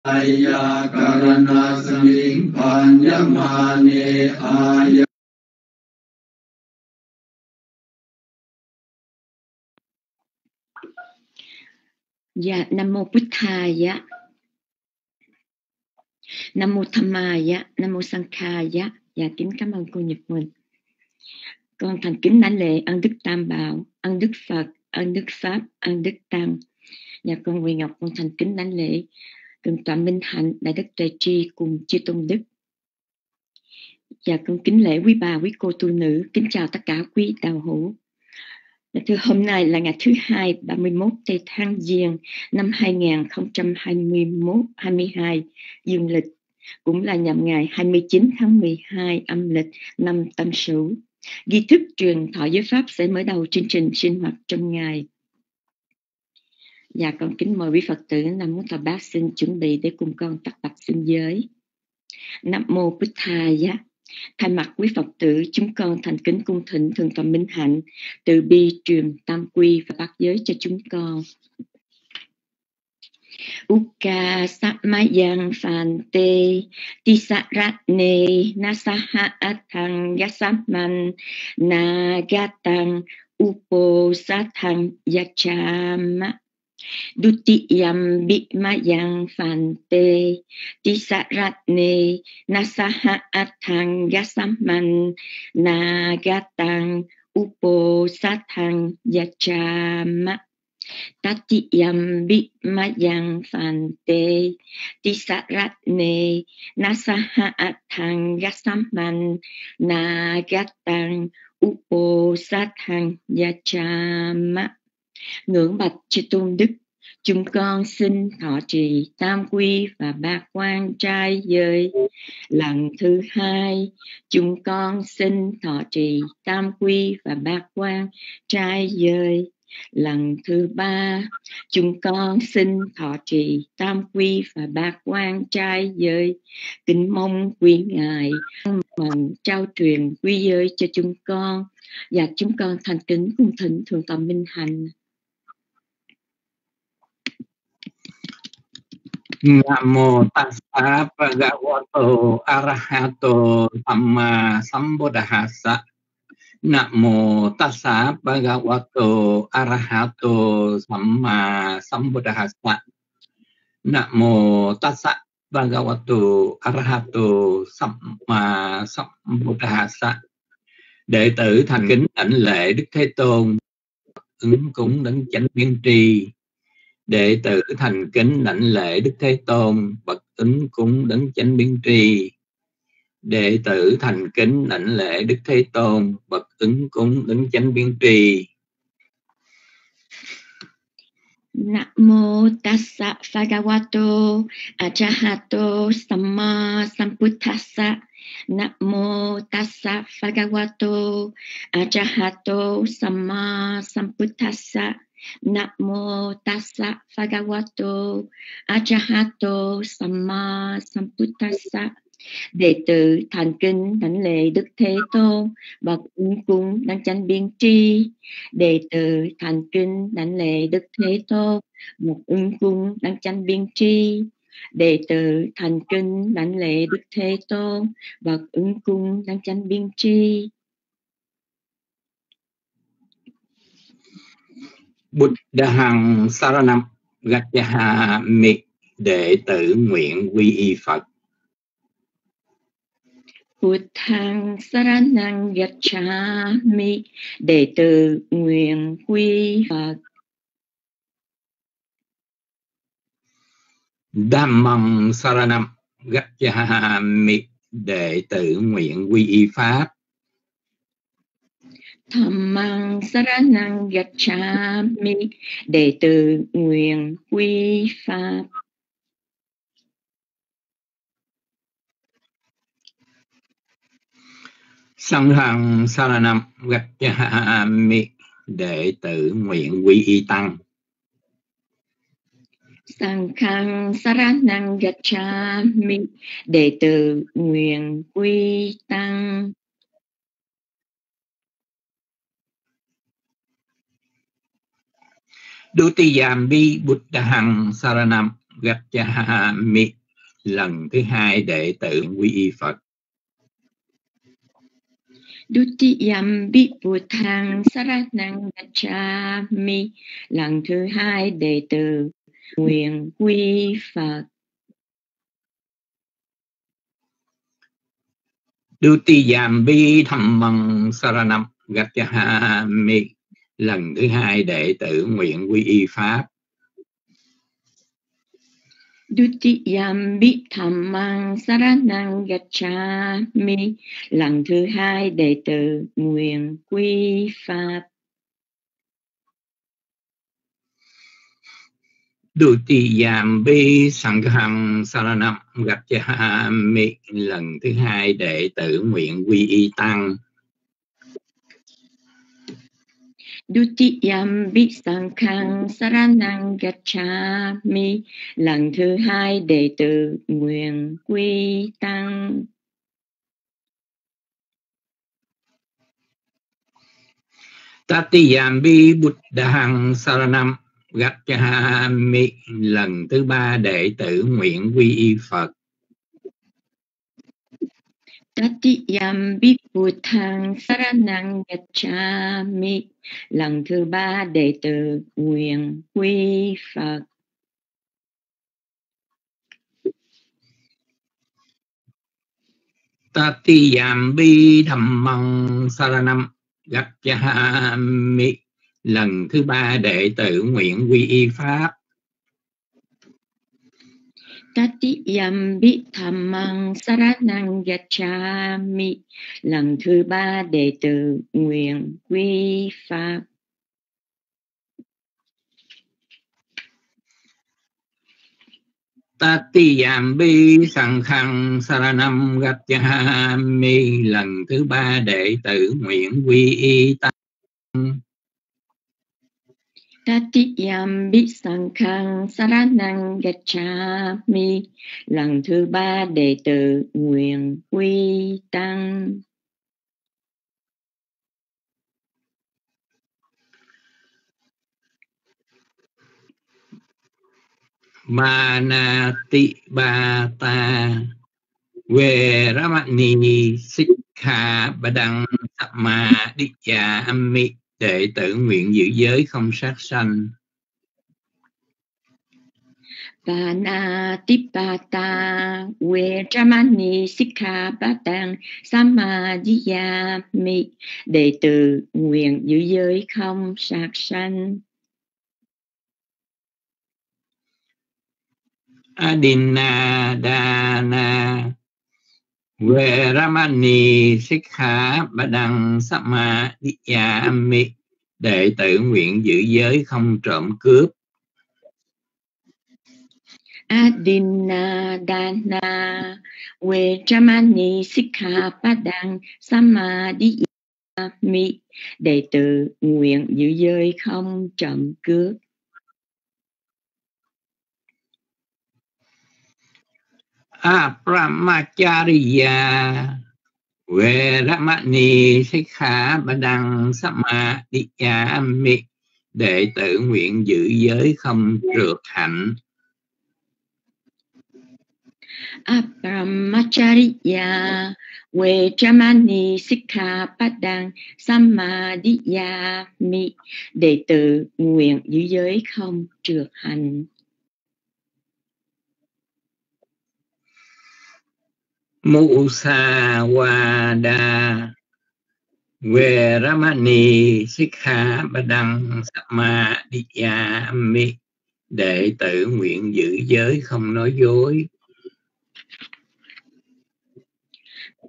Aya karana saming panyamane aya. Dạ, Nam Mô Bích Thaya Nam Mô Tham Maya Nam Mô Sang Khaya Dạ, kính cảm ơn cô Nhật Quỳnh. Con thành kính đảnh lễ ân Đức Tam Bảo, ân Đức Phật, ân Đức Pháp, ân Đức Tăng. Dạ, con Quỳ Ngọc con thành kính đảnh lễ Thượng toàn Minh Hạnh, Đại Đức Tề Tri cùng Chư Tôn Đức và con kính lễ quý bà, quý cô tu nữ Kính chào tất cả quý đạo hữu dạ thưa hôm nay là ngày thứ hai 31 tây tháng Giêng năm 2021 22 dương lịch cũng là nhằm ngày 29 tháng 12 âm lịch năm Tân Sửu. Ghi thức truyền thọ giới pháp sẽ mở đầu chương trình sinh hoạt trong ngày. Và con kính mời quý Phật tử Nam Mô Thà Bát xin chuẩn bị để cùng con tắt tập sinh giới. Nam Mô Bích Thaya Thay mặt quý Phật tử, chúng con thành kính cung thỉnh Thượng tọa Minh Hạnh từ bi truyền tam quy và bát giới cho chúng con. Uka samayang phante tisaratne nasaha athang yasaman nagatang uposathang yachama Dutiyam Bikmayang Phante Tisaratne Nasaha athang gasaman Nagatang Upo Satang Yachama Tatiyam Bikmayang Phante Tisaratne Nasaha athang gasaman Nagatang Upo Satang Yachama Ngưỡng bạch chư tôn đức, chúng con xin thọ trì tam quy và ba quan trai giới. Lần thứ hai, chúng con xin thọ trì tam quy và ba quan trai giới. Lần thứ ba, chúng con xin thọ trì tam quy và ba quan trai giới. Kính mong quý ngài mừng trao truyền quy giới cho chúng con và chúng con thành kính cung thỉnh thượng tọa minh Nam mô tassa bhagavato arahato samma sambuddhassa. Namo tassa bhagavato arahato samma sambuddhassa. Namo tassa bhagavato arahato samma sambuddhassa. Đệ tử thành kính đảnh lễ Đức Thế Tôn, ứng cúng đấng chánh biên tri đệ tử thành kính lãnh lễ đức thế tôn, bậc ứng cúng đấng chánh biến tri. Đệ tử thành kính lãnh lễ đức thế tôn, bậc ứng cúng đấng chánh biến tri. Namo tassa bhagavato, arahato, samma sambuddhassa. Mô tassa bhagavato, arahato, samma sambuddhassa. Namo tassa bhagavato arahato samma sambuddhassa. Đệ tử thành kính thánh lễ đức thế tôn, bậc ứng cung đang chánh biên tri. Đệ tử thành kính thánh lễ đức thế tôn bậc ứng cung đang chánh biên tri. Đệ tử thành kính đảnh lễ đức thế tôn, bậc ứng cung đang chánh biên tri. Buddhang Saranam Gacchami đệ tử nguyện quy y Phật. Buddhang Saranang Gacchami đệ tử nguyện quy Phật. Dhammang Saranam Gacchami đệ tử nguyện quy y Pháp. Dhammang Saranang Gacchami đệ tử nguyện quy pháp. Sanghang Saranam Gacchami đệ tử nguyện quy y tăng. Sanghang Saranang Gacchami đệ tử nguyện quy tăng Dutiyambi Buddhang Saranam Gacchami lần thứ hai đệ tử quy y Phật. Dutiyambi Bhutang Saranang Gacchami lần thứ hai đệ tử nguyện quy Phật. Dutiyambi Dhammang Saranam Gacchami lần thứ hai đệ tử nguyện quy y Pháp. Dutiyambi Dhammang Saranang Gacchami lần thứ hai đệ tử nguyện quy Pháp. Dutiyambi Sanghang Saranam Gacchami lần thứ hai đệ tử nguyện quy y tăng Dutiyambi Sankhang Saranang Gacchami lần thứ hai đệ tử nguyện quy tăng. Tatiyambi Buddhang Saranam Gacchami lần thứ ba đệ tử nguyện quy y Phật. Tatiyambi Buddhang Saranang Gacchami lần thứ ba đệ tử nguyện quy Phật Tatiyambi Dhammang Saranam Gacchami lần thứ ba đệ tử nguyện quy y Pháp Tatiyambi thamang Saranang Gacchami lần thứ ba đệ tử nguyện quy Pháp. Tatiyambi khăn Saranam Gacchami lần thứ ba đệ tử nguyện quy y tăng. Tatiyambi Sankhang Saranang Gachami lần thứ ba đệ tử nguyện quy tăng. Manati Bata Veramani Sikha Badang Samma Dikya Ammi đệ tử nguyện giữ giới không sát sanh. Panatipata Vejamani Sikkhapadang Samadhiyami đệ tử nguyện giữ giới không sát sanh. Adina về Ramani, Sikha Badang Sama Diyami đệ tử nguyện giữ giới không trộm cướp. Adina Dana Vejamani Sikkhapadang Samadhiyami đệ tử nguyện giữ giới không trộm cướp. Apramachariya Veramani Sikha Badang Sama Diyami đệ tử nguyện giữ giới không trượt hạnh. Abramacharya Vejamani Sikkhapadang Samadhiyami đệ tử nguyện giữ giới không trượt hành Musawada Veramani Sikha Badang Samadhiyami đệ tử nguyện giữ giới không nói dối.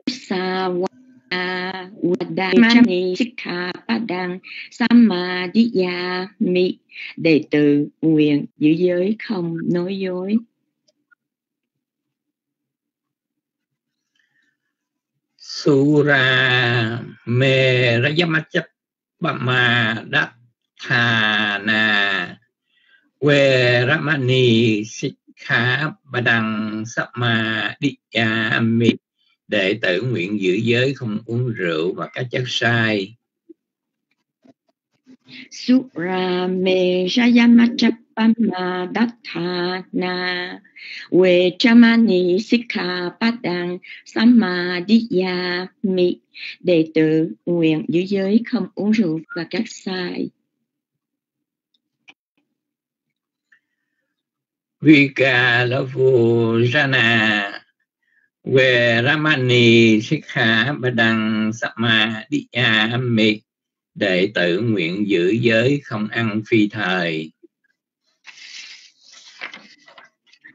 Sawadamani Sikkhapadang Samadhiyami đệ tử nguyện giữ giới không nói dối Sura Me rajamachat Bama Dathana Veramani Sikha Badang Samadhiyami đệ tử nguyện giữ giới không uống rượu và các chất sai. Sura Me Rajamachap Pamadatthana Vechamani Sikkhapadang Samadhiyami Đệ tử nguyện giữ giới không uống rượu và các sai. Vikalapurana Veramani Sikha Badang Samadhiyami Đệ tử nguyện giữ giới không ăn phi thời.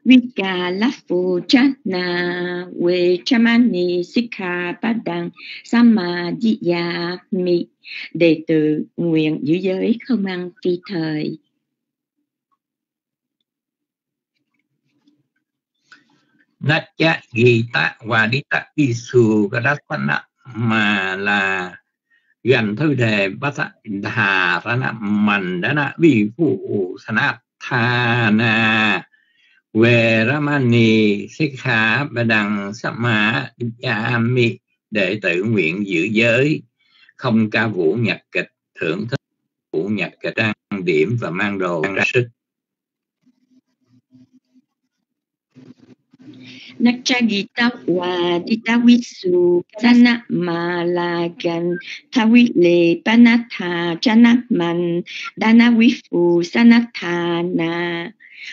Vikalapurana Vechamani Sikha Badang Samadhiyami Đệ tử nguyện giữ giới không ăn phi thời. Natya Gita Vadita Isu Gadatana mà là gần thư đề Bát Đà Rana Mandana Vi Phụ sanh Thana về Ramani, Sikha Badang Sama Yami để tự nguyện giữ giới, không ca vũ nhạc kịch, thưởng thức vũ nhạc kịch, trang điểm và mang đồ ra sức. Nakchagita Wadita Visu Sana Malagan Tawile Panatha Chanaman Dana Wifu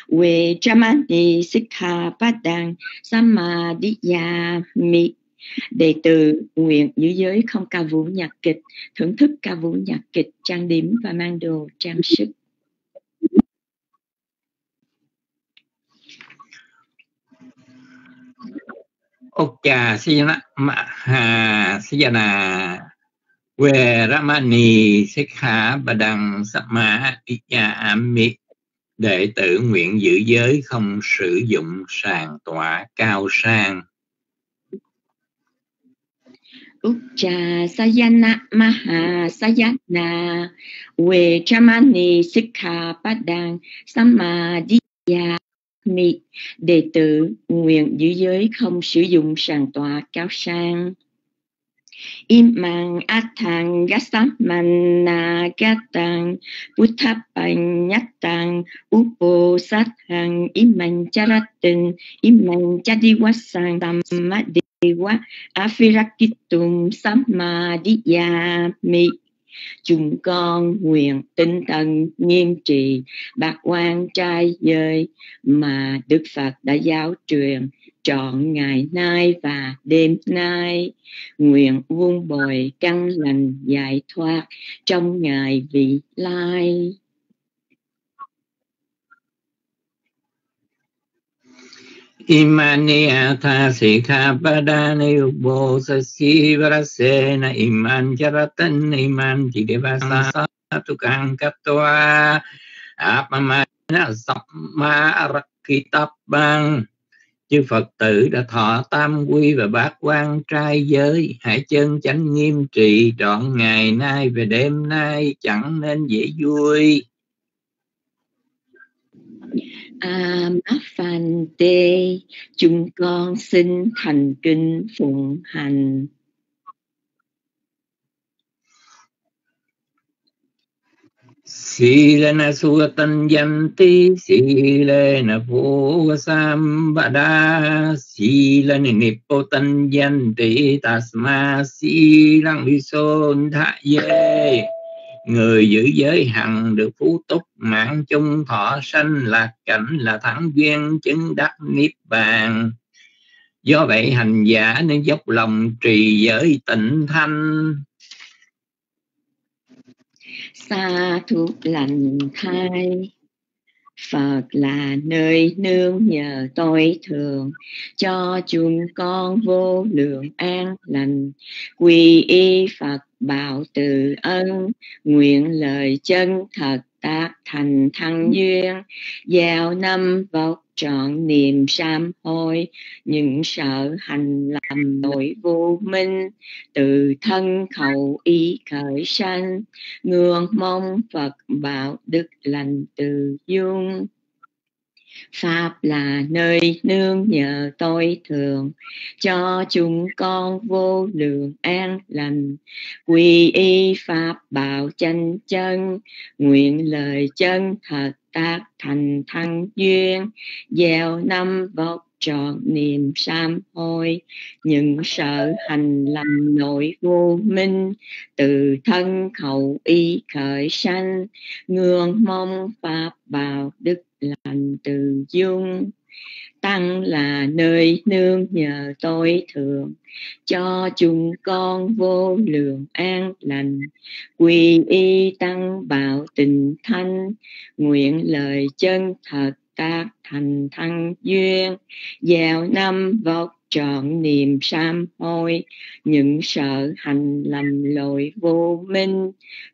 về We Jamani Sikha Padang Samadhiyami Đệ tử nguyện giữ giới không ca vũ nhạc kịch, thưởng thức ca vũ nhạc kịch, trang điểm và mang đồ trang sức. Okcha Siyana Siyana Về Ramani Sikha Badang Sama Ami Đệ tử nguyện giữ giới không sử dụng sàn tỏa cao sang. Ucha Sayana Maha Sayana We Chamani Sikha Padang Samadhiya Mi đệ tử nguyện giữ giới không sử dụng sàn tòa cao sang. Imang atang gasamana gatang buddhapanyatang upo satang imang charatin imang chadiwasang tammadewa afirakitum samadhiyami chúng con nguyện tinh thần nghiêm trì, bạc quan trai giới mà Đức Phật đã giáo truyền trọn ngày nay và đêm nay. Nguyện vun bồi căn lành giải thoát trong ngày vị lai. Imani atha sikha padani ubo sasi varasena iman jaratan iman jidevasa tukang katwa apamana samma rakitabang chư Phật tử đã thọ tam quy và bát quan trai giới. Hãy chân chánh nghiêm trì, trọn ngày nay và đêm nay, chẳng nên dễ vui. A ma phan tê, chúng con xin thành kinh phụng hành. Silena sugatanyanti silena bhogasambada lăng vi tasma silang ye. Người giữ giới hằng được phú túc, mạng chung thọ sanh lạc cảnh là thắng duyên chứng đắc niết bàn. Do vậy hành giả nên dốc lòng trì giới tịnh thanh xa thuốc lành thai Phật là nơi nương nhờ tối thường, cho chúng con vô lượng an lành. Quy y Phật bảo từ ân, nguyện lời chân thật tác thành thăng duyên. Gieo năm vọc trọn niềm sám hối. Những sợ hành làm tội vô minh, từ thân khẩu ý khởi sanh. Ngưỡng mong phật bảo đức lành từ dung. Pháp là nơi nương nhờ tôi thường, cho chúng con vô lượng an lành. Quy y Pháp bảo chân chân, nguyện lời chân thật tác thành thăng duyên, gieo năm vọc trọn niềm sám hối những sở hành lầm nội vô minh từ thân khẩu ý khởi sanh ngưỡng mong pháp bảo đức lành từ dương tăng là nơi nương nhờ tôi thường cho chúng con vô lượng an lành. Quy y tăng bảo tình thanh. Nguyện lời chân thật tác thành thăng duyên. Gieo năm vọc trọn niềm sám hối những sợ hành lầm lỗi vô minh.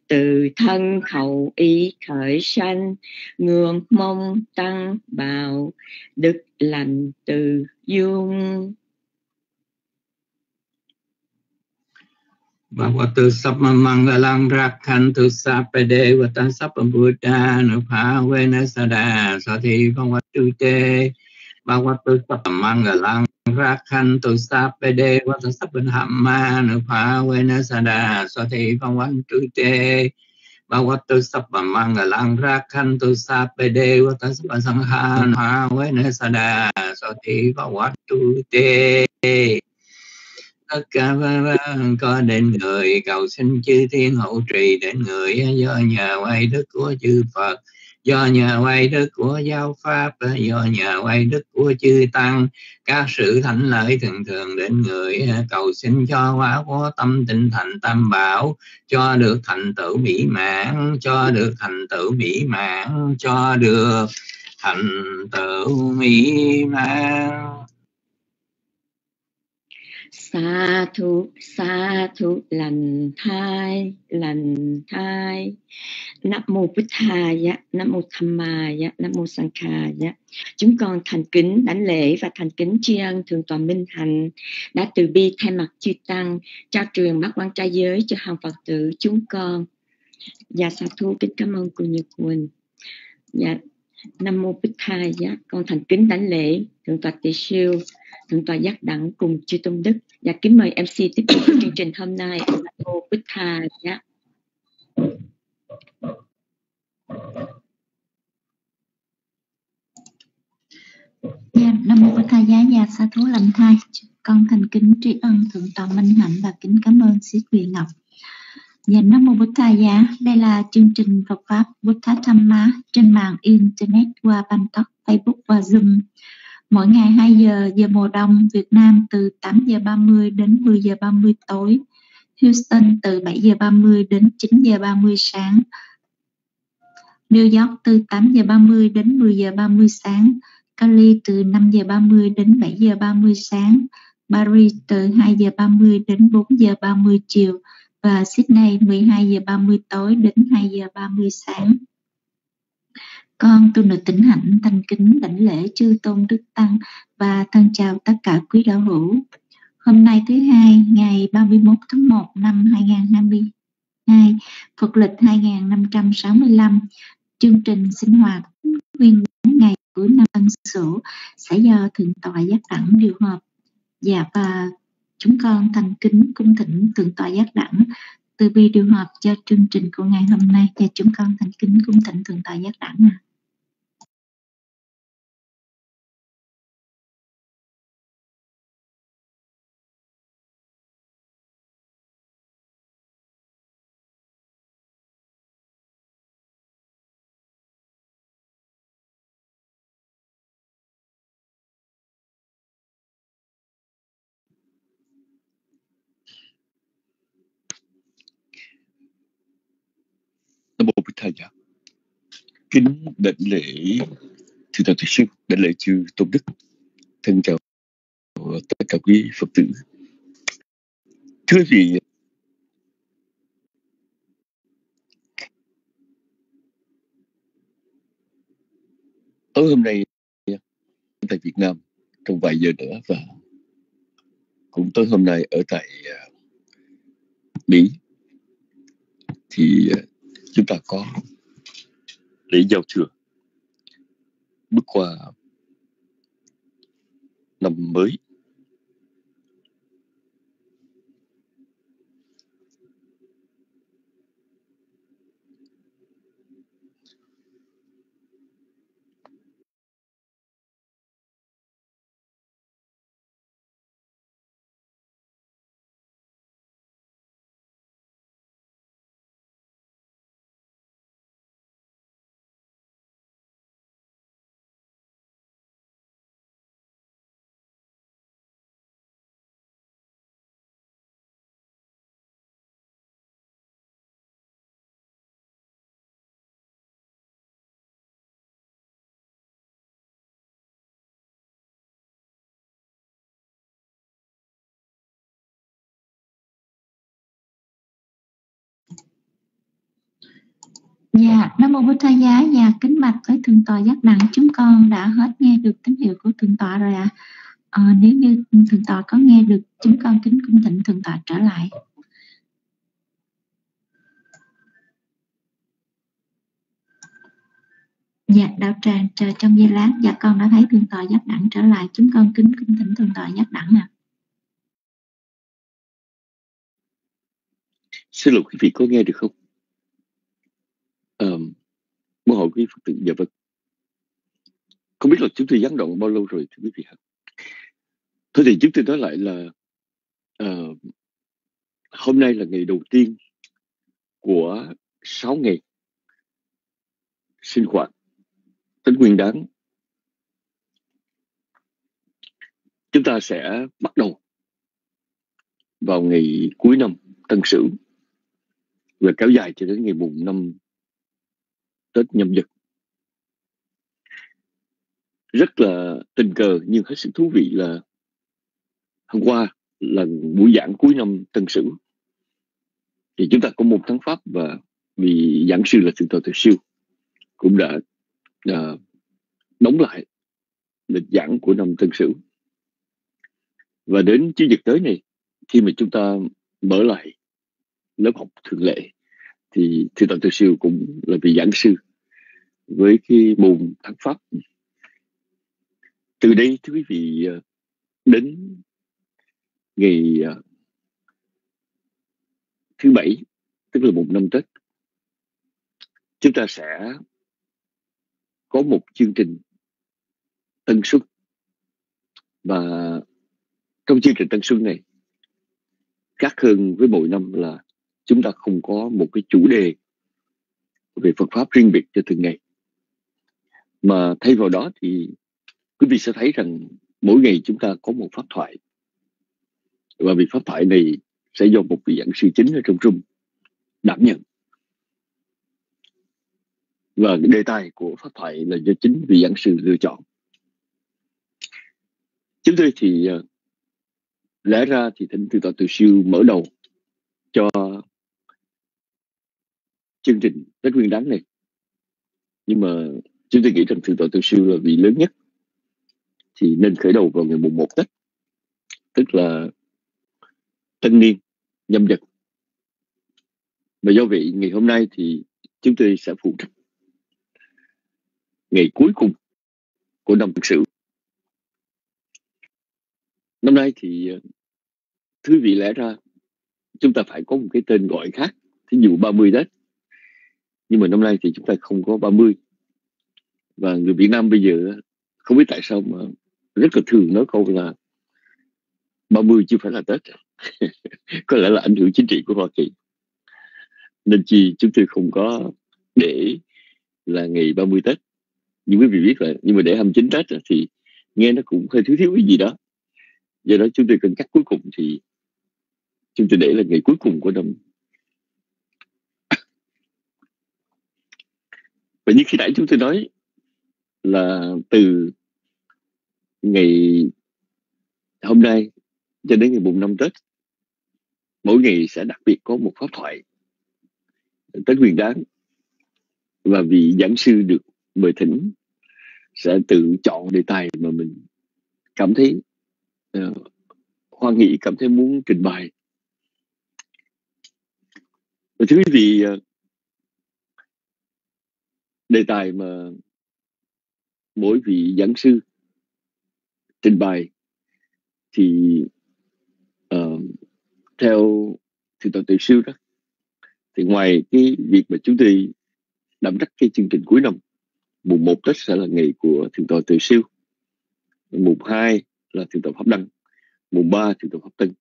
Từ thân khẩu ý khởi sanh, ngưỡng mong tăng bào đức lành từ dung. Bhagavatu Sabba Mangalang Rakhantu Sabba Devata Sabba Buddha Nupavena Sada Sati Bhagavatu Te Bhagavatu Sabba Mangalang Rakhantu Sabba Devata Sabba Dhamma Nupavena Sada Sati Bhagavatu Te ha Sabba Mangalang Rakhantu Sabba sa Sabba so Nupavena Sada Sati Bhagavatu Te tất cả có đến người cầu xin chư thiên hậu trì đến người do nhờ quay đức của chư Phật do nhờ quay đức của giáo pháp, do nhờ quay đức của chư tăng, các sự thánh lợi thường thường đến người, cầu xin cho hóa có tâm tinh thành tam bảo, cho được thành tựu mỹ mãn, cho được thành tựu mỹ mãn, cho được thành tựu mỹ mãn sa thu sa thu lành thai lành thai. Nam mô bích thaya nam mô tham maya nam mô sang khaya chúng con thành kính, đảnh lễ và thành kính tri ân thượng tọa minh hạnh, đã từ bi thay mặt chư tăng, trao truyền bát quan trai giới cho hàng phật tử chúng con. Dạ, và sa thu kính cảm ơn cô nhật quỳnh. Dạ nam mô bích thaya con thành kính đảnh lễ thượng tọa tỳ siêu thượng tọa giác đẳng cùng chư tôn đức. Và kính mời mc tiếp tục chương trình hôm nay. Nam mô bích Thai giá. Dạ, Nam Mô Bích Thai Giá Gia Sa Thú Lành Thai. Con thành kính tri ân Thượng tọa Minh Hạnh và kính cảm ơn Sĩ Quyền Ngọc. Dạ, Nam Mô Bụt Tha Giá Đây là chương trình Phật Pháp Bụt Thá Tham Má trên mạng Internet qua Bangkok, Facebook và Zoom Mỗi ngày 2 giờ giờ mùa đông Việt Nam từ 8 giờ 30 đến 10 giờ 30 tối. Houston từ 7 giờ 30 đến 9 giờ 30 sáng. New York từ 8 giờ 30 đến 10 giờ 30 sáng. Cali từ 5 giờ 30 đến 7 giờ 30 sáng. Paris từ 2 giờ 30 đến 4 giờ 30 chiều và Sydney 12 giờ 30 tối đến 2 giờ 30 sáng. Con tu nữ tỉnh hạnh thành kính đảnh lễ chư tôn đức tăng và thân chào tất cả quý đạo hữu. Hôm nay thứ hai ngày 31 tháng 1 năm 2022, Phật lịch 2565, chương trình sinh hoạt nguyên ngày của năm Tân Sửu sẽ do Thượng tọa Giác Đẳng điều hợp. Dạ và chúng con thành kính, cung thỉnh Thượng tọa Giác Đẳng, từ bi điều hợp cho chương trình của ngày hôm nay và chúng con thành kính, cung thỉnh Thượng tọa Giác Đẳng. À. thầy ạ kính đảnh lễ thưa thầy sư, đảnh lễ chư tôn đức, thân chào tất cả quý phật tử. Thưa vị, tối hôm nay, tại Việt Nam, trong vài giờ nữa và cũng tối hôm nay ở tại à, Mỹ, thì à, chúng ta có lễ giao thừa. Bước qua năm mới. Dạ, Nam Mô Bố Thầy Giá, dạ kính bạch với Thượng tọa giác đẳng, chúng con đã hết nghe được tín hiệu của Thượng tọa rồi ạ. Ờ, nếu như Thượng tọa có nghe được, chúng con kính cung thỉnh Thượng tọa trở lại. Dạ, đạo tràng chờ trong giây lát, dạ con đã thấy Thượng tọa giác đẳng trở lại, chúng con kính cung thỉnh Thượng tọa giác đẳng ạ. xin lỗi quý vị có nghe được không um, muốn quý phật tử dạ vâng không biết là chúng tôi gián đoạn bao lâu rồi thưa quý vị hả? Thôi thì chúng tôi nói lại là uh, hôm nay là ngày đầu tiên của 6 ngày sinh hoạt tính nguyên đáng chúng ta sẽ bắt đầu vào ngày cuối năm tân sửu và kéo dài cho đến ngày mùng năm Tết nhâm dần. Rất là tình cờ nhưng hết sức thú vị là hôm qua là buổi giảng cuối năm Tân Sửu. Thì chúng ta có một tháng pháp và vì giảng sư là thượng tọa thượng Siêu cũng đã uh, đóng lại lịch giảng của năm Tân Sửu. Và đến chiến dịch tới này khi mà chúng ta mở lại lớp học thường lệ thì thượng tọa Từ Siêu cũng là vị giảng sư với cái môn thắng pháp. Từ đây, thưa quý vị ờ, đến ngày ờ, thứ bảy, tức là mùng năm tết, chúng ta sẽ có một chương trình tân xuân. Và trong chương trình tân xuân này, khác hơn với mỗi năm là chúng ta không có một cái chủ đề về Phật pháp riêng biệt cho từng ngày. Mà thay vào đó thì quý vị sẽ thấy rằng mỗi ngày chúng ta có một pháp thoại. Và vị pháp thoại này sẽ do một vị giảng sư chính ở trong trung đảm nhận. Và cái đề tài của pháp thoại là do chính vị giảng sư lựa chọn. Chính tôi thì à, lẽ ra thì thỉnh từ tọa từ siêu mở đầu cho chương trình Tết Nguyên Đán này. Nhưng mà chúng tôi nghĩ rằng thượng tọa từ siêu là vị lớn nhất. Thì nên khởi đầu vào ngày mùng một tết. Tức là tân niên, nhâm dần. Và do vậy, ngày hôm nay thì chúng tôi sẽ phụ trách ngày cuối cùng của năm thực sự. Năm nay thì ờ, thứ vị lẽ ra, chúng ta phải có một cái tên gọi khác. Thí dụ 30 Tết nhưng mà năm nay thì chúng ta không có 30 và người Việt Nam bây giờ không biết tại sao mà rất là thường nói câu là 30 chưa phải là Tết. Có lẽ là ảnh hưởng chính trị của Hoa Kỳ. Nên chi chúng tôi không có để là ngày 30 Tết. Nhưng quý vị biết là, nhưng mà để 29 Tết thì nghe nó cũng hơi thiếu thiếu cái gì đó. Do đó chúng tôi cần cắt cuối cùng thì chúng tôi để là ngày cuối cùng của năm và như khi nãy chúng tôi nói là từ ngày hôm nay cho đến ngày mùng năm Tết mỗi ngày sẽ đặc biệt có một pháp thoại Tết Nguyên Đán. Và vị giảng sư được mời thỉnh sẽ tự chọn đề tài mà mình cảm thấy uh, hoan nghị cảm thấy muốn trình bày. Và thưa quý vị uh, đề tài mà mỗi vị giảng sư trình bày thì uh, theo thượng tọa tự sư đó thì ngoài cái việc mà chúng tôi đảm trách cái chương trình cuối năm mùng 1 Tết sẽ là ngày của thượng tọa tiểu siêu mùng 2 là thượng tọa pháp đăng mùng 3 thượng tọa pháp tân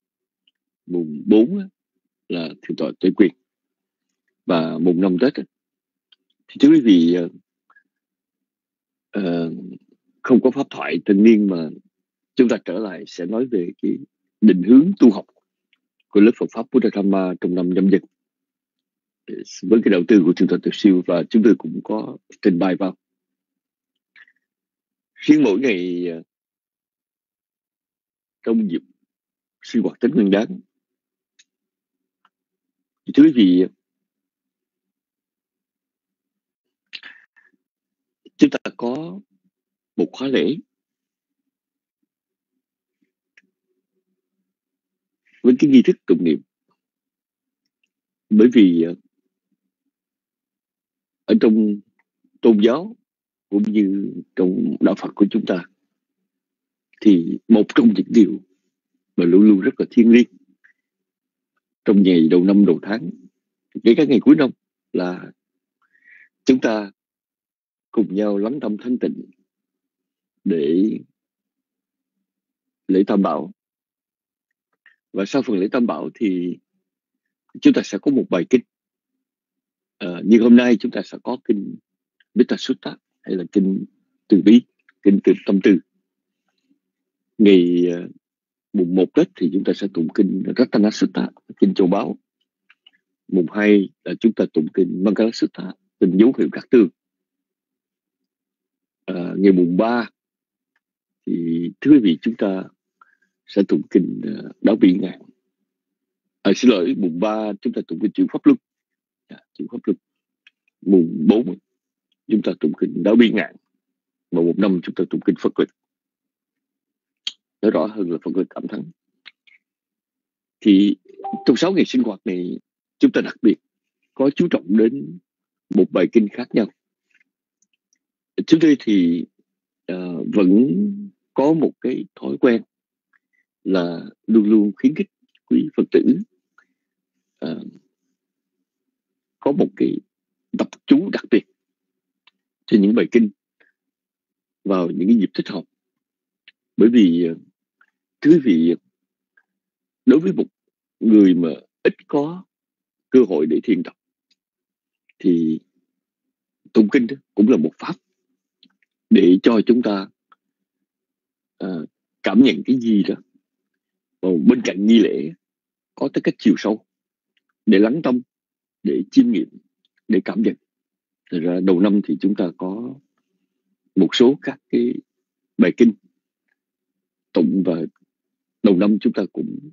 mùng 4 là thượng tọa tuệ quyền và mùng năm Tết thì thưa quý vị uh, không có pháp thoại thanh niên mà chúng ta trở lại sẽ nói về cái định hướng tu học của lớp Phật pháp Buddha Dhamma trong năm nhâm dần với cái đầu tư của trường thuật Từ Siêu và chúng tôi cũng có trình bày vào. Riêng mỗi ngày ờ, trong dịp sinh hoạt Tết Nguyên Đán thì thưa quý vị chúng ta có một khóa lễ. Với cái nghi thức tụng niệm. Bởi vì ờ, ở trong tôn giáo cũng như trong đạo Phật của chúng ta, thì một trong những điều mà luôn luôn rất là thiêng liêng trong ngày đầu năm đầu tháng, kể cả ngày cuối năm, là chúng ta cùng nhau lắng tâm thanh tịnh để lễ tam bảo. Và sau phần lễ tam bảo thì chúng ta sẽ có một bài kinh. À, như hôm nay chúng ta sẽ có kinh Bita Sutta hay là kinh từ bi kinh từ tâm từ. Ngày ờ, mùng một Tết thì chúng ta sẽ tụng kinh Ratana Sutta kinh châu báu. Mùng hai là chúng ta tụng kinh Mangala Sutta kinh dấu hiệu các tương à, ngày mùng 3 thì thưa quý vị chúng ta sẽ tụng kinh à, đáo bị ngàn. À, xin lỗi mùng 3 chúng ta tụng kinh chữ pháp luân. À, chữ pháp luân. Mùng 4 chúng ta tụng kinh đáo bi ngạn và một năm chúng ta tụng kinh phật lịch. Nói rõ hơn là phật lịch cảm thắng thì trong 6 ngày sinh hoạt này chúng ta đặc biệt có chú trọng đến một bài kinh khác nhau trước đây thì uh, vẫn có một cái thói quen là luôn luôn khuyến khích quý phật tử uh, có một cái tập chú đặc biệt trên những bài kinh vào những cái dịp thích hợp. Bởi vì thứ thưa quý vị đối với một người mà ít có cơ hội để thiền tập thì tụng kinh cũng là một pháp để cho chúng ta uh, cảm nhận cái gì đó. Và bên cạnh nghi lễ có tới các chiều sâu để lắng tâm để chiêm nghiệm để cảm nhận. Thật ra đầu năm thì chúng ta có một số các cái bài kinh. Tụng và đầu năm chúng ta cũng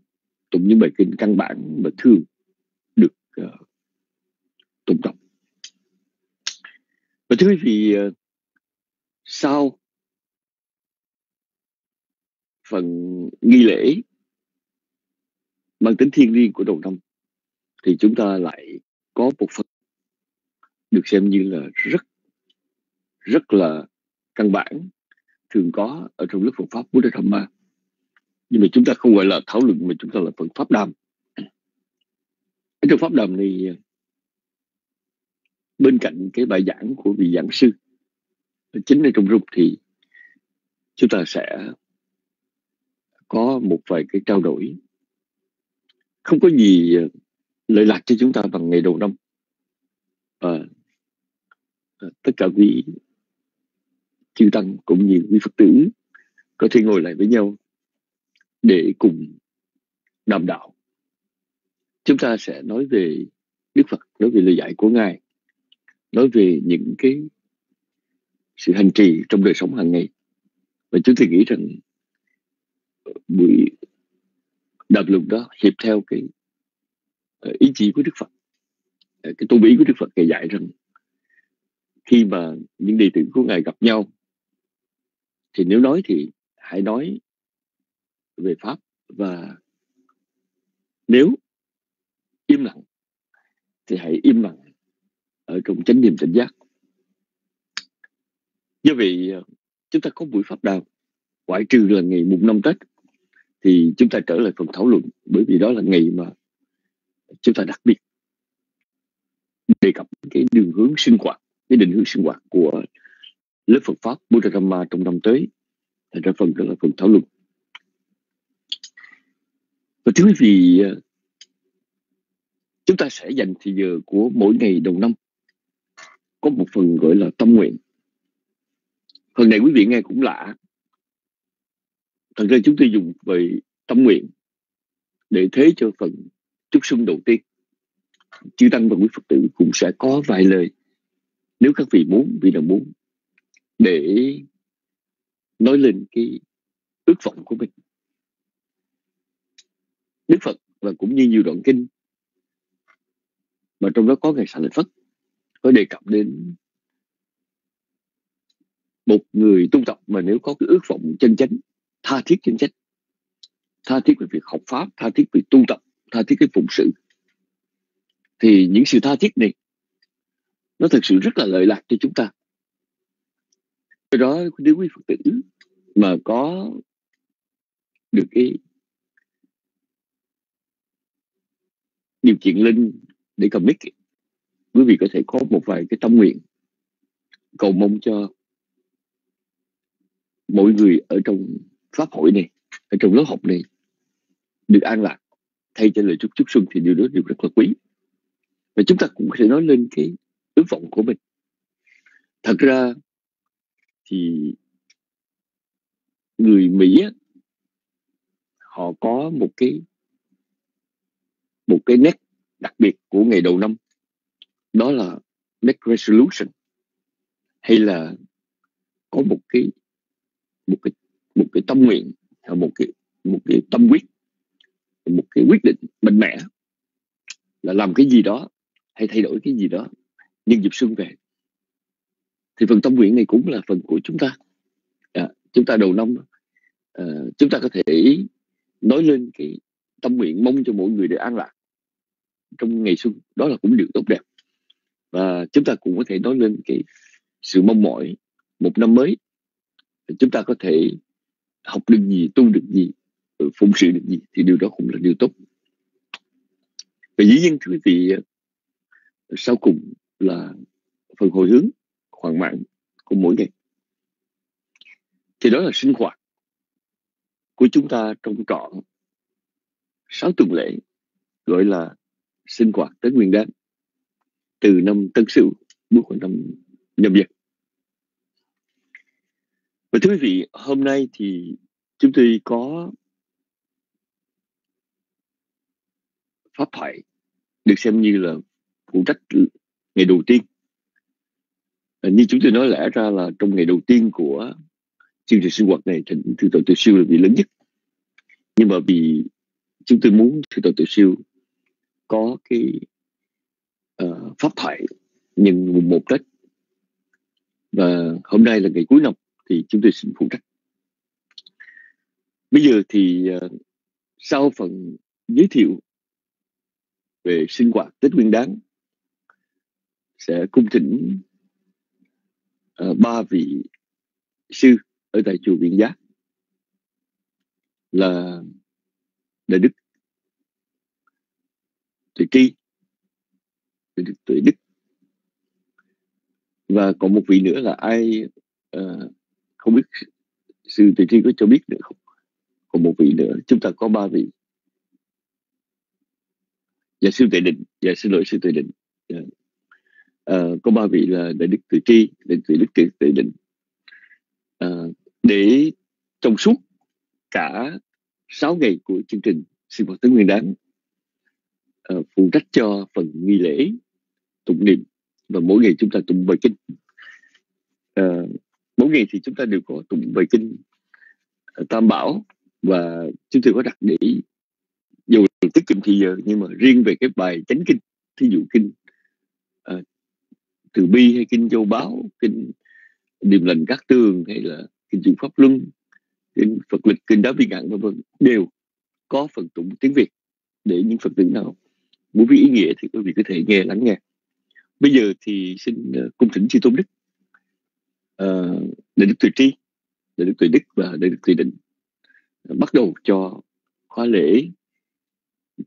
tụng những bài kinh căn bản và thường được uh, tụng đọc và thưa quý vị uh, sau phần nghi lễ mang tính thiêng liêng của đầu năm, thì chúng ta lại có một phần được xem như là rất rất là căn bản, thường có ở trong lớp Phật pháp Buddha Dhamma. Nhưng mà chúng ta không gọi là thảo luận, mà chúng ta là phần pháp đàm. Ở trong pháp đàm này, bên cạnh cái bài giảng của vị giảng sư chính ở trong rút thì chúng ta sẽ có một vài cái trao đổi. Không có gì ờ, lợi lạc cho chúng ta bằng ngày đầu năm. À, tất cả quý chư tăng cũng như quý phật tử có thể ngồi lại với nhau để cùng đàm đạo. Chúng ta sẽ nói về đức phật nói về lời dạy của ngài nói về những cái sự hành trì trong đời sống hàng ngày. Và chúng tôi nghĩ rằng buổi đàm luận đó hiệp theo cái ờ, ý chí của Đức Phật. Ờ, cái tôn bí của Đức Phật ngài dạy rằng khi mà những đệ tử của ngài gặp nhau, thì nếu nói thì hãy nói về pháp và nếu im lặng thì hãy im lặng ở trong chánh niệm tỉnh giác do vậy ờ, chúng ta có buổi pháp đàm ngoại trừ là ngày mùng năm tết, thì chúng ta trở lại phần thảo luận, bởi vì đó là ngày mà chúng ta đặc biệt đề cập cái đường hướng sinh hoạt, cái định hướng sinh hoạt của lớp Phật pháp Buddha Dhamma trong năm tới. Thành ra phần đó là phần thảo luận. Và thưa quý vị ờ, chúng ta sẽ dành thời giờ của mỗi ngày đầu năm có một phần gọi là tâm nguyện phần này quý vị nghe cũng lạ. Thật ra chúng tôi dùng về tâm nguyện để thế cho phần chúc xuân đầu tiên. Chư tăng và quý phật tử cũng sẽ có vài lời, nếu các vị muốn vì nào muốn, để nói lên cái ước vọng của mình. Đức phật và cũng như nhiều đoạn kinh mà trong đó có ngày sản lợi phất có đề cập đến một người tu tập mà nếu có cái ước vọng chân chánh, tha thiết chân chánh, tha thiết về việc học pháp, tha thiết về tu tập, tha thiết cái phụng sự, thì những sự tha thiết này nó thực sự rất là lợi lạc cho chúng ta. Do đó, nếu quý phật tử mà có được cái điều kiện linh để cầm mic quý vị có thể có một vài cái tâm nguyện cầu mong cho mỗi người ở trong pháp hội này, ở trong lớp học này được an lạc. Thay cho lời chúc chúc xuân thì điều đó đều rất là quý. Và chúng ta cũng có thể nói lên cái ước vọng của mình. Thật ra thì người mỹ họ có một cái một cái nét đặc biệt của ngày đầu năm. Đó là make resolution. Hay là có một cái một cái một cái tâm nguyện à, một cái một cái tâm quyết một cái quyết định mạnh mẽ là làm cái gì đó hay thay đổi cái gì đó nhân dịp xuân về. Thì phần tâm nguyện này cũng là phần của chúng ta. À, chúng ta đầu năm à, chúng ta có thể nói lên cái tâm nguyện mong cho mỗi người được an lạc trong ngày xuân. Đó là cũng điều tốt đẹp. Và chúng ta cũng có thể nói lên cái sự mong mỏi một năm mới chúng ta có thể học được gì, tu được gì ừ, phụng sự được gì thì điều đó cũng là điều tốt và dĩ nhiên quý vị, sau cùng là phần hồi hướng hoàn mạng của mỗi ngày thì đó là sinh hoạt của chúng ta trong trọn sáu tuần lễ, gọi là sinh hoạt Tết Nguyên Đán, từ năm Tân Sửu bước vào năm nhâm dần. Và thưa quý vị, hôm nay thì chúng tôi có pháp thoại được xem như là phụ trách ngày đầu tiên. À, như chúng tôi nói lẽ ra là trong ngày đầu tiên của chương trình sinh hoạt này thì thư tội tiểu siêu là vị lớn nhất. Nhưng mà vì chúng tôi muốn thư tội tiểu siêu có cái uh, pháp thoại nhân mùng một Tết và hôm nay là ngày cuối năm thì chúng tôi xin phụ trách. Bây giờ thì ờ, sau phần giới thiệu về sinh hoạt Tết Nguyên Đán sẽ cung thỉnh uh, ba vị sư ở tại chùa Viện Giác là Đại Đức Tuệ Tri Đại Đức, Tuệ Đức. Và còn một vị nữa là ai uh, không biết sư tự Tri có cho biết được không? Còn một vị nữa. Chúng ta có ba vị. Dạ sư Tuệ Định. Dạ xin lỗi sư Tuệ Định. Dạ. à, có ba vị là đại đức tự Tri đại đức đức Tuệ, Tuệ Định. À, để trong suốt cả 6 ngày của chương trình sinh hoạt tứ nguyên đáng à, ờ, phụ trách cho phần nghi lễ tụng niệm và mỗi ngày chúng ta tụng bài kinh. À, mỗi ngày thì chúng ta đều có tụng bài kinh ờ, tam bảo và chúng tôi có đặt để dù tiết kiệm thì giờ nhưng mà riêng về cái bài chánh kinh thí dụ kinh à, từ bi hay kinh châu báo kinh điềm lành các tường hay là kinh chữ pháp luân kinh phật lịch kinh đá viên ngạn vân vân đều có phần tụng tiếng việt để những phật tử nào muốn biết ý nghĩa thì quý vị có thể nghe lắng nghe. Bây giờ thì xin ờ, cung thỉnh chư tôn đức. Ờ, uh, để đức tuệ tri đại đức tuệ đức và đại đức tuệ định. Ờ, bắt đầu cho khóa lễ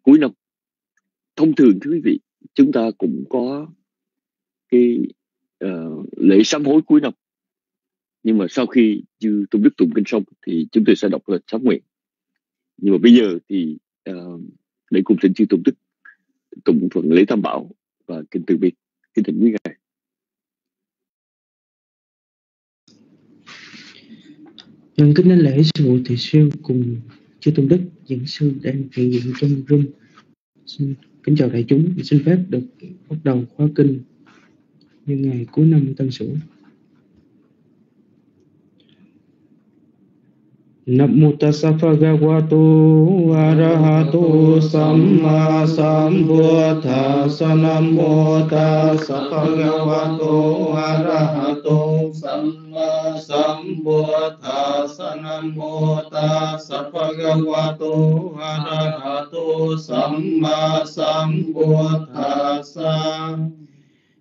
cuối năm. Thông thường thưa quý vị chúng ta cũng có cái uh, lễ sám hối cuối năm. Nhưng mà sau khi chư tôn đức tụng kinh xong thì chúng tôi sẽ đọc lời sám nguyện. Nhưng mà bây giờ thì uh, để cùng thỉnh chư tôn đức tụng phần lễ tam bảo và kinh từ bi. Kính thỉnh quý ngài. Nhân kính lễ sư phụ thị siêu cùng chư tôn đức diễn sư đang hiện diện trong room. Xin kính chào đại chúng. Xin phép được bắt đầu khóa kinh như ngày cuối năm tân sửu. Nam Namo tassa bhagavato arahato samma sambuddhassa Namo tassa bhagavato arahato samma สัมบูทธัสนะโมตัสสะภะคะวะโตอะระหะโตสัมมาสัมพุทธัสสะ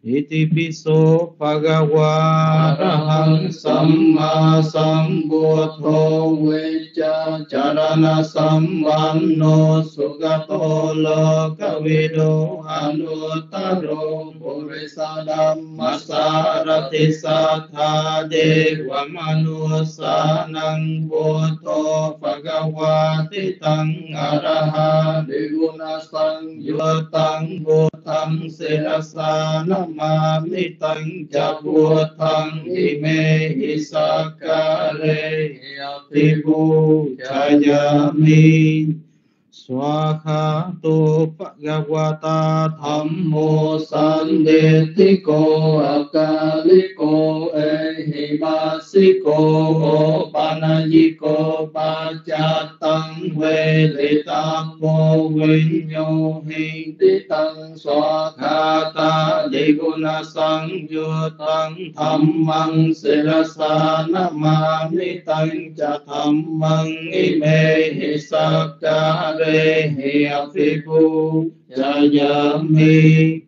sambuddhassa Namo tassa bhagavato arahato samma sambuddhassa Iti piso pagawa rahang samma sambuddho vecha charana sambanno sugato lokavido anuttaro purisadam masarati satha dewa manusanang buddho pagawati tang araha diguna sang yutang buddham sirasana ma mi tăng cha vua thăng hi mê hi sa ca lê ti vu cha ya mi Swakhatu Bhagavata Thammo Sandetiko Akaliko Ehimasiko Panayiko Pachatang Velitamo Vinyo Hintitang Swakhata Diguna Sangyutang Dhammang Sirasana Mami Tang Chatamang Ime Hisakare he afiku jayami.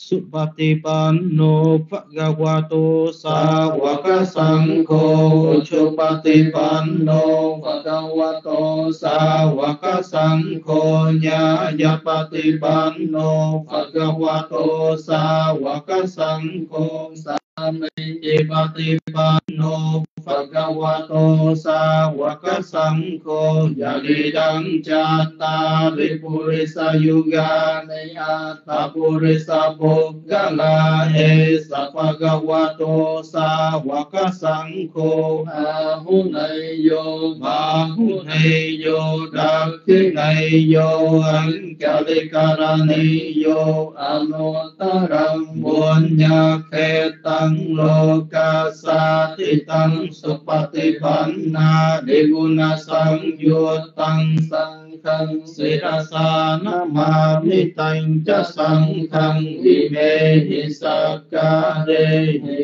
Supatipanno Bhagavato Sawaka Sangho Chupatipanno Bhagavato Sawaka Sangho Nyayapatipanno Bhagavato Sawaka Sangho ภะคะวะโตสาวกสังโฆยะลิดังจัตตาริปุริสยุกานิอัตตปุริสปุกกะลาเอสะภะคะวะโตสาวกสังโฆอาหุไนโยภาหุไนโยดักขิไนโยอังกะลิการณิโยอนุตรังบุญญาเขตังโลกาสาติตัง Samejipatipanno Bhagavato Sawaka Sangho Yadidang Chattari Purisa Yugane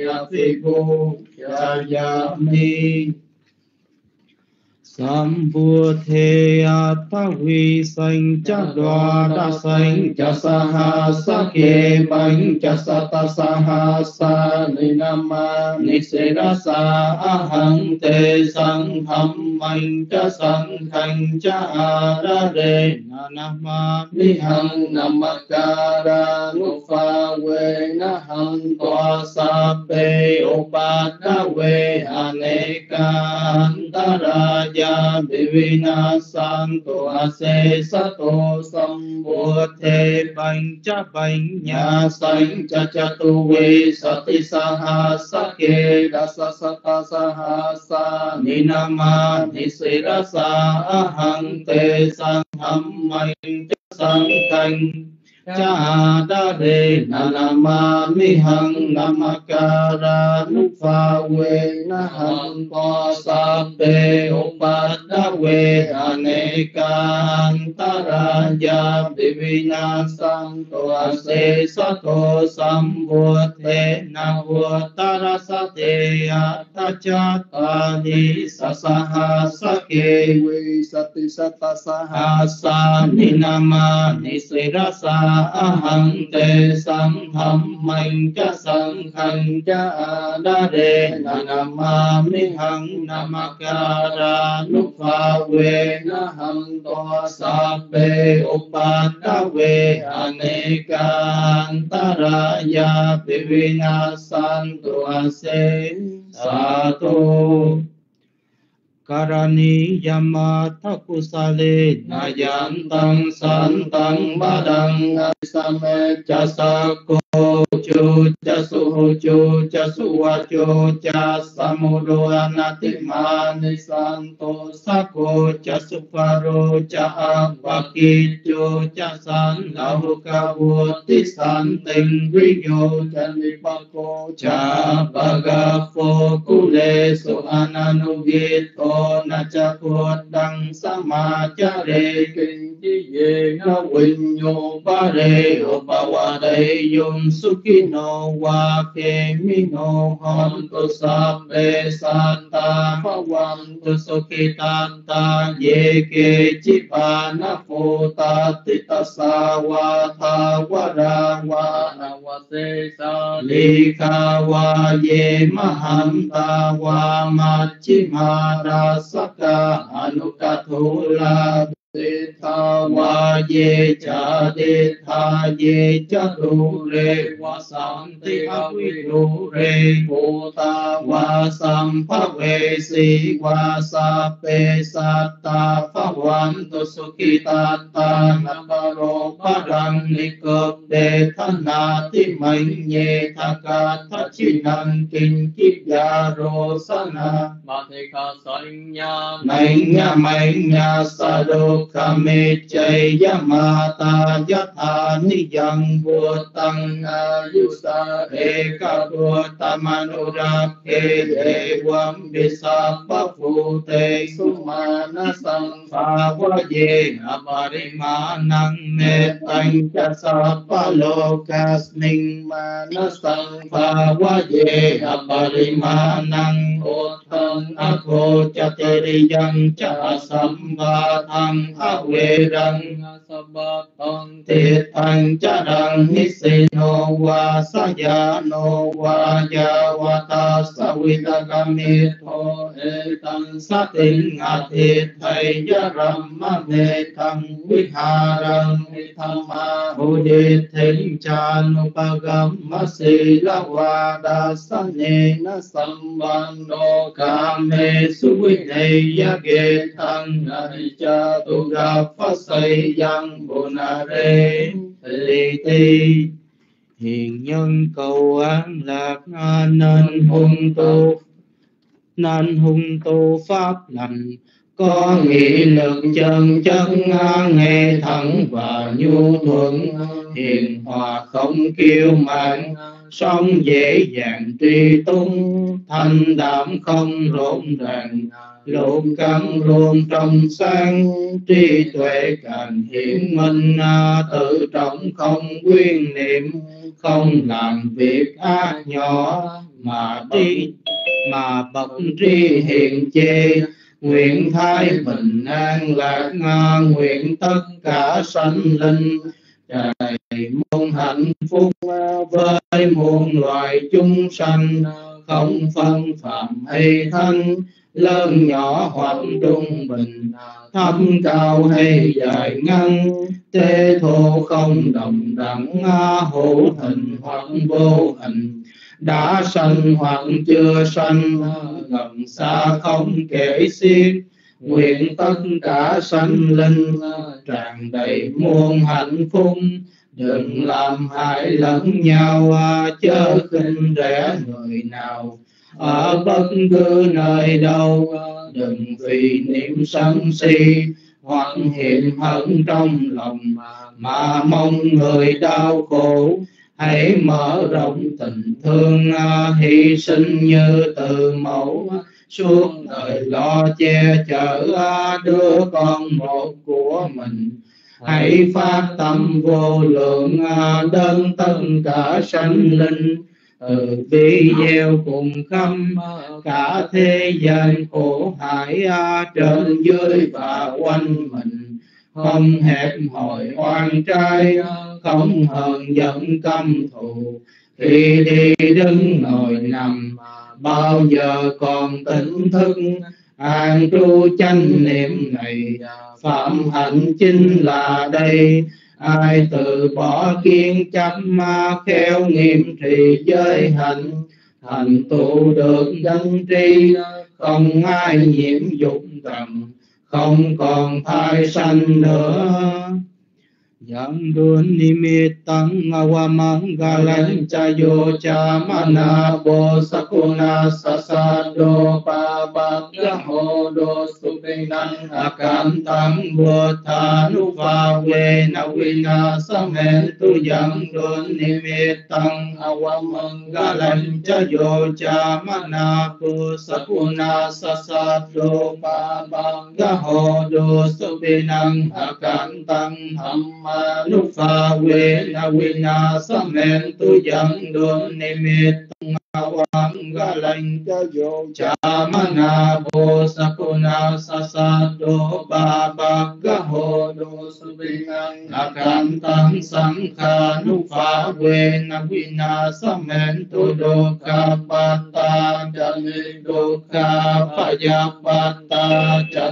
Atta Purisa Bhoggala Esa sam vua thế a ta huy Sanh Cha Đoa Đa Sanh Cha Saha Sa Kê Bánh Cha sa ta Sa Ni Nama Ni Se Ra Sa Ahang tê Sang Tham Mạnh Cha Sang thành Cha A Ra Đề Na Nama Ni Hằng ra Nu Pha Quê Na Hằng Toa Sa Pe ta ra ya bi vi na san tu a se sa tu sam bu the Bánh Cha Bánh Nhà Sanh Cha Cha Tu Vi Sati sa ha sa ke Saha Sa Ha Sa Ni Na Ma Ni Sira Sa Ahang Te Sang Ham Mạnh Cha Sang Thành cha đa đề na na ma mi hằng namakara nu pha we na hằng co sa pe upa da we aneka antaraja divina santo ase sato sambuddhe na vutara sate ta ni sa sa ha sa ke we sati sata sa ni nama ni อะหังเตสังหัรมังจะสังขังจะอาดาเดนะนามามิหังนามาการานุภาเวนะหังตัวสัพเปอุปาตเวอเนกันตรายาปิวินาสันตุอาเสสาธุ Karani yamata kusale nayantang santang badang same jasako chu jasu chu cho cha suwa anati mani santo sako jasu paro jahapaki chu jasan lahu cha santing riyo janipako ku le su ananugito na cha ko đăng sa ma cha re kinh chi ye na quỳnh nhô ba re o ba wa วิโนวาเกมิโนหันตุสัพเพสันตาภวันตุสุขิตันตาเยเกจิปานะโคตติตสาวาทาวราวานวเสสาลิกาวาเยมหันตาวามัจจิมาราสกาอนุกัตุลา ติทาวาเยจาติทาเยจตุเรวสันติอวิรุเรภูตาวาสัมภเวสีวาสาเปสัตตาภวันตุสุขิตาตานัปโรปรังนิกเดทนาติมัญเยทกาทชินังกินกิยาโรสนามาเทกาสัญญาไมญญาไมญญาสะโด đề yum chay ki ma ta pha ta ke chi pa na sa wa tha wa ra wa na wa se sa ye ma pa wa ma ye cha de tha ye cha tu re wa sam ti a vi tu wa sam pe sa ta pha wan tu su ki ta ta na ba ro pa rang ni cơ đề tha na ti mạnh nhẹ tha ca tha chi năng kinh kiếp ya ro sa na ma thi kha sanh nha mạnh nha mạnh nha sa đô kha mê chay yamata yatha niyang bhutang ayusa eka bhutamanorak he devam visapa phute sumana tăng sa tinh a thi thầy ya ram ma ne tăng quý hà răng ni tham ma hu di thính cha nu pa gam ma si la wa đa sa ne na sam văn no ca me su vi ne tăng ai cha tu ga fa say yang bồ na rê li ti hiền nhân cầu an lạc nên hung tu nên hung tu pháp lành, có nghị lực chân chất nghe thẳng và nhu thuận. Hiền hòa không kiêu mạn, sống dễ dàng tri tung. Thanh đạm không rộn ràng, lộn căng luôn trong sáng. Trí tuệ càng hiển minh tự trọng không quyên niệm. Không làm việc ác nhỏ mà trí mà bậc tri hiện chê nguyện thái bình an lạc nga nguyện tất cả sanh linh. Trời muôn hạnh phúc với muôn loài chúng sanh. Không phân phạm hay thân, lớn nhỏ hoặc trung bình. Thấp cao hay dài ngắn tế thô không đồng đẳng hữu hình hoặc vô hình đã sanh hoặc chưa sanh gần xa không kể xiết. Nguyện tất cả sanh linh, tràn đầy muôn hạnh phúc. Đừng làm hại lẫn nhau, chớ khinh rẻ người nào. Ở bất cứ nơi đâu, đừng vì niệm sân si. Hoặc hiện hận trong lòng mà mong người đau khổ hãy mở rộng tình thương à, hy sinh như từ mẫu. Suốt đời lo che chở à, đứa con một của mình. Hãy phát tâm vô lượng à, đơn tất cả sanh linh. Từ bi gieo cùng khâm, cả thế gian khổ hải trên dưới và quanh mình. Không hẹp hỏi oan trai không hờn giận căm thù khi đi đứng ngồi nằm bao giờ còn tỉnh thức? An tru chánh niệm này à, phạm hạnh chính là đây. Ai từ bỏ kiên chấp ma khéo nghiêm trì giới hạnh. Thành tựu được chân tri, không ai nhiễm dục tầm, không còn thai sanh nữa. ยังดุนิมิตตังอวมังกาลัญจโยจามนาโบสกุณาสสะโดปาบักยโหโดสุเปนังอาการตังบัฏานุภาเวนวินาสเมตุยังดุนิมิตตังอวมังกาลัญจโยจามนาโบสกุณาสสะโดปาบักยโหโดสุเปนังอาการตังธรรม lúc pha quê na quê na sa men tu yang đồn ni mê tung awam ga lành cha yo cha ma na bo sa cô na sa sa do ba ba ga ho do su bi ngang na kan tam sang kha nu pha quê na quy na sa men tu do ka pa ta cha ni do ka pa ya pa ta cha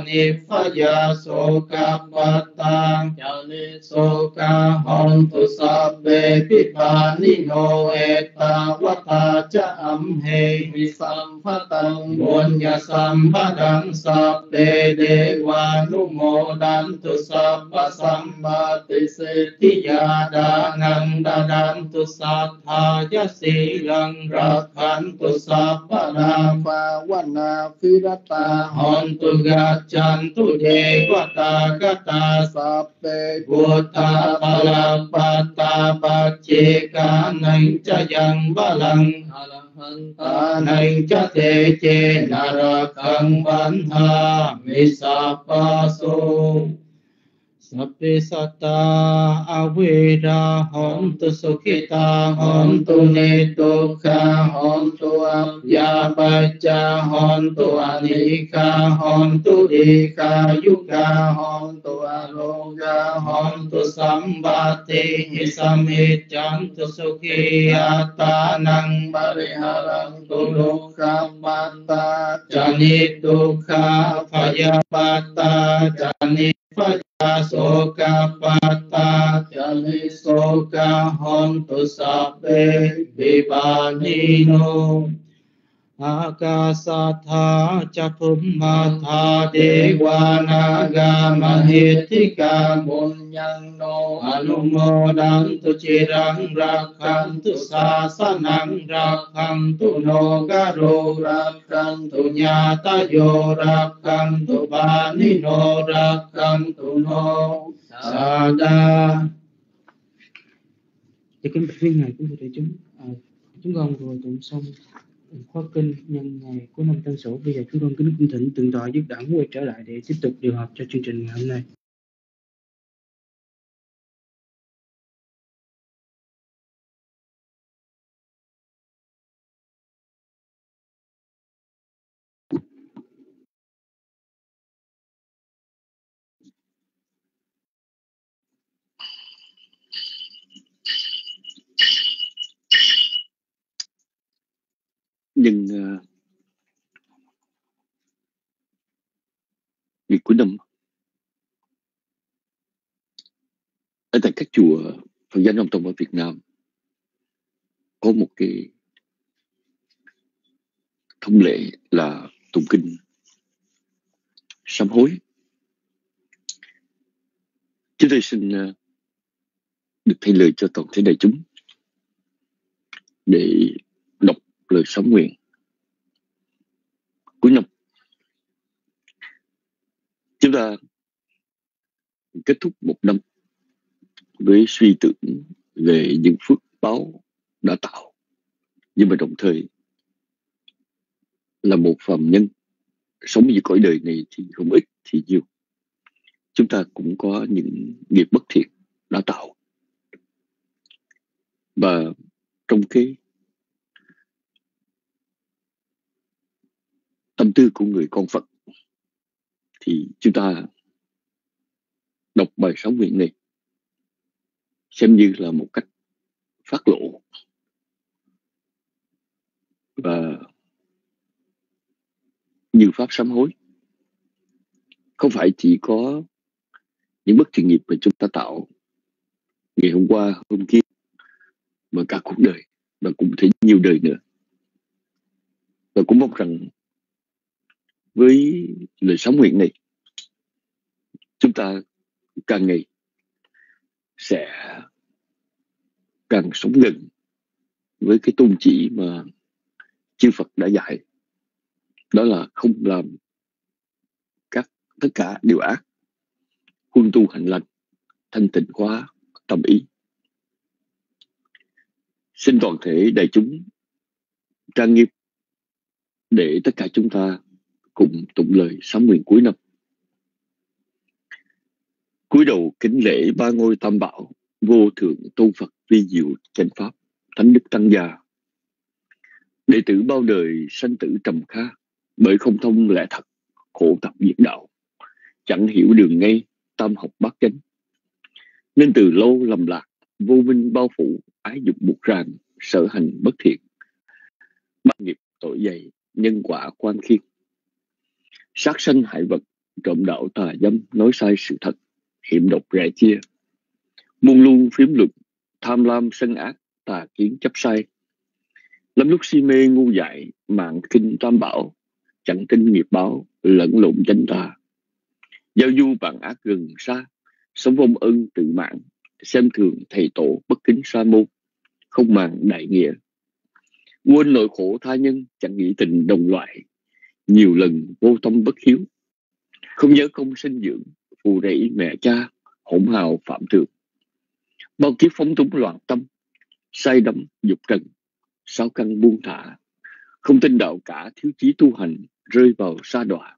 ni pha ya so ka pa ta cha ni so ca hòn tu sa bê pi pa ni no e ta wa ta cha am he vi sam pha tăng buồn nhà sam pha đăng sa bê đề wa nu mô đan tu sa pa sam ba ti se ti ya đa năng đa đan tu sa tha ya si lăng ra khan tu sa pa đa pa wa na phi ra ta hòn tu ga chan tu đề wa ta ga ta sa bê bồ tát pa la pa ta pa che ca nành cha yang ba lăng ta. Nành cha thế chê na ra khăn ban tha mi sa pa सभ्य सता अवेरा हन्तु सुखिता हन्तु नेतुखा हन्तु अव्यापजा हन्तु अनेका हन्तु एकायुगा हन्तु अरोगा हन्तु सम्भाते हि समेचन्तु सुखे आतानं परिहरन्तु लोकमता जनितुखा भयपता जनि ปัสโสกาปัตตาจลิโสกาหอนตุสัพเพปิปานิโน so akasatha mahitika no garo rakhantu sada Thì kính bạch viên này cũng vị để chúng, à, chúng con vừa tụng xong khóa kinh nhân ngày cuối năm tân sửu. Bây giờ chúng con kính cung thỉnh tượng tọa giúp đảng quay trở lại để tiếp tục điều học cho chương trình ngày hôm nay nhưng uh, ngày cuối năm. Ở tại các chùa, Phật giáo Nam Tông ở Việt Nam, có một cái thông lệ là tụng kinh sám hối. Chúng tôi xin ờ, được thay lời cho toàn thể đại chúng để đọc lời sám nguyện cuối năm chúng ta kết thúc một năm với suy tưởng về những phước báo đã tạo, nhưng mà đồng thời là một phàm nhân sống như cõi đời này thì không ít, thì nhiều. Chúng ta cũng có những nghiệp bất thiện đã tạo. Và trong cái tâm tư của người con Phật thì chúng ta đọc bài sáu nguyện này xem như là một cách phát lộ. Và như pháp sám hối. Không phải chỉ có những bất thiện nghiệp mà chúng ta tạo ngày hôm qua, hôm kia, mà cả cuộc đời và cũng thể nhiều đời nữa. Và cũng mong rằng với đời sống nguyện này chúng ta càng ngày sẽ càng sống gần với cái tôn chỉ mà chư Phật đã dạy. Đó là không làm các, tất cả điều ác, huân tu hành lành, thanh tịnh hóa tâm ý. Xin toàn thể đại chúng trang nghiêm để tất cả chúng ta cùng tụng lời sám nguyện cuối năm. Cúi đầu kính lễ ba ngôi tam bảo, vô thượng tôn phật vi diệu chánh pháp, thánh đức tăng già đệ tử bao đời sanh tử trầm kha, bởi không thông lẽ thật, khổ tập diệt đạo, chẳng hiểu đường ngay, tam học bát chánh. Nên từ lâu lầm lạc, vô minh bao phủ, ái dục buộc ràng, sở hành bất thiện. Bác nghiệp tội dày, nhân quả quan khiên sát sanh hại vật, trộm đạo tà dâm, nói sai sự thật, hiểm độc rẻ chia. Muôn luôn phiếm luật, tham lam sân ác, tà kiến chấp sai. Lắm lúc si mê ngu dại, mạng kinh tam bảo, chẳng tin nghiệp báo, lẫn lộn chánh tà. Giao du bạn ác gần xa, sống vong ân tự mạng, xem thường thầy tổ bất kính sa môn, không màng đại nghĩa. Quên nỗi khổ tha nhân, chẳng nghĩ tình đồng loại nhiều lần vô tâm bất hiếu. Không nhớ công sinh dưỡng, phù rẫy mẹ cha, hỗn hào phạm thượng. Bao kiếp phóng túng loạn tâm, say đắm dục trần, sáu căn buông thả. Không tin đạo cả thiếu chí tu hành rơi vào sa đọa.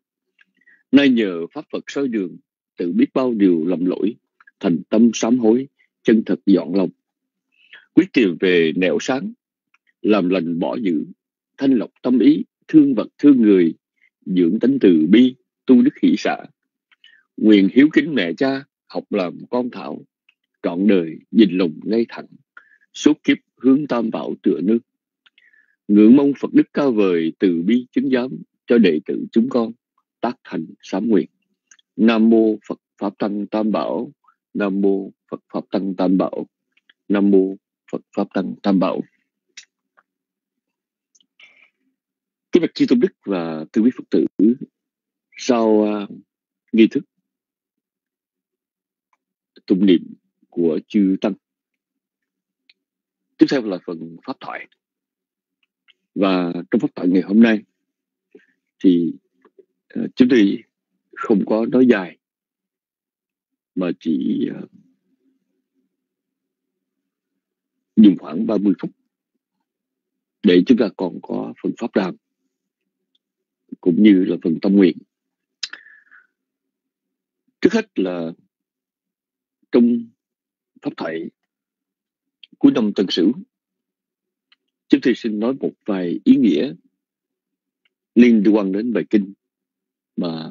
Nay nhờ pháp phật soi đường, tự biết bao điều lầm lỗi, thành tâm sám hối, chân thật dọn lòng. Quyết tìm về nẻo sáng, làm lành bỏ dữ, thanh lọc tâm ý thương vật thương người, dưỡng tánh từ bi, tu đức hỷ xã. Nguyện hiếu kính mẹ cha, học làm con thảo, trọn đời nhìn lùng ngay thẳng, suốt kiếp hướng tam bảo tựa nước. Ngưỡng mong phật đức cao vời từ bi chứng giám cho đệ tử chúng con, tác thành sám nguyện. Nam mô phật pháp tăng tam bảo, nam mô phật pháp tăng tam bảo, nam mô phật pháp tăng tam bảo. Kính bạch chư tôn đức và tư quý Phật tử sau uh, à, nghi thức tụng niệm của chư tăng. Tiếp theo là phần pháp thoại. Và trong pháp thoại ngày hôm nay thì à, uh, chúng tôi không có nói dài mà chỉ uh, dùng khoảng 30 phút để chúng ta còn có phần pháp đàm cũng như là phần tâm nguyện. Trước hết là trong pháp thoại cuối năm tân sửu chúng tôi xin nói một vài ý nghĩa liên quan đến bài kinh mà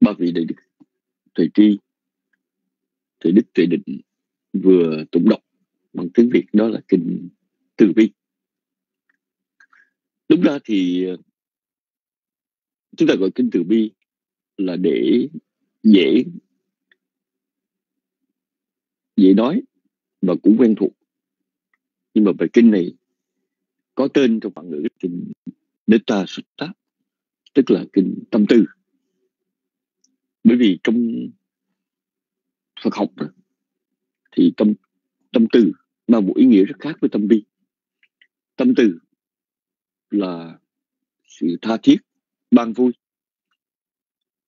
ba vị đại đức, thầy tri, thầy đức thầy định vừa tụng đọc bằng tiếng việt, đó là kinh từ bi đúng ra thì ờ, chúng ta gọi kinh từ bi là để dễ dễ nói và cũng quen thuộc. Nhưng mà bài kinh này có tên trong bản ngữ kinh Netta Sutta tức là kinh tâm tư. Bởi vì trong Phật học thì tâm tâm tư mang một ý nghĩa rất khác với tâm bi. Tâm tư là sự tha thiết, ban vui.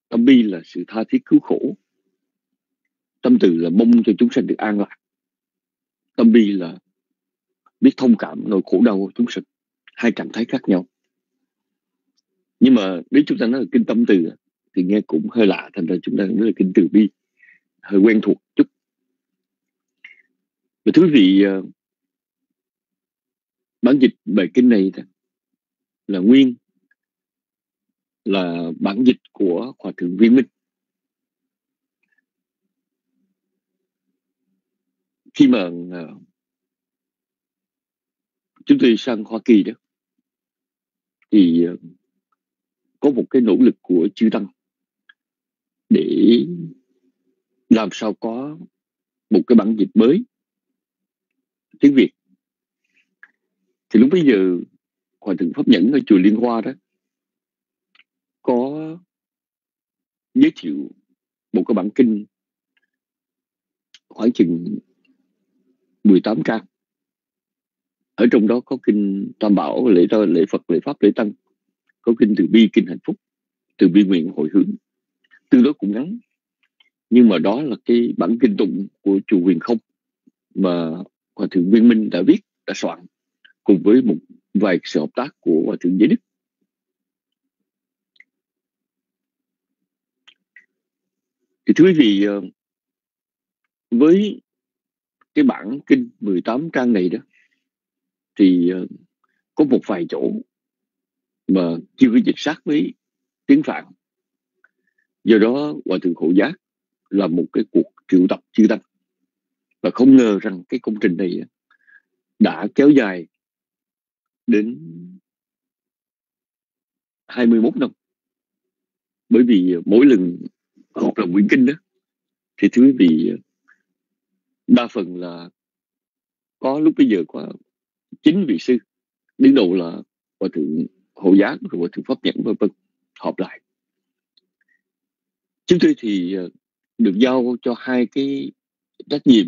Tâm bi là sự tha thiết cứu khổ. Tâm từ là mong cho chúng sanh được an lạc. Tâm bi là biết thông cảm nỗi khổ đau của chúng sanh. Hai trạng thái khác nhau. Nhưng mà nếu chúng ta nói là kinh tâm từ thì nghe cũng hơi lạ, thành ra chúng ta nói là kinh từ bi. Hơi quen thuộc chút. Và thứ vị ờ, bản dịch bài kinh này là nguyên là bản dịch của hòa thượng viên minh. Khi mà uh, chúng tôi sang Hoa Kỳ đó thì uh, có một cái nỗ lực của chư tăng để làm sao có một cái bản dịch mới tiếng Việt. Thì lúc bây giờ hòa thượng pháp nhẫn ở chùa Liên Hoa đó, có giới thiệu một cái bản kinh khoảng chừng 18 trang ở trong đó có kinh tam bảo, lễ lễ phật, lễ pháp, lễ tăng. Có kinh từ bi, kinh hạnh phúc, từ bi nguyện, hội hướng tương đối cũng ngắn, nhưng mà đó là cái bản kinh tụng của chùa huyền không mà hòa thượng Nguyên minh đã viết, đã soạn cùng với một vài sự hợp tác của hòa thượng giới đức. Thì thưa quý vị ờ, với cái bản kinh 18 trang này đó, thì ờ, có một vài chỗ mà chưa có dịch sát với tiếng Phạn. Do đó, hòa thượng hộ giác là một cái cuộc triệu tập chư tăng. Và không ngờ rằng cái công trình này đã kéo dài đến 21 năm. Bởi vì ờ, mỗi lần họp là Nguyễn kinh đó, thì thưa quý vị ờ, đa phần là có lúc bây giờ có chín vị sư đứng đầu là hòa thượng hộ giác rồi hòa thượng pháp nhẫn, vân vân, họp lại. Chúng tôi thì ờ, được giao cho hai cái trách nhiệm.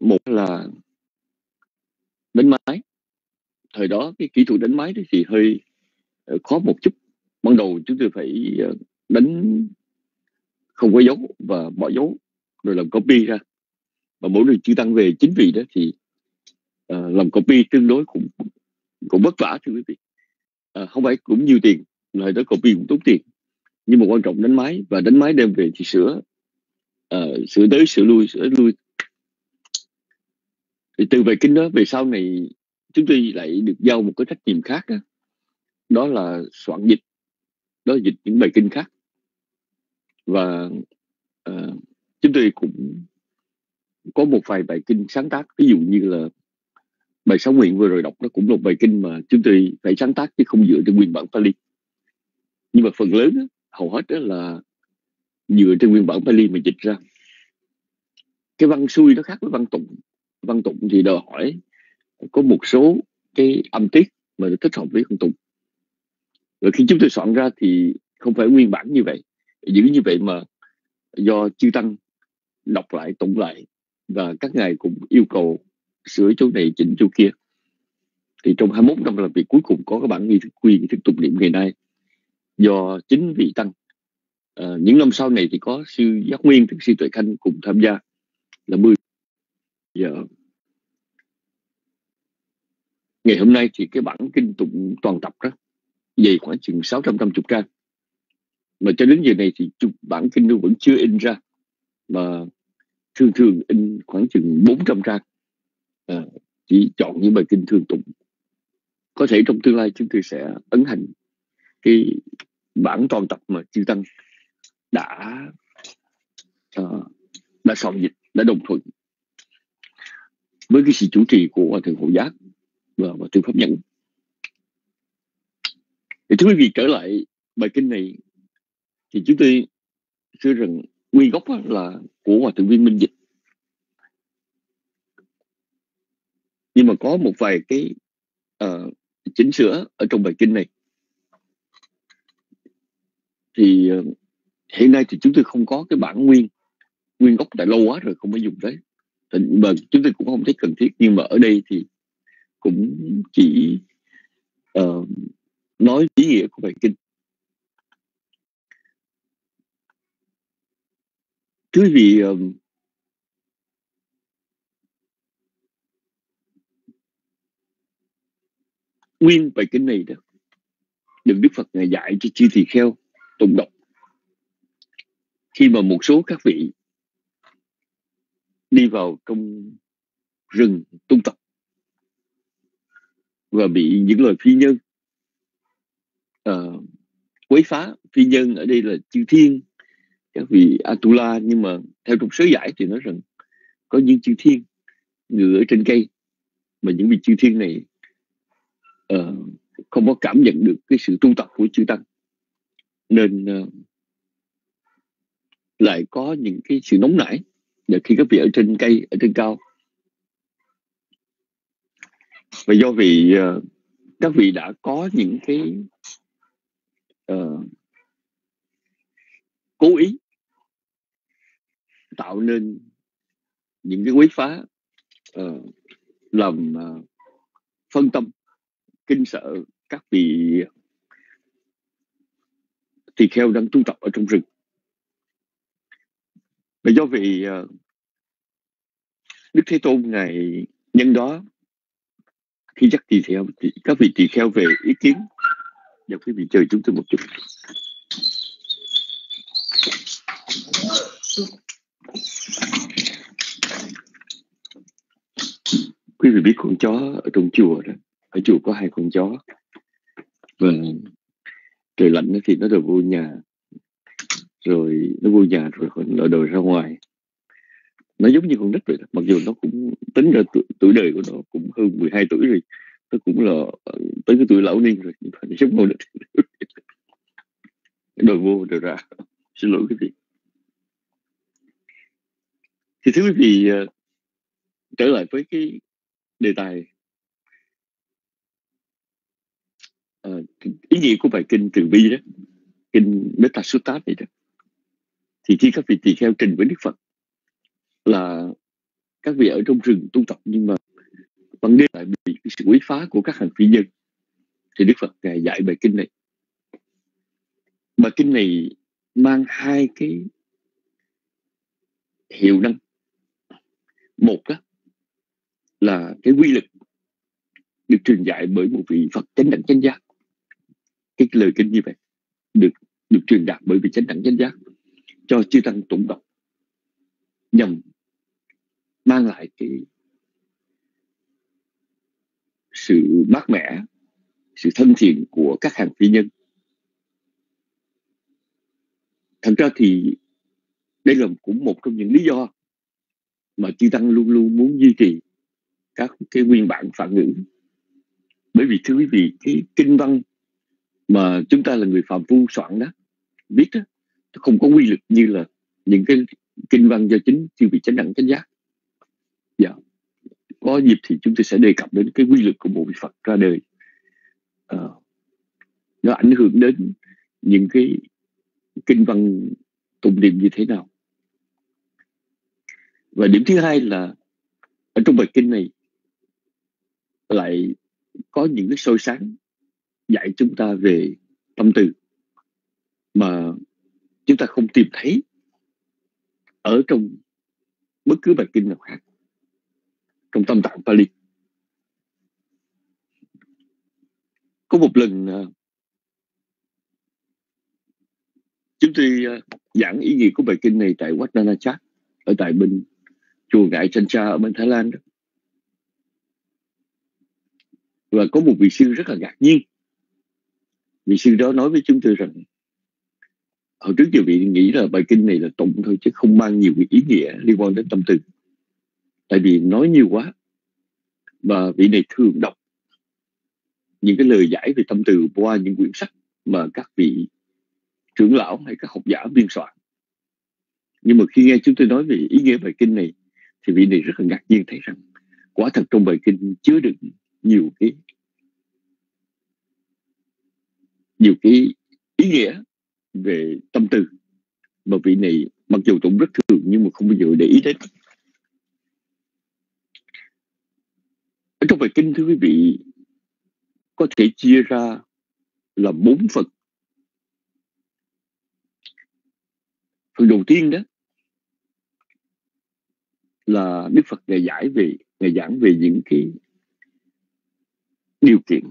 Một là đánh máy thời đó cái kỹ thuật đánh máy thì hơi ờ, khó một chút. Ban đầu chúng tôi phải ờ, đánh không có dấu và bỏ dấu rồi làm copy ra. Và mỗi lần chưa tăng về chính vì đó thì uh, làm copy tương đối cũng cũng vất vả thưa quý vị. Uh, không phải cũng nhiều tiền lời đó copy cũng tốn tiền. Nhưng mà quan trọng đánh máy và đánh máy đem về thì sửa uh, sửa tới sửa lui sửa lui. Thì từ về kinh đó về sau này chúng tôi lại được giao một cái trách nhiệm khác đó, đó là soạn dịch. Đó là dịch những bài kinh khác. Và uh, chúng tôi cũng có một vài bài kinh sáng tác. Ví dụ như là bài sáu nguyện vừa rồi đọc nó cũng là một bài kinh mà chúng tôi phải sáng tác chứ không dựa trên nguyên bản Pali. Nhưng mà phần lớn hầu hết đó là dựa trên nguyên bản Pali mà dịch ra. Cái văn xuôi nó khác với văn tụng. Văn tụng thì đòi hỏi có một số cái âm tiết mà được thích hợp với con tùng. Rồi khi chúng tôi soạn ra thì không phải nguyên bản như vậy. Giữ như vậy mà do chư tăng đọc lại tụng lại và các ngài cũng yêu cầu sửa chỗ này chỉnh chỗ kia. Thì trong 21 năm làm việc cuối cùng có cái bản nghi thức quy nghi thức tụng niệm ngày nay. Do chính vị tăng à, những năm sau này thì có sư giác nguyên tức sư tuệ khanh cùng tham gia là 10 giờ ngày hôm nay thì cái bản kinh tụng toàn tập đó dày khoảng chừng 650 trang. Mà cho đến giờ này thì chục bản kinh nó vẫn chưa in ra mà thường thường in khoảng chừng 400 trang. À, chỉ chọn những bài kinh thường tụng. Có thể trong tương lai chúng tôi sẽ ấn hành cái bản toàn tập mà chư tăng đã uh, đã soạn dịch đã đồng thuận với cái sự chủ trì của hòa thượng hộ giác và và thượng pháp nhẫn. Thì thưa quý vị trở lại bài kinh này thì chúng tôi xưa rằng nguyên gốc là của hòa thượng viên minh dịch. Nhưng mà có một vài cái uh, chỉnh sửa ở trong bài kinh này. Thì uh, hiện nay thì chúng tôi không có cái bản nguyên nguyên gốc đã lâu quá rồi không có dùng đấy mà chúng tôi cũng không thấy cần thiết nhưng mà ở đây thì cũng chỉ uh, nói ý nghĩa của bài kinh. Thưa quý vị um, nguyên bài kinh này đó được Đức Phật ngài dạy cho chư tỳ kheo tụng đọc. Khi mà một số các vị đi vào trong rừng tu tập và bị những loài phi nhân. Uh, quấy phá phi nhân ở đây là chư thiên các vị Atula. Nhưng mà theo trong sớ giải thì nói rằng có những chư thiên người ở trên cây mà những vị chư thiên này uh, không có cảm nhận được cái sự tu tập của chư tăng. Nên uh, lại có những cái sự nóng nảy. Và khi các vị ở trên cây ở trên cao và do vì uh, các vị đã có những cái uh, cố ý tạo nên những cái quấy phá uh, làm uh, phân tâm kinh sợ các vị tỳ kheo đang tu tập ở trong rừng. Và do vì uh, đức thế tôn ngài nhân đó khi dắt tỳ kheo các vị tỳ kheo về ý kiến. Và quý vị chờ chúng tôi một chút. Quý vị biết con chó ở trong chùa đó, ở chùa có hai con chó. Và trời lạnh thì nó đều vô nhà. Rồi nó vô nhà rồi nó đòi ra ngoài nó giống như con nít vậy đó. mặc dù nó cũng tính ra tuổi, tuổi đời của nó cũng hơn 12 tuổi rồi. Nó cũng là ờ, tới cái tuổi lão niên rồi nhưng mà nó giống con nít. Đòi vô đòi ra. Xin lỗi quý vị. Thì thưa quý vị ờ, trở lại với cái đề tài. À, ý nghĩa của bài kinh từ bi đó kinh Metta Sutta này đó. Thì khi các vị tỳ kheo trình với Đức Phật là các vị ở trong rừng tu tập, nhưng mà ban đêm lại bị sự quấy phá của các hành phi nhân. Thì Đức Phật ngài dạy bài kinh này. Bài kinh này mang hai cái hiệu năng. Một đó là cái quy lực được truyền dạy bởi một vị Phật chánh đẳng chánh giác. Cái lời kinh như vậy được được truyền đạt bởi vị chánh đẳng chánh giác cho chư tăng tụng đọc nhằm mang lại cái sự mát mẻ, sự thân thiện của các hàng phi nhân. Thật ra thì đây là cũng một trong những lý do mà chư tăng luôn luôn muốn duy trì các cái nguyên bản phản ngữ. Bởi vì thưa quý vị, cái kinh văn mà chúng ta là người phạm phu soạn đó viết đó không có quy lực như là những cái kinh văn do chính chư vị chánh đẳng chánh giác. Dạ. Có dịp thì chúng tôi sẽ đề cập đến cái quy luật của bộ vị Phật ra đời. À, nó ảnh hưởng đến những cái kinh văn tụng niệm như thế nào. Và điểm thứ hai là ở trong bài kinh này lại có những cái soi sáng dạy chúng ta về tâm từ mà chúng ta không tìm thấy ở trong bất cứ bài kinh nào khác, trong tâm tạng Pali. Có một lần à, chúng tôi à, giảng ý nghĩa của bài kinh này tại Wat Nanachat ở tại bên chùa Ngại Chancha ở bên Thái Lan đó. Và có một vị sư rất là ngạc nhiên. Vị sư đó nói với chúng tôi rằng hồi trước nhiều vị nghĩ là bài kinh này là tụng thôi chứ không mang nhiều ý nghĩa liên quan đến tâm tư. Tại vì nói nhiều quá và vị này thường đọc những cái lời giải về tâm từ qua những quyển sách mà các vị trưởng lão hay các học giả biên soạn. Nhưng mà khi nghe chúng tôi nói về ý nghĩa bài kinh này, thì vị này rất là ngạc nhiên thấy rằng quả thật trong bài kinh chứa đựng nhiều cái nhiều cái ý nghĩa về tâm tư. Mà vị này mặc dù cũng rất thường nhưng mà không bao giờ để ý đến. Ở trong bài kinh, thưa quý vị, có thể chia ra là bốn phần. Phần đầu tiên đó là đức phật ngài giải về ngài giảng về những cái điều kiện.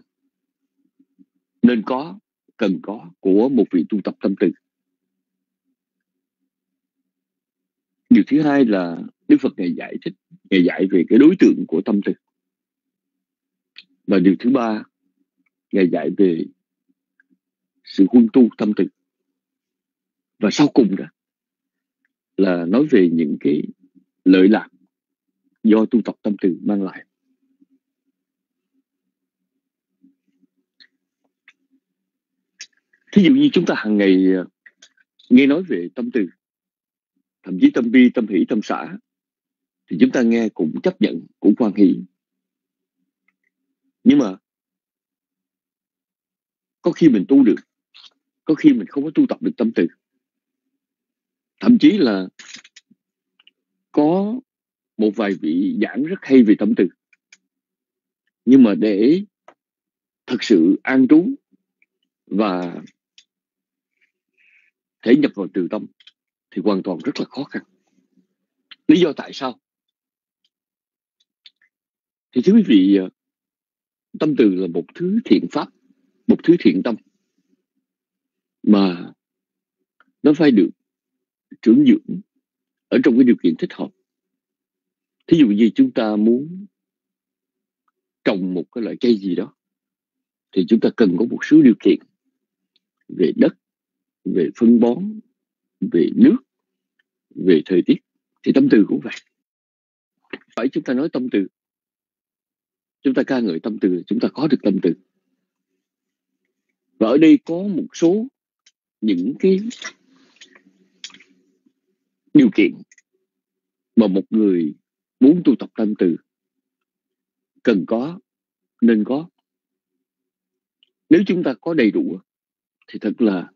Nên có cần có của một vị tu tập tâm từ. Điều thứ hai là đức phật ngày giải thích ngày dạy về cái đối tượng của tâm từ. Và điều thứ ba ngày dạy về sự huân tu tâm từ. Và sau cùng đó là nói về những cái lợi lạc do tu tập tâm từ mang lại. Thí dụ như chúng ta hàng ngày ờ, nghe nói về tâm từ, thậm chí tâm bi, tâm hỷ, tâm xã, thì chúng ta nghe cũng chấp nhận, cũng quan hỷ. Nhưng mà có khi mình tu được, có khi mình không có tu tập được tâm từ. Thậm chí là có một vài vị giảng rất hay về tâm từ. Nhưng mà để thực sự an trú và thể nhập vào từ tâm thì hoàn toàn rất là khó khăn. Lý do tại sao? Thì thưa quý vị ờ, tâm từ là một thứ thiện pháp, một thứ thiện tâm mà nó phải được trưởng dưỡng ở trong cái điều kiện thích hợp. Thí dụ như chúng ta muốn trồng một cái loại cây gì đó thì chúng ta cần có một số điều kiện về đất về phân bón, về nước, về thời tiết, thì tâm từ cũng vậy. Phải chúng ta nói tâm từ. Chúng ta ca ngợi tâm từ, chúng ta có được tâm từ. Và ở đây có một số những cái điều kiện mà một người muốn tu tập tâm từ cần có, nên có. Nếu chúng ta có đầy đủ thì thật là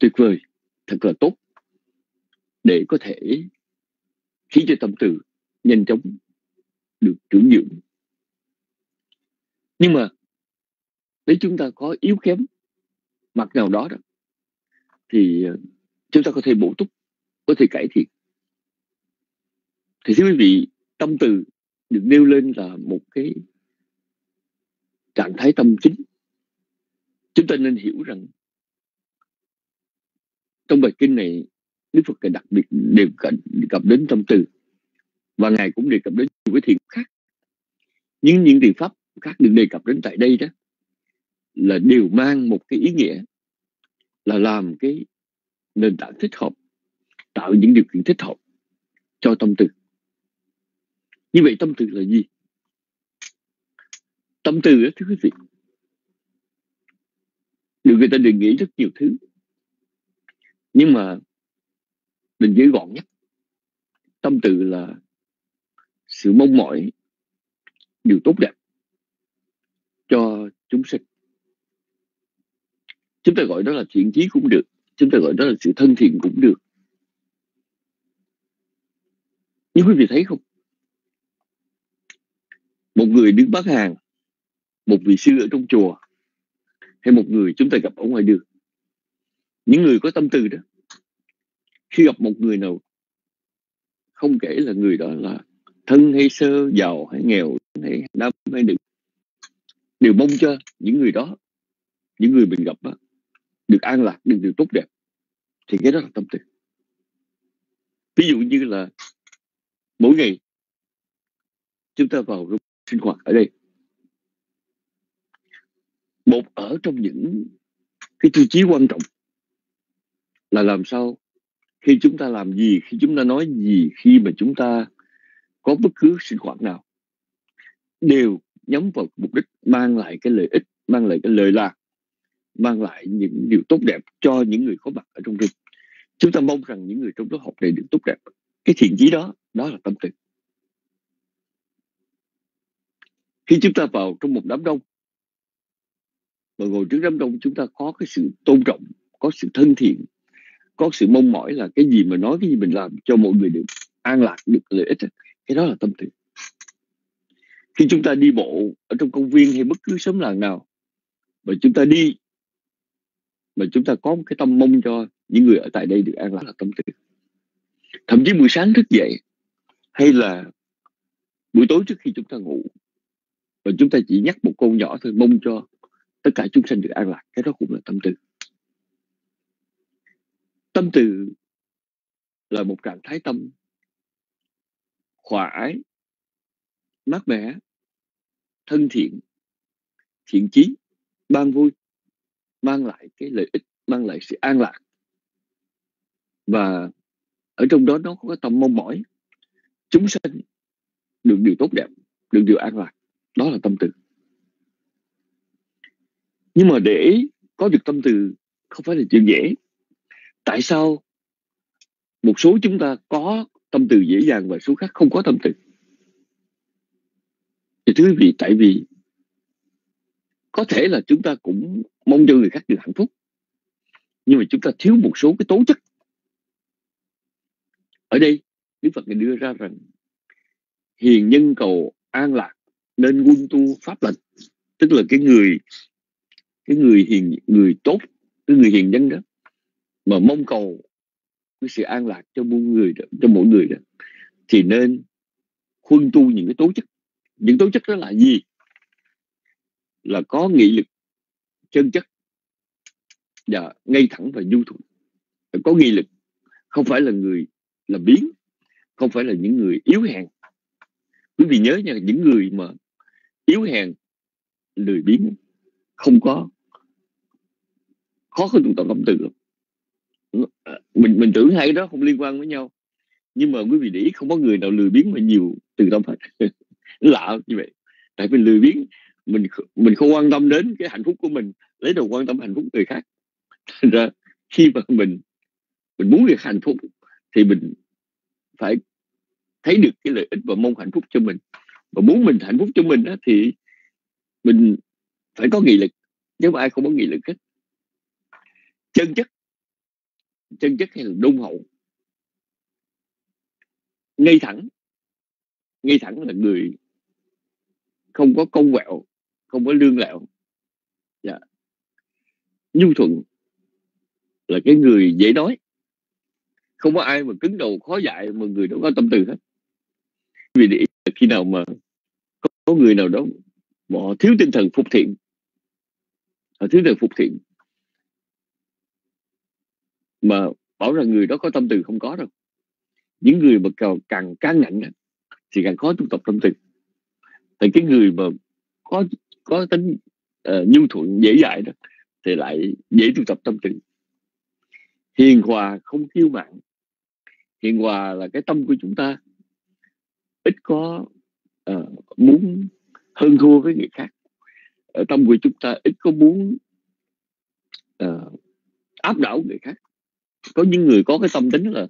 tuyệt vời, thật là tốt. Để có thể khiến cho tâm từ nhanh chóng được trưởng dưỡng. Nhưng mà nếu chúng ta có yếu kém mặt nào đó đó, thì ờ, chúng ta có thể bổ túc, có thể cải thiện. Thì thưa quý vị, tâm từ được nêu lên là một cái trạng thái tâm chính. Chúng ta nên hiểu rằng trong bài kinh này, Đức Phật đặc biệt đề cập đến tâm từ. Và ngài cũng đề cập đến nhiều cái thiện khác. Nhưng những thiện pháp khác được đề cập đến tại đây đó là đều mang một cái ý nghĩa là làm cái nền tảng thích hợp, tạo những điều kiện thích hợp cho tâm từ. Như vậy tâm từ là gì? Tâm từ đó thưa quý vị, được người ta định nghĩa rất nhiều thứ nhưng mà mình dưới gọn nhất, tâm từ là sự mong mỏi điều tốt đẹp cho chúng sinh. Chúng ta gọi đó là thiện chí cũng được, chúng ta gọi đó là sự thân thiện cũng được. Nhưng quý vị thấy không? Một người đứng bán hàng, một vị sư ở trong chùa hay một người chúng ta gặp ở ngoài đường những người có tâm từ đó khi gặp một người nào không kể là người đó là thân hay sơ giàu hay nghèo hay đam hay được đều mong cho những người đó những người mình gặp đó, được an lạc được điều tốt đẹp. Thì cái đó là tâm từ ví dụ như là mỗi ngày chúng ta vào sinh hoạt ở đây. Một ở trong những cái tiêu chí quan trọng là làm sao? Khi chúng ta làm gì, khi chúng ta nói gì, khi mà chúng ta có bất cứ sinh hoạt nào, đều nhắm vào mục đích mang lại cái lợi ích, mang lại cái lợi lạc, mang lại những điều tốt đẹp cho những người có mặt ở trong rừng. Chúng ta mong rằng những người trong lớp học này được tốt đẹp. Cái thiện chí đó đó là tâm từ. Khi chúng ta vào trong một đám đông, mà ngồi trước đám đông, chúng ta có cái sự tôn trọng, có sự thân thiện có sự mong mỏi là cái gì mà nói, cái gì mình làm cho mọi người được an lạc, được lợi ích cái đó là tâm từ. Khi chúng ta đi bộ ở trong công viên hay bất cứ sớm làng nào, mà chúng ta đi, mà chúng ta có một cái tâm mong cho những người ở tại đây được an lạc là tâm từ. Thậm chí buổi sáng thức dậy, hay là buổi tối trước khi chúng ta ngủ và chúng ta chỉ nhắc một câu nhỏ thôi, mong cho tất cả chúng sanh được an lạc, cái đó cũng là tâm từ tâm từ là một trạng thái tâm. Khoái mát mẻ, thân thiện thiện chí, ban vui, mang lại cái lợi ích, mang lại sự an lạc. Và ở trong đó nó có cái tâm mong mỏi. Chúng sanh được điều tốt đẹp, được điều an lạc. Đó là tâm từ. Nhưng mà để có được tâm từ không phải là chuyện dễ tại sao một số chúng ta có tâm từ dễ dàng và số khác không có tâm từ? Thì thưa quý vị, tại vì có thể là chúng ta cũng mong cho người khác được hạnh phúc, nhưng mà chúng ta thiếu một số cái tố chất. Ở đây, Đức Phật đưa ra rằng hiền nhân cầu an lạc nên quân tu pháp lệnh tức là cái người cái người hiền, người tốt, cái người hiền nhân đó mà mong cầu cái sự an lạc cho mỗi người đó, cho mỗi người đó thì nên khuân tu những cái tố chất. Những tố chất đó là gì? Là có nghị lực chân chất và ngay thẳng và du thuận. Có nghị lực không phải là người là biến không phải là những người yếu hèn. Quý vị nhớ nha những người mà yếu hèn lười biếng không có khó có tụ tập tâm từ À, mình mình tưởng hai cái đó không liên quan với nhau. Nhưng mà quý vị để ý không có người nào lười biếng mà nhiều từ tâm hết. Lạ như vậy. Tại vì lười biếng mình mình không quan tâm đến cái hạnh phúc của mình lấy đầu quan tâm hạnh phúc người khác. Thành ra khi mà mình mình muốn được hạnh phúc thì mình phải thấy được cái lợi ích và mong hạnh phúc cho mình. Và muốn mình hạnh phúc cho mình đó, thì mình phải có nghị lực. Nếu mà ai không có nghị lực hết. Chân chất chân chất hay là đôn hậu. Ngay thẳng. Ngay thẳng là người không có công quẹo, không có lương lẹo. Dạ. nhu thuận là cái người dễ nói. Không có ai mà cứng đầu khó dạy mà người đó có tâm từ hết. Vì để khi nào mà có người nào đó họ thiếu tinh thần phục thiện, họ thiếu tinh thần phục thiện mà bảo rằng người đó có tâm từ không có đâu. Những người mà càng, càng can ngạnh thì càng khó tu tập tâm từ. Tại cái người mà có có tính uh, nhu thuận dễ dãi đó thì lại dễ tu tập tâm từ. Hiền hòa không kiêu mạn. Hiền hòa là cái tâm của chúng ta. Ít có uh, muốn hơn thua với người khác. Ở tâm của chúng ta ít có muốn uh, áp đảo người khác có những người có cái tâm tính là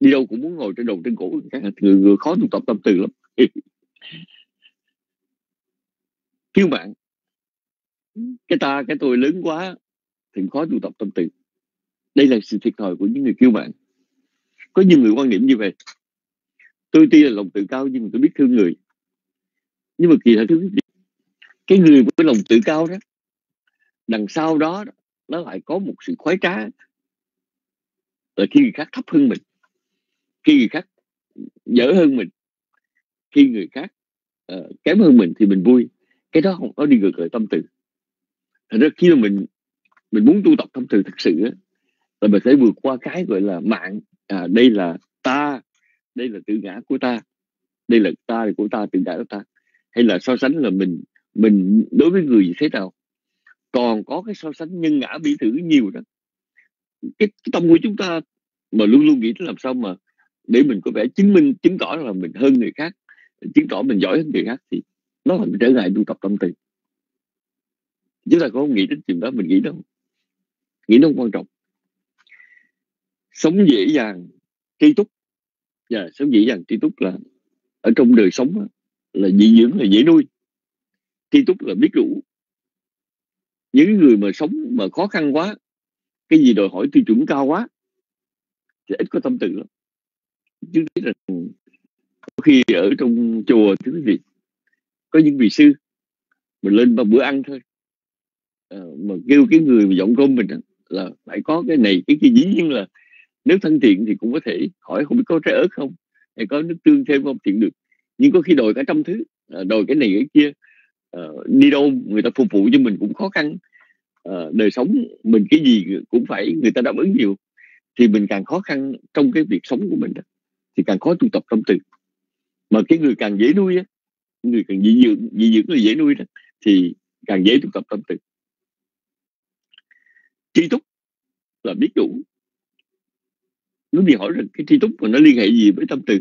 đi đâu cũng muốn ngồi trên đầu trên cổ người người, khó tụ tập tâm từ lắm. Kêu bạn. Cái ta cái tôi lớn quá thì khó tụ tập tâm từ. Đây là sự thiệt thòi của những người kêu bạn. Có nhiều người quan niệm như vậy. Tôi tuy là lòng tự cao nhưng mà tôi biết thương người. Nhưng mà kỳ thật thứ cái người với lòng tự cao đó đằng sau đó nó lại có một sự khoái trá là khi người khác thấp hơn mình khi người khác dở hơn mình khi người khác uh, kém hơn mình thì mình vui. Cái đó không có đi ngược lại tâm từ. Thành ra khi mà mình mình muốn tu tập tâm từ thực sự á, là mình phải vượt qua cái gọi là mạng. À, đây là ta đây là tự ngã của ta đây là ta là của ta tự ngã của ta. Hay là so sánh là mình mình đối với người như thế nào. Còn có cái so sánh nhân ngã bị tử nhiều đó cái, cái tâm của chúng ta mà luôn luôn nghĩ làm sao mà để mình có vẻ chứng minh chứng tỏ là mình hơn người khác chứng tỏ mình giỏi hơn người khác thì nó là trở ngại tu tập tâm từ. Chúng ta có không nghĩ đến chuyện đó mình nghĩ đâu nghĩ nó không quan trọng. Sống dễ dàng tri túc. Và yeah, sống dễ dàng tri túc là ở trong đời sống là dị dưỡng là dễ nuôi. Tri túc là biết đủ. Những người mà sống mà khó khăn quá cái gì đòi hỏi tiêu chuẩn cao quá thì ít có tâm từ lắm. Chứ biết là khi ở trong chùa thưa quý vị có những vị sư mình lên ba bữa ăn thôi à, mà kêu cái người mà dọn cơm mình đó, là phải có cái này cái kia. Dĩ nhiên là nếu thân thiện thì cũng có thể hỏi không biết có trái ớt không hay có nước tương thêm không thiện được. Nhưng có khi đòi cả trăm thứ à, đòi cái này cái kia à, đi đâu người ta phục vụ cho mình cũng khó khăn. Ờ, đời sống mình cái gì cũng phải người ta đáp ứng nhiều thì mình càng khó khăn trong cái việc sống của mình đó, thì càng khó tu tập tâm từ. Mà cái người càng dễ nuôi á người càng dị dưỡng dị dưỡng người dễ nuôi đó thì càng dễ tu tập tâm từ. Tri túc là biết đủ. Nó bị hỏi rằng cái tri túc mà nó liên hệ gì với tâm từ?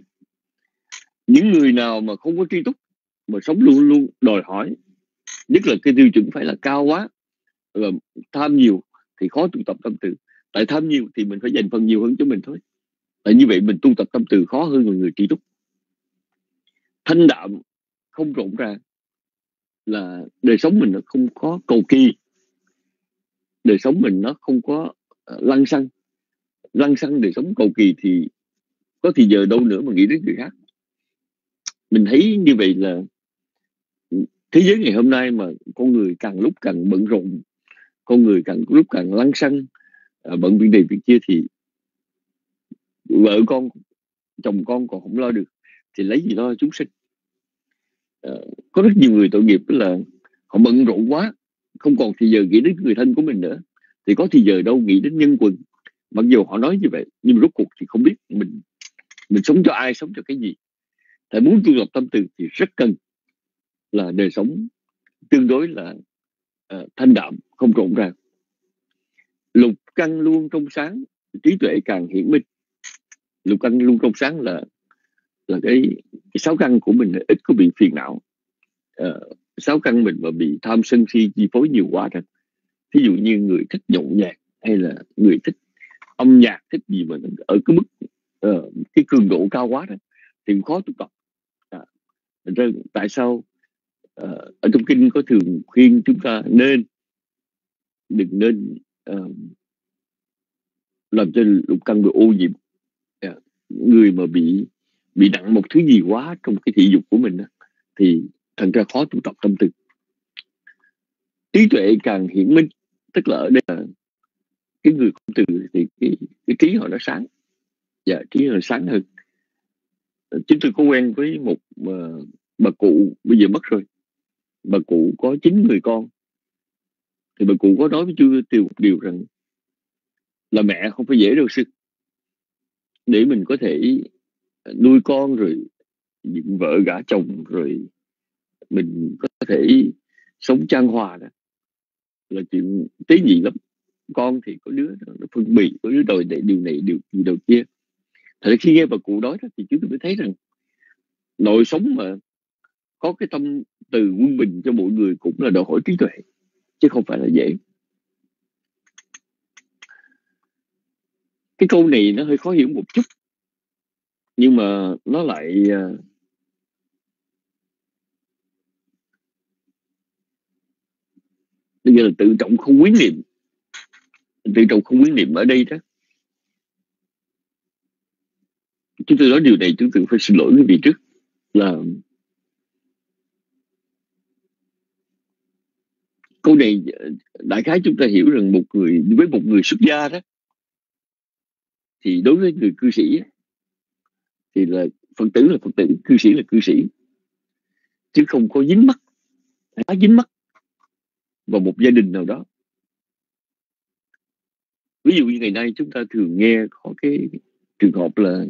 Những người nào mà không có tri túc mà sống luôn luôn đòi hỏi nhất là cái tiêu chuẩn phải là cao quá tham nhiều thì khó tu tập tâm từ. Tại tham nhiều thì mình phải dành phần nhiều hơn cho mình thôi. Tại như vậy mình tu tập tâm từ khó hơn người người tri túc thanh đạm không rộn ràng là đời sống mình nó không có cầu kỳ. Đời sống mình nó không có ờ, lăng xăng. Lăng xăng đời sống cầu kỳ thì có thì giờ đâu nữa mà nghĩ đến người khác. Mình thấy như vậy là ừ, thế giới ngày hôm nay mà con người càng lúc càng bận rộn con người càng lúc càng lăng xăng à, bận việc này việc kia thì vợ con chồng con còn không lo được thì lấy gì lo chúng sinh. À, có rất nhiều người tội nghiệp là họ bận rộn quá không còn thì giờ nghĩ đến người thân của mình nữa. Thì có thì giờ đâu nghĩ đến nhân quần. Mặc dù họ nói như vậy nhưng rốt cuộc thì không biết mình mình sống cho ai sống cho cái gì. Tại muốn tu lập tâm từ thì rất cần là đời sống tương đối là uh, thanh đạm không rộn ràng lục căn luôn trong sáng trí tuệ càng hiển minh. Lục căn luôn trong sáng là là cái, cái sáu căn của mình ít có bị phiền não. À, sáu căn mình mà bị tham sân si chi phối nhiều quá thật ví dụ như người thích nhộn nhạc hay là người thích âm nhạc thích gì mà ở cái mức uh, cái cường độ cao quá đó thì khó tu tập. À, tại sao uh, ở trong kinh có thường khuyên chúng ta nên đừng nên uh, làm cho lục căn bị ô nhiễm. Yeah. người mà bị bị nặng một thứ gì quá trong cái thị dục của mình đó, thì thành ra khó tu tập tâm tư. Trí tuệ càng hiển minh tức là ở đây là cái người không từ thì cái, cái trí họ nó sáng. Dạ trí họ sáng hơn. Ờ, Chúng tôi có quen với một uh, bà cụ bây giờ mất rồi. Bà cụ có chín người con thì bà cụ có nói với chú tiêu một điều rằng là mẹ không phải dễ đâu sư để mình có thể nuôi con rồi dựng vợ gả chồng rồi mình có thể sống trang hòa đó là chuyện tế nhị lắm. Con thì có đứa nó phân bì, có đứa đòi để điều này, điều gì đầu kia. Thật khi nghe bà cụ nói đó thì chúng tôi mới thấy rằng nội sống mà có cái tâm từ quân bình cho mọi người cũng là đòi hỏi trí tuệ chứ không phải là dễ. Cái câu này nó hơi khó hiểu một chút, nhưng mà nó lại à, bây giờ là tự trọng không quyến niệm. Tự trọng không quyến niệm ở đây đó. Chúng tôi nói điều này chúng tôi phải xin lỗi quý vị trước là câu này ờ, đại khái chúng ta hiểu rằng một người, với một người xuất gia đó, thì đối với người cư sĩ thì là phật tử là phật tử, cư sĩ là cư sĩ. Chứ không có dính mắt quá dính mắt vào một gia đình nào đó. Ví dụ như ngày nay chúng ta thường nghe có cái trường hợp là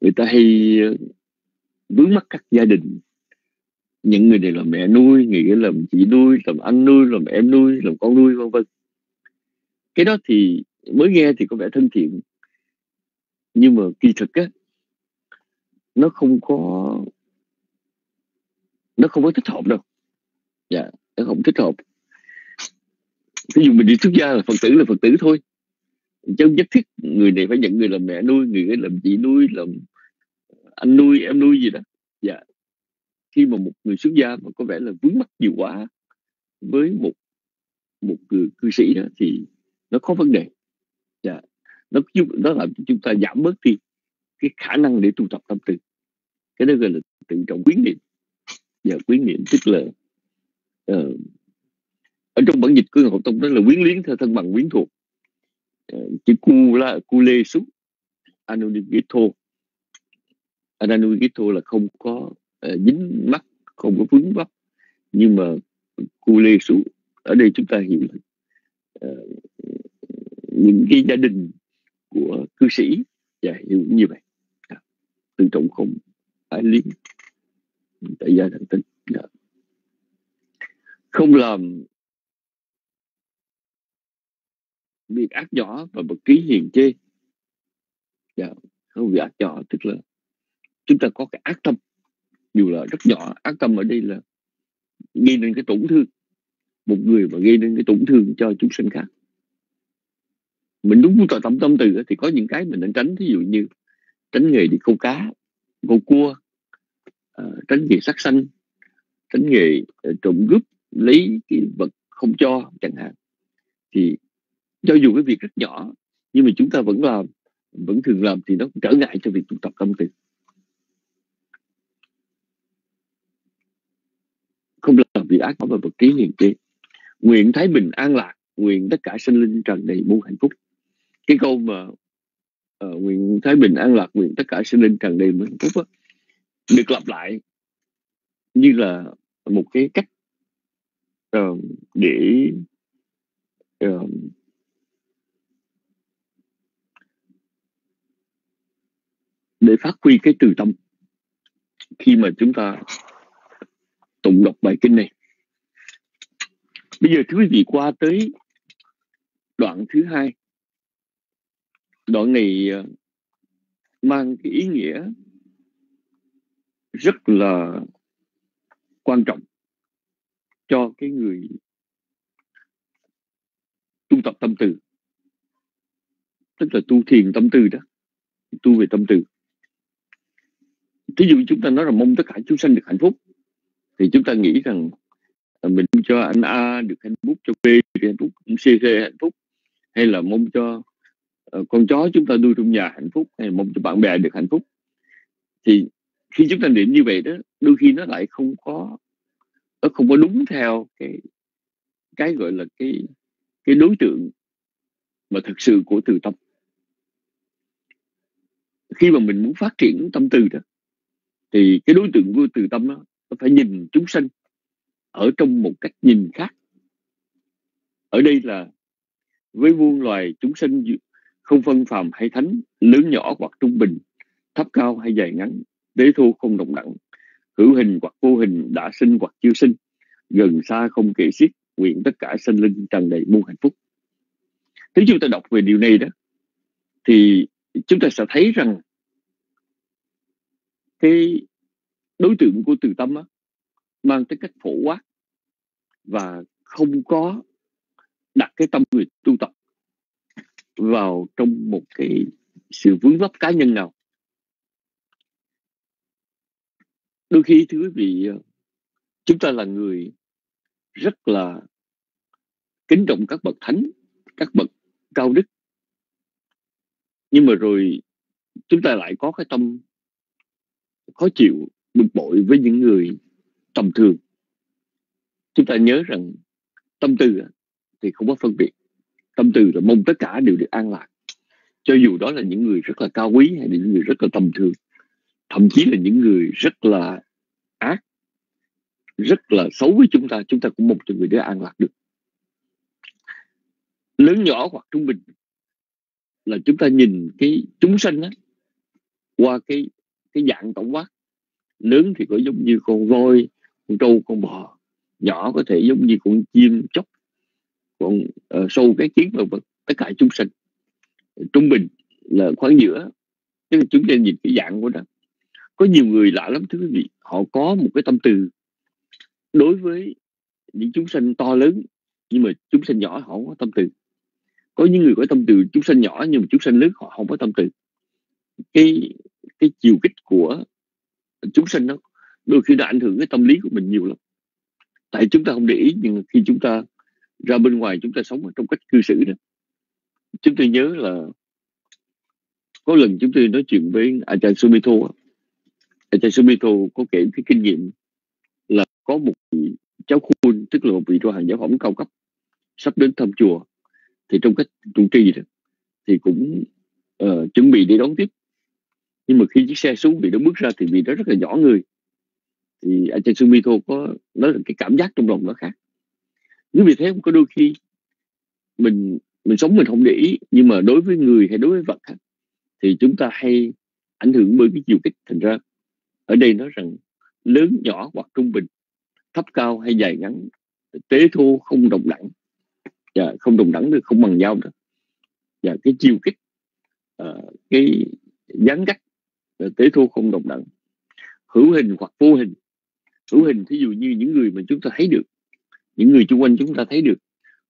người ta hay ờ, vướng mắt các gia đình những người này là mẹ nuôi, người kia làm chị nuôi, làm anh nuôi, làm em nuôi, làm con nuôi, vân vân. Cái đó thì mới nghe thì có vẻ thân thiện. Nhưng mà kỳ thực á, nó không có, nó không có thích hợp đâu. Dạ nó không thích hợp. Ví dụ mình đi xuất gia là phật tử là phật tử thôi. Chứ không nhất thiết người này phải nhận người làm mẹ nuôi, người ấy làm chị nuôi, làm anh nuôi, em nuôi gì đó. Dạ khi mà một người xuất gia mà có vẻ là vướng mắc nhiều quá với một một người cư sĩ đó thì nó có vấn đề. Dạ nó giúp nó làm cho chúng ta giảm bớt đi cái khả năng để tu tập tâm từ cái đó gọi là tự trọng quyến niệm. Dạ, Và quyến niệm tức là uh, ở trong bản dịch của Ngọc Tông đó là quyến liếng theo thân bằng quyến thuộc. Uh, chữ cu là cu lê xuống. Anonigito anonigito là không có Ờ, dính mắt không có vướng vấp nhưng mà cu lê xuống ở đây chúng ta hiểu uh, những cái gia đình của cư sĩ và hiểu như vậy. Dạ, à, tự trọng không phải liên tại gia thành tính à. Không làm việc ác nhỏ và bậc ký hiền chê. À, không việc ác nhỏ tức là chúng ta có cái ác tâm dù là rất nhỏ, ác tâm ở đây là gây nên cái tổn thương. Một người mà gây nên cái tổn thương cho chúng sinh khác. Mình đúng tọa tâm tâm từ thì có những cái mình nên tránh. Ví dụ như tránh nghề đi câu cá, câu cua ờ, tránh nghề sát sanh, tránh nghề ờ, trộm cướp, lấy cái vật không cho chẳng hạn. Thì cho dù cái việc rất nhỏ, nhưng mà chúng ta vẫn làm, vẫn thường làm thì nó trở ngại cho việc tu tập tâm từ. Vì ác việc và vật trí hiền tri, nguyện thái bình an lạc nguyện tất cả sinh linh trần đầy muôn hạnh phúc. Cái câu mà uh, nguyện thái bình an lạc nguyện tất cả sinh linh trần đầy muôn hạnh phúc đó, được lặp lại như là một cái cách uh, để uh, để phát huy cái từ tâm. Khi mà chúng ta tụng đọc bài kinh này bây giờ thưa quý vị, qua tới đoạn thứ hai, đoạn này ờ, mang cái ý nghĩa rất là quan trọng cho cái người tu tập tâm từ. Tức là tu thiền tâm từ đó, tu về tâm từ. Thí dụ chúng ta nói là mong tất cả chúng sanh được hạnh phúc, thì chúng ta nghĩ rằng Ờ, mình cho anh A được hạnh phúc cho B được hạnh phúc C C hạnh phúc. Hay là mong cho uh, con chó chúng ta nuôi trong nhà hạnh phúc hay mong cho bạn bè được hạnh phúc. Thì khi chúng ta niệm như vậy đó đôi khi nó lại không có nó không có đúng theo cái cái gọi là cái cái đối tượng mà thực sự của từ tâm. Khi mà mình muốn phát triển tâm từ đó thì cái đối tượng của từ tâm đó, nó phải nhìn chúng sanh ở trong một cách nhìn khác. Ở đây là với muôn loài chúng sinh không phân phàm hay thánh lớn nhỏ hoặc trung bình thấp cao hay dài ngắn đế thu không đồng đẳng hữu hình hoặc vô hình đã sinh hoặc chưa sinh gần xa không kể xiết nguyện tất cả sinh linh tràn đầy muôn hạnh phúc. Nếu chúng ta đọc về điều này đó thì chúng ta sẽ thấy rằng cái đối tượng của từ tâm á, mang tính cách phổ quát và không có đặt cái tâm người tu tập vào trong một cái sự vướng vấp cá nhân nào. Đôi khi, thưa quý vị, chúng ta là người rất là kính trọng các bậc thánh, các bậc cao đức. Nhưng mà rồi chúng ta lại có cái tâm khó chịu bực bội với những người tầm thường. Chúng ta nhớ rằng tâm tư thì không có phân biệt. Tâm tư là mong tất cả đều được an lạc. Cho dù đó là những người rất là cao quý hay là những người rất là tầm thường, thậm chí là những người rất là ác, rất là xấu với chúng ta chúng ta cũng mong cho người đó an lạc được. Lớn nhỏ hoặc trung bình là chúng ta nhìn cái chúng sanh á, qua cái cái dạng tổng quát. Lớn thì có giống như con voi con trâu con bò nhỏ có thể giống như con chim chóc con uh, sâu cái kiến và vật tất cả chúng sinh trung bình là khoảng giữa tức là chúng ta nhìn cái dạng của nó. Có nhiều người lạ lắm thưa quý vị họ có một cái tâm từ đối với những chúng sinh to lớn nhưng mà chúng sinh nhỏ họ không có tâm từ có những người có tâm từ chúng sinh nhỏ nhưng mà chúng sinh lớn họ không có tâm từ cái cái chiều kích của chúng sinh nó đôi khi nó ảnh hưởng cái tâm lý của mình nhiều lắm. Tại chúng ta không để ý nhưng khi chúng ta ra bên ngoài chúng ta sống ở trong cách cư xử đó chúng tôi nhớ là có lần chúng tôi nói chuyện với Ajahn Sumito Ajahn Sumito có kể cái kinh nghiệm là có một vị cháu khuôn tức là một vị tu hàng giáo phẩm cao cấp sắp đến thăm chùa. Thì trong cách trụ trì đó thì cũng uh, chuẩn bị để đón tiếp. Nhưng mà khi chiếc xe xuống vị đó bước ra thì vì nó rất là nhỏ người thì anh Trần thô có nói là cái cảm giác trong lòng nó khác. Nhưng vì thế có đôi khi mình mình sống mình không để ý nhưng mà đối với người hay đối với vật thì chúng ta hay ảnh hưởng bởi cái chiều kích. Thành ra ở đây nói rằng lớn nhỏ hoặc trung bình thấp cao hay dài ngắn tế thô không đồng đẳng. Và không đồng đẳng được không bằng nhau đó và dạ, cái chiều kích uh, cái gián cách ờ, tế thô không đồng đẳng. Hữu hình hoặc vô hình hữu hình thí dụ như những người mà chúng ta thấy được, những người xung quanh chúng ta thấy được,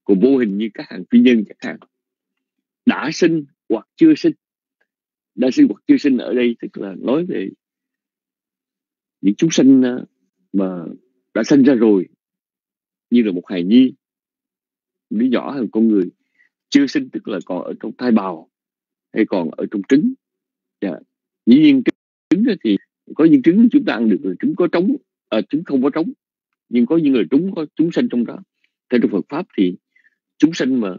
còn vô hình như các hàng phi nhân chẳng hạn, đã sinh hoặc chưa sinh, đã sinh hoặc chưa sinh ở đây, tức là nói về những chúng sinh ờ, mà đã sinh ra rồi, như là một hài nhi, đứa nhỏ hơn con người chưa sinh, tức là còn ở trong thai bào hay còn ở trong trứng yeah. Dĩ nhiên trứng thì có những trứng chúng ta ăn được là trứng có trống à, chúng không có trống. Nhưng có những người trúng có chúng sanh trong đó. Theo trong Phật pháp thì chúng sanh mà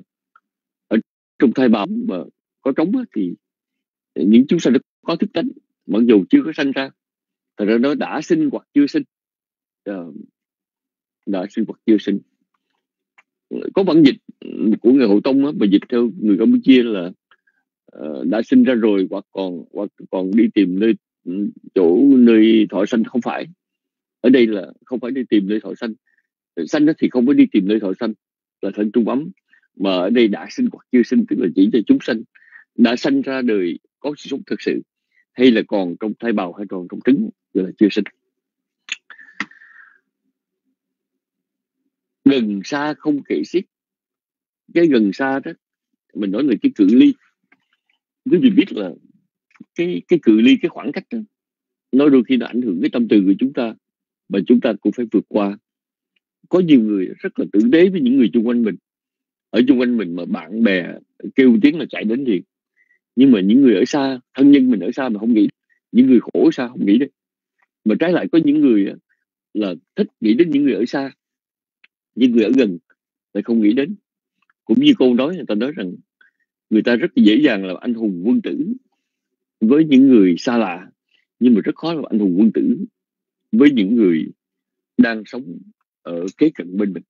ở trong thai bào mà có trống thì những chúng sanh có thức tánh. Mặc dù chưa có sanh ra thật ra nó đã sinh hoặc chưa sinh. À, đã sinh hoặc chưa sinh. Có bản dịch của người hậu tông á, mà dịch theo người campuchia là uh, đã sinh ra rồi hoặc còn hoặc còn đi tìm nơi chỗ nơi thọ sanh không phải ở đây là không phải đi tìm nơi thọ sanh. Sanh thì không có đi tìm nơi thọ sanh, là thân trung ấm. Mà ở đây đã sinh hoặc chưa sinh, tức là chỉ cho chúng sanh. Đã sanh ra đời có sự sống thực sự, hay là còn trong thai bào hay còn trong trứng, gọi là chưa sinh. Gần xa không kể xiết. Cái gần xa đó, mình nói là cái cự ly. Quý vị biết là cái cái cự ly, cái khoảng cách đó, nó đôi khi nó ảnh hưởng cái tâm từ của chúng ta mà chúng ta cũng phải vượt qua. Có nhiều người rất là tử tế với những người xung quanh mình. Ở xung quanh mình mà bạn bè kêu tiếng là chạy đến liền. Nhưng mà những người ở xa, thân nhân mình ở xa mà không nghĩ. Những người khổ ở xa không nghĩ đấy. Mà trái lại có những người là thích nghĩ đến những người ở xa. Những người ở gần lại không nghĩ đến. Cũng như câu nói người ta nói rằng, người ta rất dễ dàng là anh hùng quân tử với những người xa lạ. Nhưng mà rất khó là anh hùng quân tử với những người đang sống ở kế cận bên mình.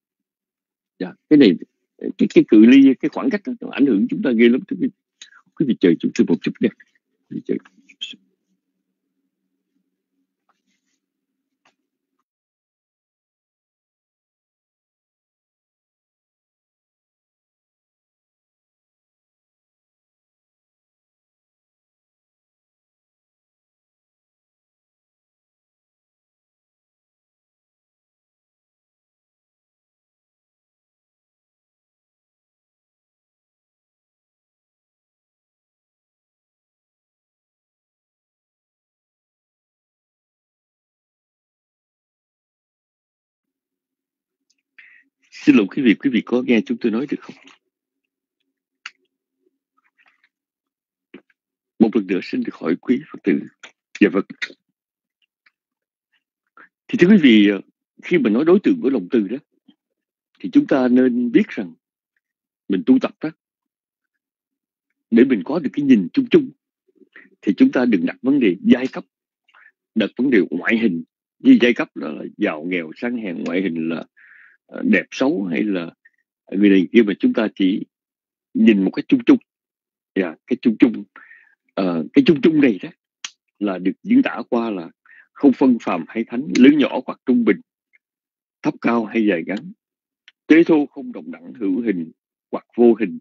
Dạ, cái này cái cái cự ly cái khoảng cách đó, nó ảnh hưởng chúng ta ghê lắm quý vị. Quý chúng tôi một chút nha. Xin lỗi quý vị, quý vị có nghe chúng tôi nói được không? Một lần nữa xin được hỏi quý Phật tử. Dạ vâng. Thì thưa quý vị, khi mà nói đối tượng của lòng từ đó, thì chúng ta nên biết rằng mình tu tập đó, để mình có được cái nhìn chung chung, thì chúng ta đừng đặt vấn đề giai cấp, đặt vấn đề ngoại hình, như giai cấp là giàu nghèo sang hèn ngoại hình là Ờ, đẹp xấu hay là người này kia mà chúng ta chỉ nhìn một cái chung chung. Yeah, cái chung chung uh, cái chung chung này đó là được diễn tả qua là không phân phàm hay thánh lớn nhỏ hoặc trung bình thấp cao hay dài ngắn. Tế thô không đồng đẳng hữu hình hoặc vô hình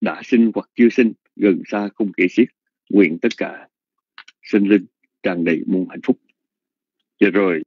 đã sinh hoặc chưa sinh gần xa không kể xiết nguyện tất cả sinh linh tràn đầy muôn hạnh phúc. Và rồi.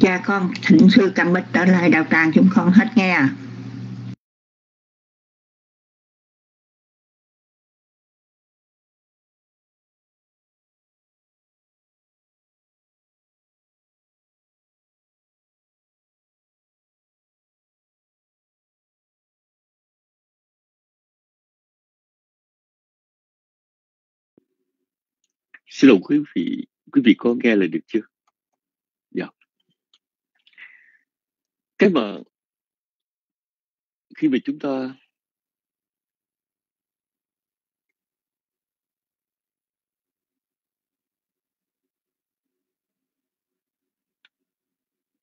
Cha con thỉnh sư cầm bích trở lại đạo tràng chúng con hết nghe à Xin lỗi quý vị, quý vị có nghe lời được chưa? Dạ. Cái mà khi mà chúng ta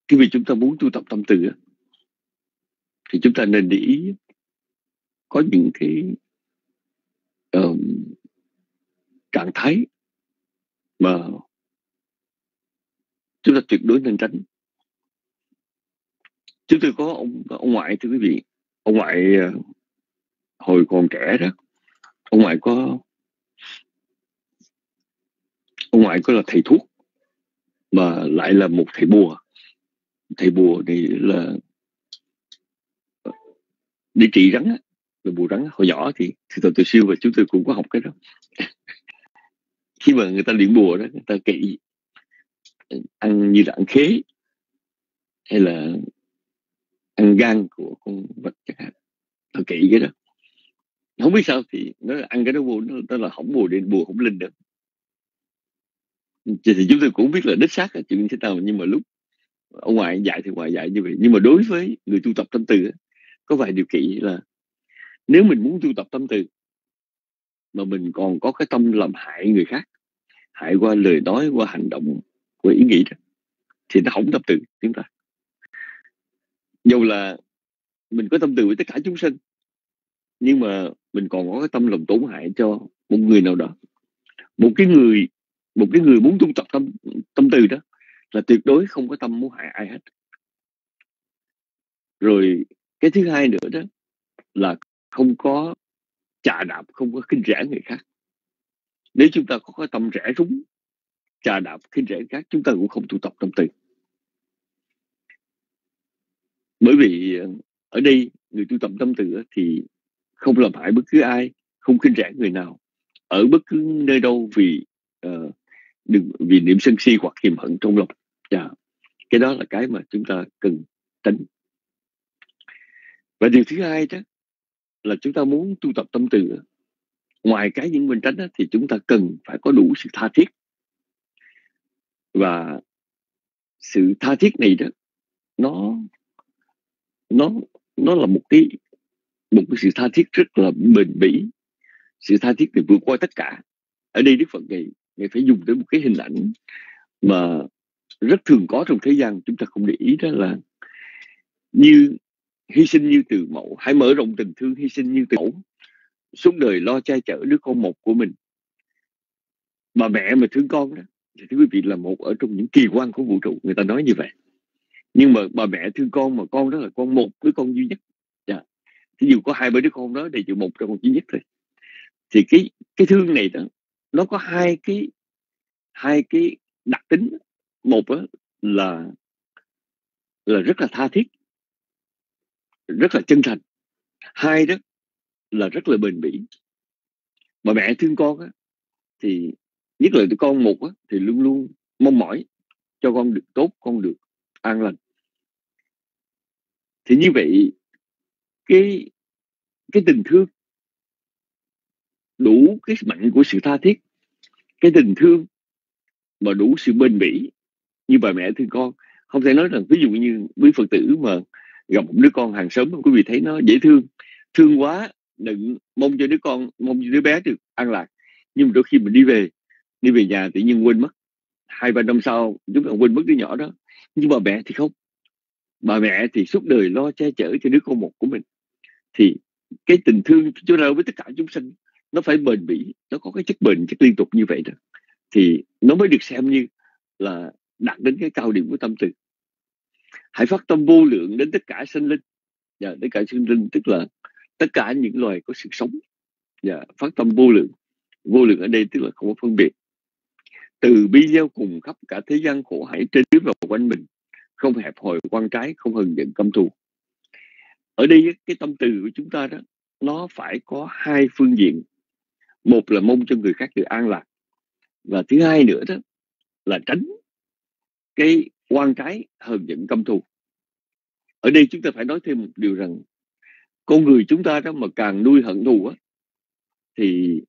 khi mà chúng ta muốn tu tập tâm từ á, thì chúng ta nên để ý có những cái um, trạng thái mà chúng ta tuyệt đối nên tránh chúng tôi có ông ông ngoại thưa quý vị. Ông ngoại ờ, hồi còn trẻ đó. Ông ngoại có ông ngoại có là thầy thuốc mà lại là một thầy bùa. Thầy bùa thì là ờ, đi trị rắn á là bùa rắn hồi nhỏ thì thì tôi, tôi siêu và chúng tôi cũng có học cái đó. Khi mà người ta luyện bùa đó người ta kỵ ăn như là ăn khế hay là ăn gan của con vật chẳng hạn. Thật kỹ cái đó. Không biết sao thì nó ăn cái đó vô nó, nó là hỏng bùa đến bùa không linh được. Thì chúng tôi cũng biết là đích xác là chuyện thế nào nhưng mà lúc ở ngoài dạy thì ngoài dạy như vậy. Nhưng mà đối với người tu tập tâm từ có vài điều kiện là nếu mình muốn tu tập tâm từ mà mình còn có cái tâm làm hại người khác hại qua lời nói qua hành động qua ý nghĩ đó thì nó không tập từ chúng ta dù là mình có tâm từ với tất cả chúng sinh, nhưng mà mình còn có cái tâm lòng tổn hại cho một người nào đó. Một cái người, một cái người muốn tu tập tâm tâm từ đó là tuyệt đối không có tâm muốn hại ai hết. Rồi cái thứ hai nữa đó là không có chà đạp, không có khinh rẻ người khác. Nếu chúng ta có cái tâm rẻ rúng, chà đạp, khinh rẻ người khác, chúng ta cũng không tu tập tâm từ bởi vì ờ, ở đây người tu tập tâm từ thì không làm hại bất cứ ai không khinh rẻ người nào ở bất cứ nơi đâu vì uh, đừng vì niệm sân si hoặc hiềm hận trong lòng yeah. Dạ. cái đó là cái mà chúng ta cần tránh và điều thứ hai đó là chúng ta muốn tu tập tâm từ ngoài cái những mình tránh đó, thì chúng ta cần phải có đủ sự tha thiết và sự tha thiết này đó nó nó nó là một cái một cái sự tha thiết rất là bền bỉ. Sự tha thiết để vượt qua tất cả. Ở đây đức phật ngày ngày phải dùng tới một cái hình ảnh mà rất thường có trong thế gian, chúng ta không để ý đó là như hy sinh như từ mẫu. Hãy mở rộng tình thương hy sinh như từ mẫu. Suốt đời lo che chở đứa con một của mình. Mà mẹ mà thương con đó, thì thưa quý vị là một ở trong những kỳ quan của vũ trụ. Người ta nói như vậy nhưng mà bà mẹ thương con mà con đó là con một đứa con duy nhất yeah. Dạ. thí dụ có hai ba đứa con đó thì chỉ một trong con duy nhất thôi thì cái cái thương này đó, nó có hai cái hai cái đặc tính một đó là là rất là tha thiết, rất là chân thành hai đó là rất là bền bỉ mà mẹ thương con á thì, nhất là con một á thì luôn luôn mong mỏi cho con được tốt, con được an lành. Thì như vậy, cái cái tình thương đủ cái mạnh của sự tha thiết, cái tình thương mà đủ sự bền bỉ như bà mẹ thương con. Không thể nói rằng, ví dụ như quý phật tử mà gặp một đứa con hàng xóm, quý vị thấy nó dễ thương thương quá, đừng mong cho đứa con, mong cho đứa bé được an lạc. Nhưng mà đôi khi mình đi về đi về nhà tự nhiên quên mất. Hai ba năm sau chúng ta quên mất đứa nhỏ đó nhưng bà mẹ thì không. Bà mẹ thì suốt đời lo che chở cho đứa con một của mình. Thì cái tình thương chúng ra với tất cả chúng sinh nó phải bền bỉ, nó có cái chất bền chất liên tục như vậy đó. Thì nó mới được xem như là đạt đến cái cao điểm của tâm từ. Hãy phát tâm vô lượng đến tất cả sinh linh. Và tất cả sinh linh, tức là tất cả những loài có sự sống. Và phát tâm vô lượng. Vô lượng ở đây tức là không có phân biệt từ bi gieo cùng khắp cả thế gian khổ hải trên dưới và quanh mình, không hẹp hòi quan trái, không hừng giận căm thù. Ở đây cái tâm từ của chúng ta đó, nó phải có hai phương diện. Một là mong cho người khác được an lạc, và thứ hai nữa đó là tránh cái quan trái, hờn giận căm thù. Ở đây chúng ta phải nói thêm một điều rằng, con người chúng ta đó mà càng nuôi hận thù á, thì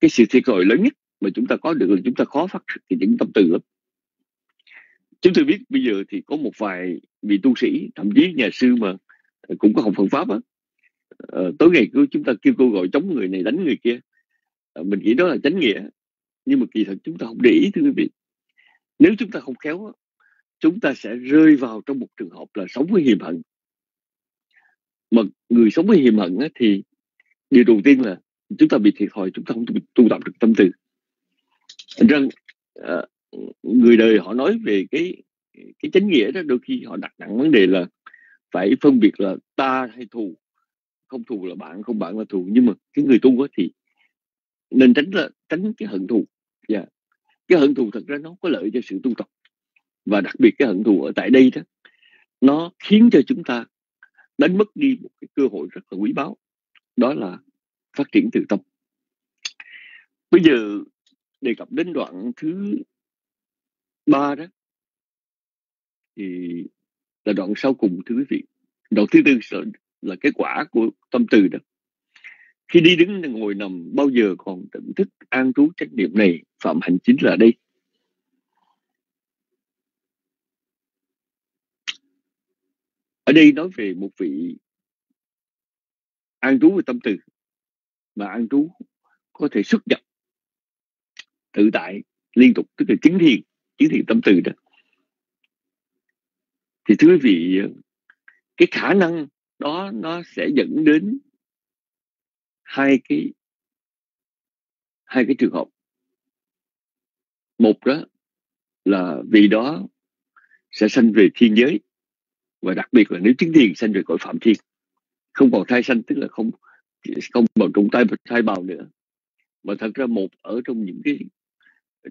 cái sự thiệt thòi lớn nhất mà chúng ta có được là chúng ta khó phát thì những tâm từ lắm. Chúng tôi biết bây giờ thì có một vài vị tu sĩ thậm chí nhà sư mà ờ, cũng có học Phật pháp á. Ờ, tối ngày cứ chúng ta kêu cô gọi chống người này đánh người kia. Ờ, mình nghĩ đó là chánh nghĩa nhưng mà kỳ thật chúng ta không để ý thưa quý vị. Nếu chúng ta không khéo chúng ta sẽ rơi vào trong một trường hợp là sống với hiềm hận. Mà người sống với hiềm hận á, thì điều đầu tiên là chúng ta bị thiệt thòi chúng ta không tu tập được tâm từ rằng ờ, người đời họ nói về cái cái chánh nghĩa đó, đôi khi họ đặt nặng vấn đề là phải phân biệt là ta hay thù. Không thù là bạn, không bạn là thù. Nhưng mà cái người tu thì nên tránh là, tránh cái hận thù. Yeah. Cái hận thù thật ra nó có lợi cho sự tu tập. Và đặc biệt cái hận thù ở tại đây đó, nó khiến cho chúng ta đánh mất đi một cái cơ hội rất là quý báu. Đó là phát triển từ tâm. Bây giờ đề cập đến đoạn thứ ba đó, thì là đoạn sau cùng, thưa quý vị. Đoạn thứ tư là cái quả của tâm từ đó. Khi đi đứng ngồi nằm, bao giờ còn tỉnh thức, an trú trách nhiệm này, phạm hành chính là đây. Ở đây nói về một vị an trú về tâm từ, mà an trú có thể xuất nhập tự tại, liên tục, tức là chứng thiền chứng thiền tâm từ đó. Thì thưa quý vị, cái khả năng đó, nó sẽ dẫn đến hai cái hai cái trường hợp. Một đó là vì đó sẽ sanh về thiên giới, và đặc biệt là nếu chứng thiền sanh về cõi phạm thiên. Không còn thai sanh, tức là không không còn trong tay thai bào nữa. Mà thật ra một ở trong những cái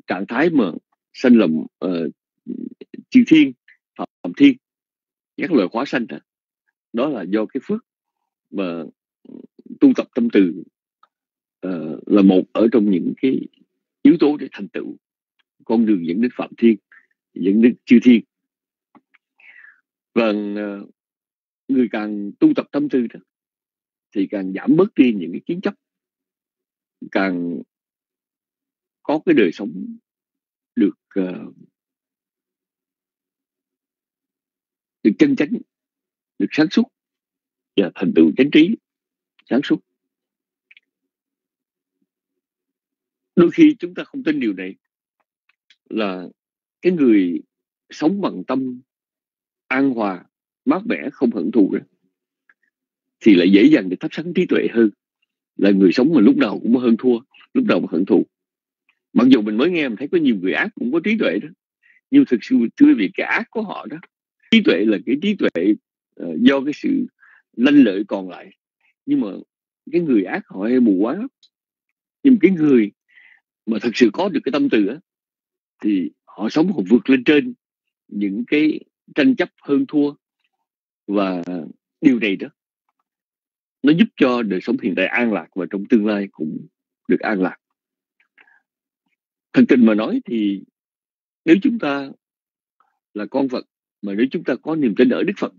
trạng thái mà sanh lòng uh, chư thiên phạm thiên các lời khóa sanh đó, đó là do cái phước mà tu tập tâm từ uh, là một ở trong những cái yếu tố để thành tựu con đường dẫn đến phạm thiên dẫn đến chư thiên. Và uh, người càng tu tập tâm tư thì càng giảm bớt đi những cái kiến chấp càng có cái đời sống được uh, được chân chánh được sáng suốt và thành tựu chánh trí sáng suốt. Đôi khi chúng ta không tin điều này là cái người sống bằng tâm an hòa mát mẻ không hận thù đó thì lại dễ dàng để thắp sáng trí tuệ hơn. Là người sống mà lúc nào cũng hơn thua lúc đầu mà hận thù mặc dù mình mới nghe mình thấy có nhiều người ác cũng có trí tuệ đó nhưng thực sự thưa vì cái ác của họ đó. Trí tuệ là cái trí tuệ uh, do cái sự lanh lợi còn lại. Nhưng mà cái người ác họ hay mù quáng nhưng cái người mà thực sự có được cái tâm từ á thì họ sống họ vượt lên trên những cái tranh chấp hơn thua và điều này đó nó giúp cho đời sống hiện tại an lạc và trong tương lai cũng được an lạc thần tình mà nói thì nếu chúng ta là con vật, mà nếu chúng ta có niềm tin ở Đức Phật,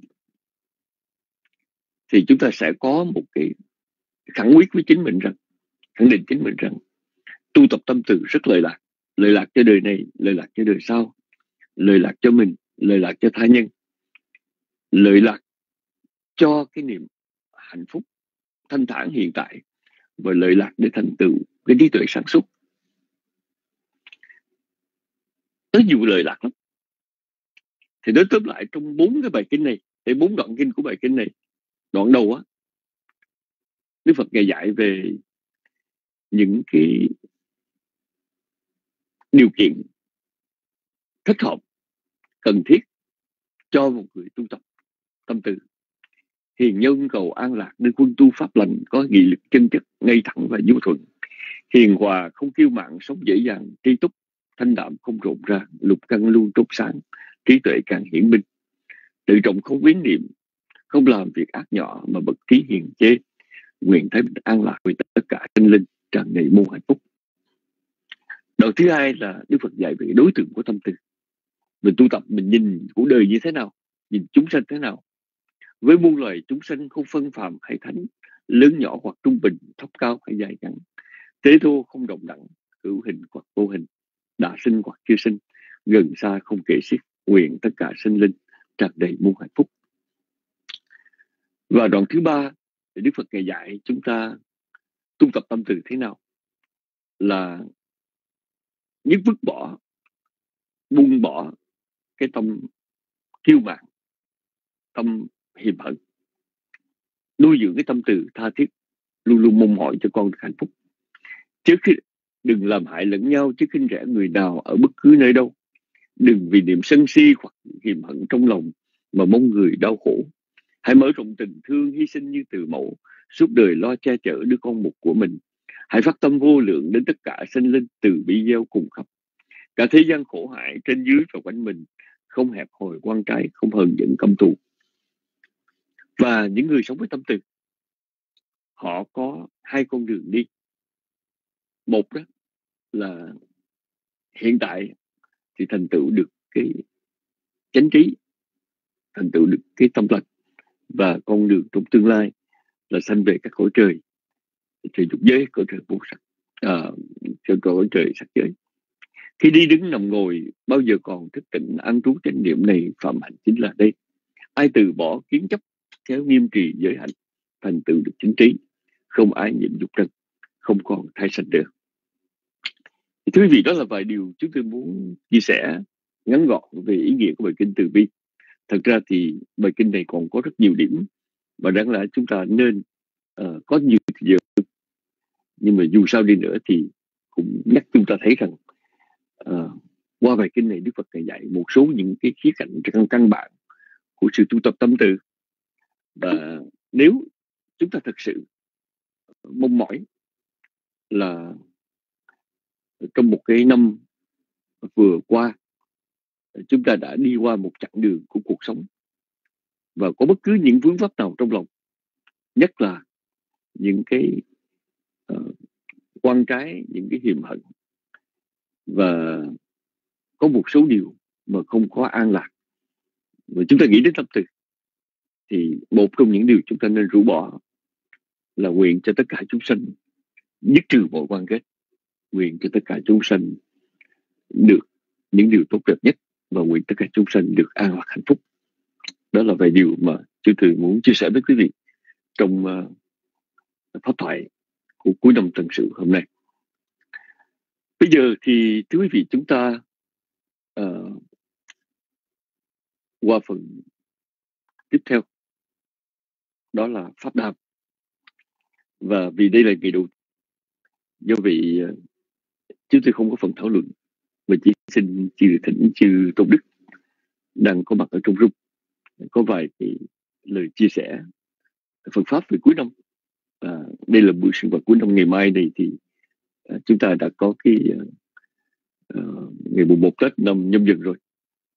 thì chúng ta sẽ có một cái khẳng quyết với chính mình rằng, khẳng định chính mình rằng, tu tập tâm từ rất lợi lạc. Lợi lạc cho đời này, lợi lạc cho đời sau, lợi lạc cho mình, lợi lạc cho tha nhân. Lợi lạc cho cái niềm hạnh phúc thanh thản hiện tại và lợi lạc để thành tựu cái trí tuệ sản xuất có nhiều lời lạc lắm. Thì nói tóm lại trong bốn cái bài kinh này hay bốn đoạn kinh của bài kinh này, đoạn đầu á, Đức Phật ngài dạy về những cái điều kiện thích hợp, cần thiết cho một người tu tập tâm từ hiền nhân cầu an lạc nên quân tu pháp lành có nghị lực chân chất, ngay thẳng và vô thuận. Hiền hòa không kiêu mạng sống dễ dàng, tri túc thanh đạm không rộn ra, lục căn luôn trúc sáng, trí tuệ càng hiển minh. Tự trọng không quyến niệm, không làm việc ác nhỏ mà bậc trí hiền chế nguyện thấy mình an lạc với tất cả sinh linh tràn đầy muôn hạnh phúc. Đầu thứ hai là đức phật dạy về đối tượng của tâm tư mình tu tập, mình nhìn cuộc đời như thế nào, nhìn chúng sanh thế nào. Với muôn loài chúng sanh không phân phàm hay thánh, lớn nhỏ hoặc trung bình, thấp cao hay dài ngắn, thế thô không đồng đẳng, hữu hình hoặc vô hình đã sinh hoặc chưa sinh, gần xa không kể xiết, nguyện tất cả sinh linh tràn đầy muôn hạnh phúc. Và đoạn thứ ba Đức Phật ngày dạy chúng ta tu tập tâm từ thế nào? Là nhất vứt bỏ, buông bỏ cái tâm kiêu mạn, tâm hiềm hận, nuôi dưỡng cái tâm từ tha thiết, luôn luôn mong mỏi cho con được hạnh phúc. Trước khi đừng làm hại lẫn nhau chứ khinh rẻ người nào ở bất cứ nơi đâu. Đừng vì niềm sân si hoặc hiềm hận trong lòng mà mong người đau khổ. Hãy mở rộng tình thương hy sinh như từ mẫu suốt đời lo che chở đứa con một của mình. Hãy phát tâm vô lượng đến tất cả sinh linh từ bi gieo cùng khắp. Cả thế gian khổ hại trên dưới và quanh mình, không hẹp hồi quan trái, không hờn giận căm thù. Và những người sống với tâm từ, họ có hai con đường đi một đó là hiện tại thì thành tựu được cái chánh trí thành tựu được cái tâm lành và con đường trong tương lai là sanh về các cõi trời trời dục giới cõi trời vô sắc à, cõi trời sắc giới. Khi đi đứng nằm ngồi bao giờ còn thức tỉnh ăn trú chánh niệm này phạm hạnh chính là đây. Ai từ bỏ kiến chấp kéo nghiêm trì giới hạnh thành tựu được chính trí. Không ai nhiễm dục trần không còn thay sanh được. Thưa quý vị đó là vài điều chúng tôi muốn chia sẻ ngắn gọn về ý nghĩa của bài kinh từ bi. Thật ra thì bài kinh này còn có rất nhiều điểm và đáng lẽ chúng ta nên uh, có nhiều giờ nhưng mà dù sao đi nữa thì cũng nhắc chúng ta thấy rằng uh, qua bài kinh này Đức Phật này dạy một số những cái khía cạnh căn căn bản của sự tu tập tâm từ. Và nếu chúng ta thật sự mong mỏi là trong một cái năm vừa qua chúng ta đã đi qua một chặng đường của cuộc sống. Và có bất cứ những vướng vấp nào trong lòng nhất là những cái uh, quan trái những cái hiềm hận. Và có một số điều mà không có an lạc. Và chúng ta nghĩ đến tâm từ thì một trong những điều chúng ta nên rũ bỏ là nguyện cho tất cả chúng sanh dứt trừ mọi quan kết nguyện cho tất cả chúng sanh được những điều tốt đẹp nhất và nguyện tất cả chúng sanh được an lạc hạnh phúc. Đó là vài điều mà chư tôi muốn chia sẻ với quý vị trong ờ, uh, pháp thoại của cuối năm tân sự hôm nay. Bây giờ thì thưa quý vị chúng ta uh, qua phần tiếp theo đó là pháp đàm. Và vì đây là ngày đầu do vậy ờ, chúng tôi không có phần thảo luận mà chỉ xin chư thỉnh chư tôn đức đang có mặt ở trong rung có vài cái lời chia sẻ Phật pháp về cuối năm. À, đây là buổi sinh hoạt cuối năm. Ngày mai này thì à, chúng ta đã có cái à, ngày mùng một Tết năm nhâm dần rồi.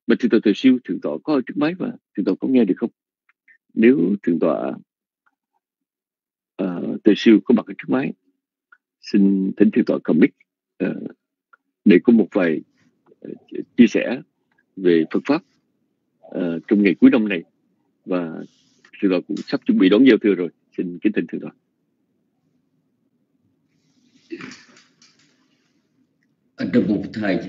Mà thượng tọa thời siêu thượng tọa có ở trước máy và thượng tọa có nghe được không? Nếu thượng tọa à, thời siêu có mặt ở trước máy xin thỉnh thượng tọa comic uh, ờ, để có một vài uh, chia sẻ về Phật pháp uh, trong ngày cuối năm này. Và thưa tọa cũng sắp chuẩn bị đón giao thừa rồi. Xin kính thỉnh thưa tọa. ở một thầy.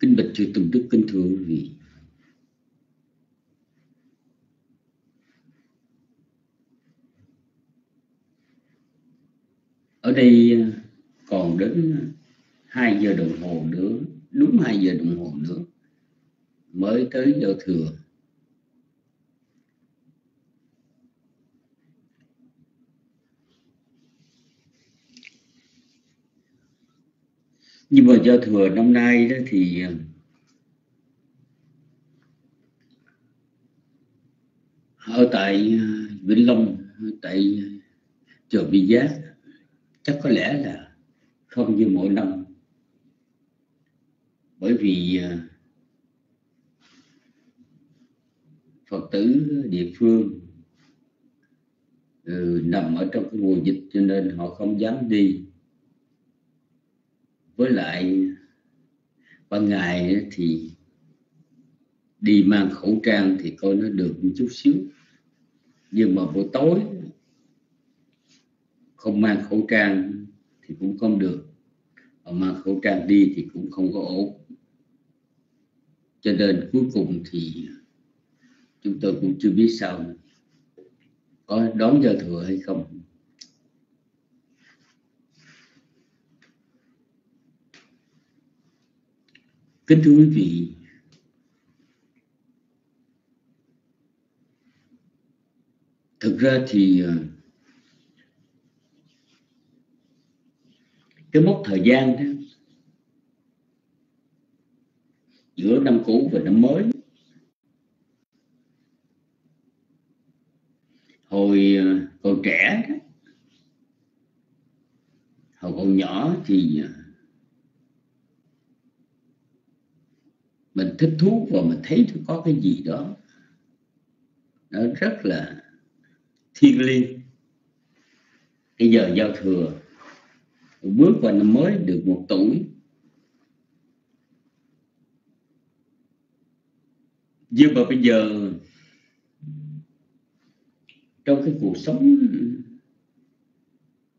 Kính bạch chư tùng đức kính thưa quý vị. Ở đây ờ, còn đến 2 giờ đồng hồ nữa, đúng 2 giờ đồng hồ nữa mới tới giao thừa. Nhưng mà giao thừa năm nay đó thì ờ, ở tại ờ, Vĩnh Long tại chợ Bi Giác chắc có lẽ là không như mỗi năm. Bởi vì à, phật tử địa phương ừ, nằm ở trong cái mùa dịch cho nên họ không dám đi. Với lại ban ngày thì đi mang khẩu trang thì coi nó được một chút xíu. Nhưng mà buổi tối không mang khẩu trang thì cũng không được. Mà mang khẩu trang đi thì cũng không có ổn cho nên cuối cùng thì chúng tôi cũng chưa biết sao. Có đón giao thừa hay không? Kính thưa quý vị, thực ra thì à, cái mốc thời gian đó, giữa năm cũ và năm mới. Hồi ờ, còn trẻ đó, hồi còn nhỏ thì ờ, mình thích thú và mình thấy có cái gì đó nó rất là thiêng liêng. Cái giờ giao thừa bước vào năm mới được một tuổi. Nhưng mà bây giờ, trong cái cuộc sống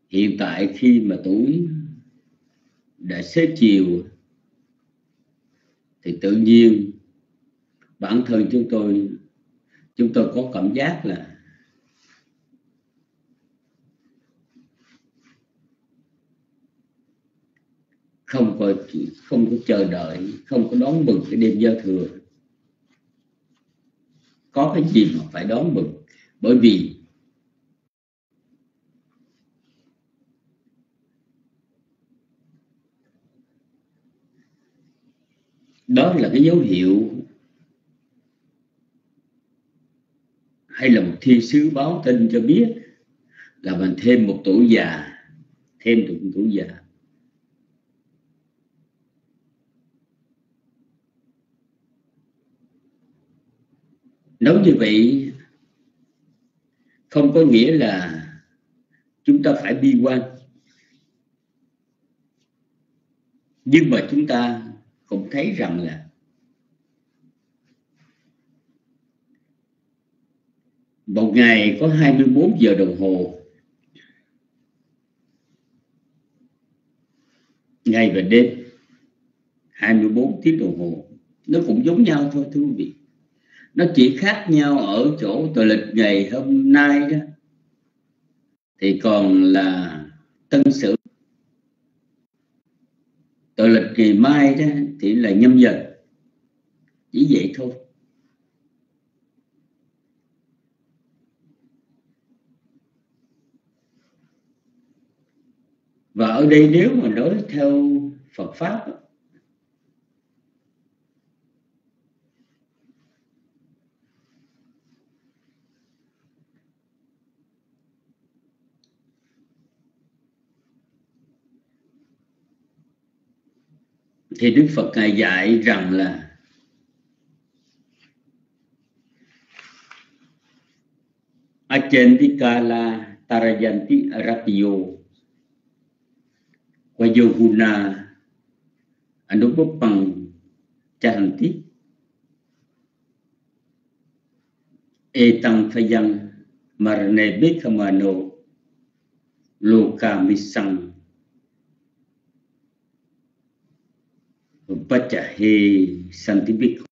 hiện tại khi mà tuổi đã xế chiều, thì tự nhiên bản thân chúng tôi chúng tôi có cảm giác là không có không có chờ đợi, không có đón mừng cái đêm giao thừa. Có cái gì mà phải đón mừng? Bởi vì đó là cái dấu hiệu hay là một thiên sứ báo tin cho biết là mình thêm một tuổi già, thêm được một tuổi già. Nói như vậy, không có nghĩa là chúng ta phải bi quan. Nhưng mà chúng ta cũng thấy rằng là một ngày có 24 giờ đồng hồ, ngày và đêm 24 tiếng đồng hồ. Nó cũng giống nhau thôi, thưa quý vị nó chỉ khác nhau ở chỗ tờ lịch ngày hôm nay đó. Thì còn là tân sử tờ lịch ngày mai đó thì là nhâm dần. Chỉ vậy thôi. Và ở đây nếu mà nói theo Phật pháp thì Đức Phật ngài dạy rằng là Achentikala Tarayanti Rapio Vayohuna Anupapang Chahanti Etang Phayang Marne Bikhamano Lokamisang Pachahe Santibiko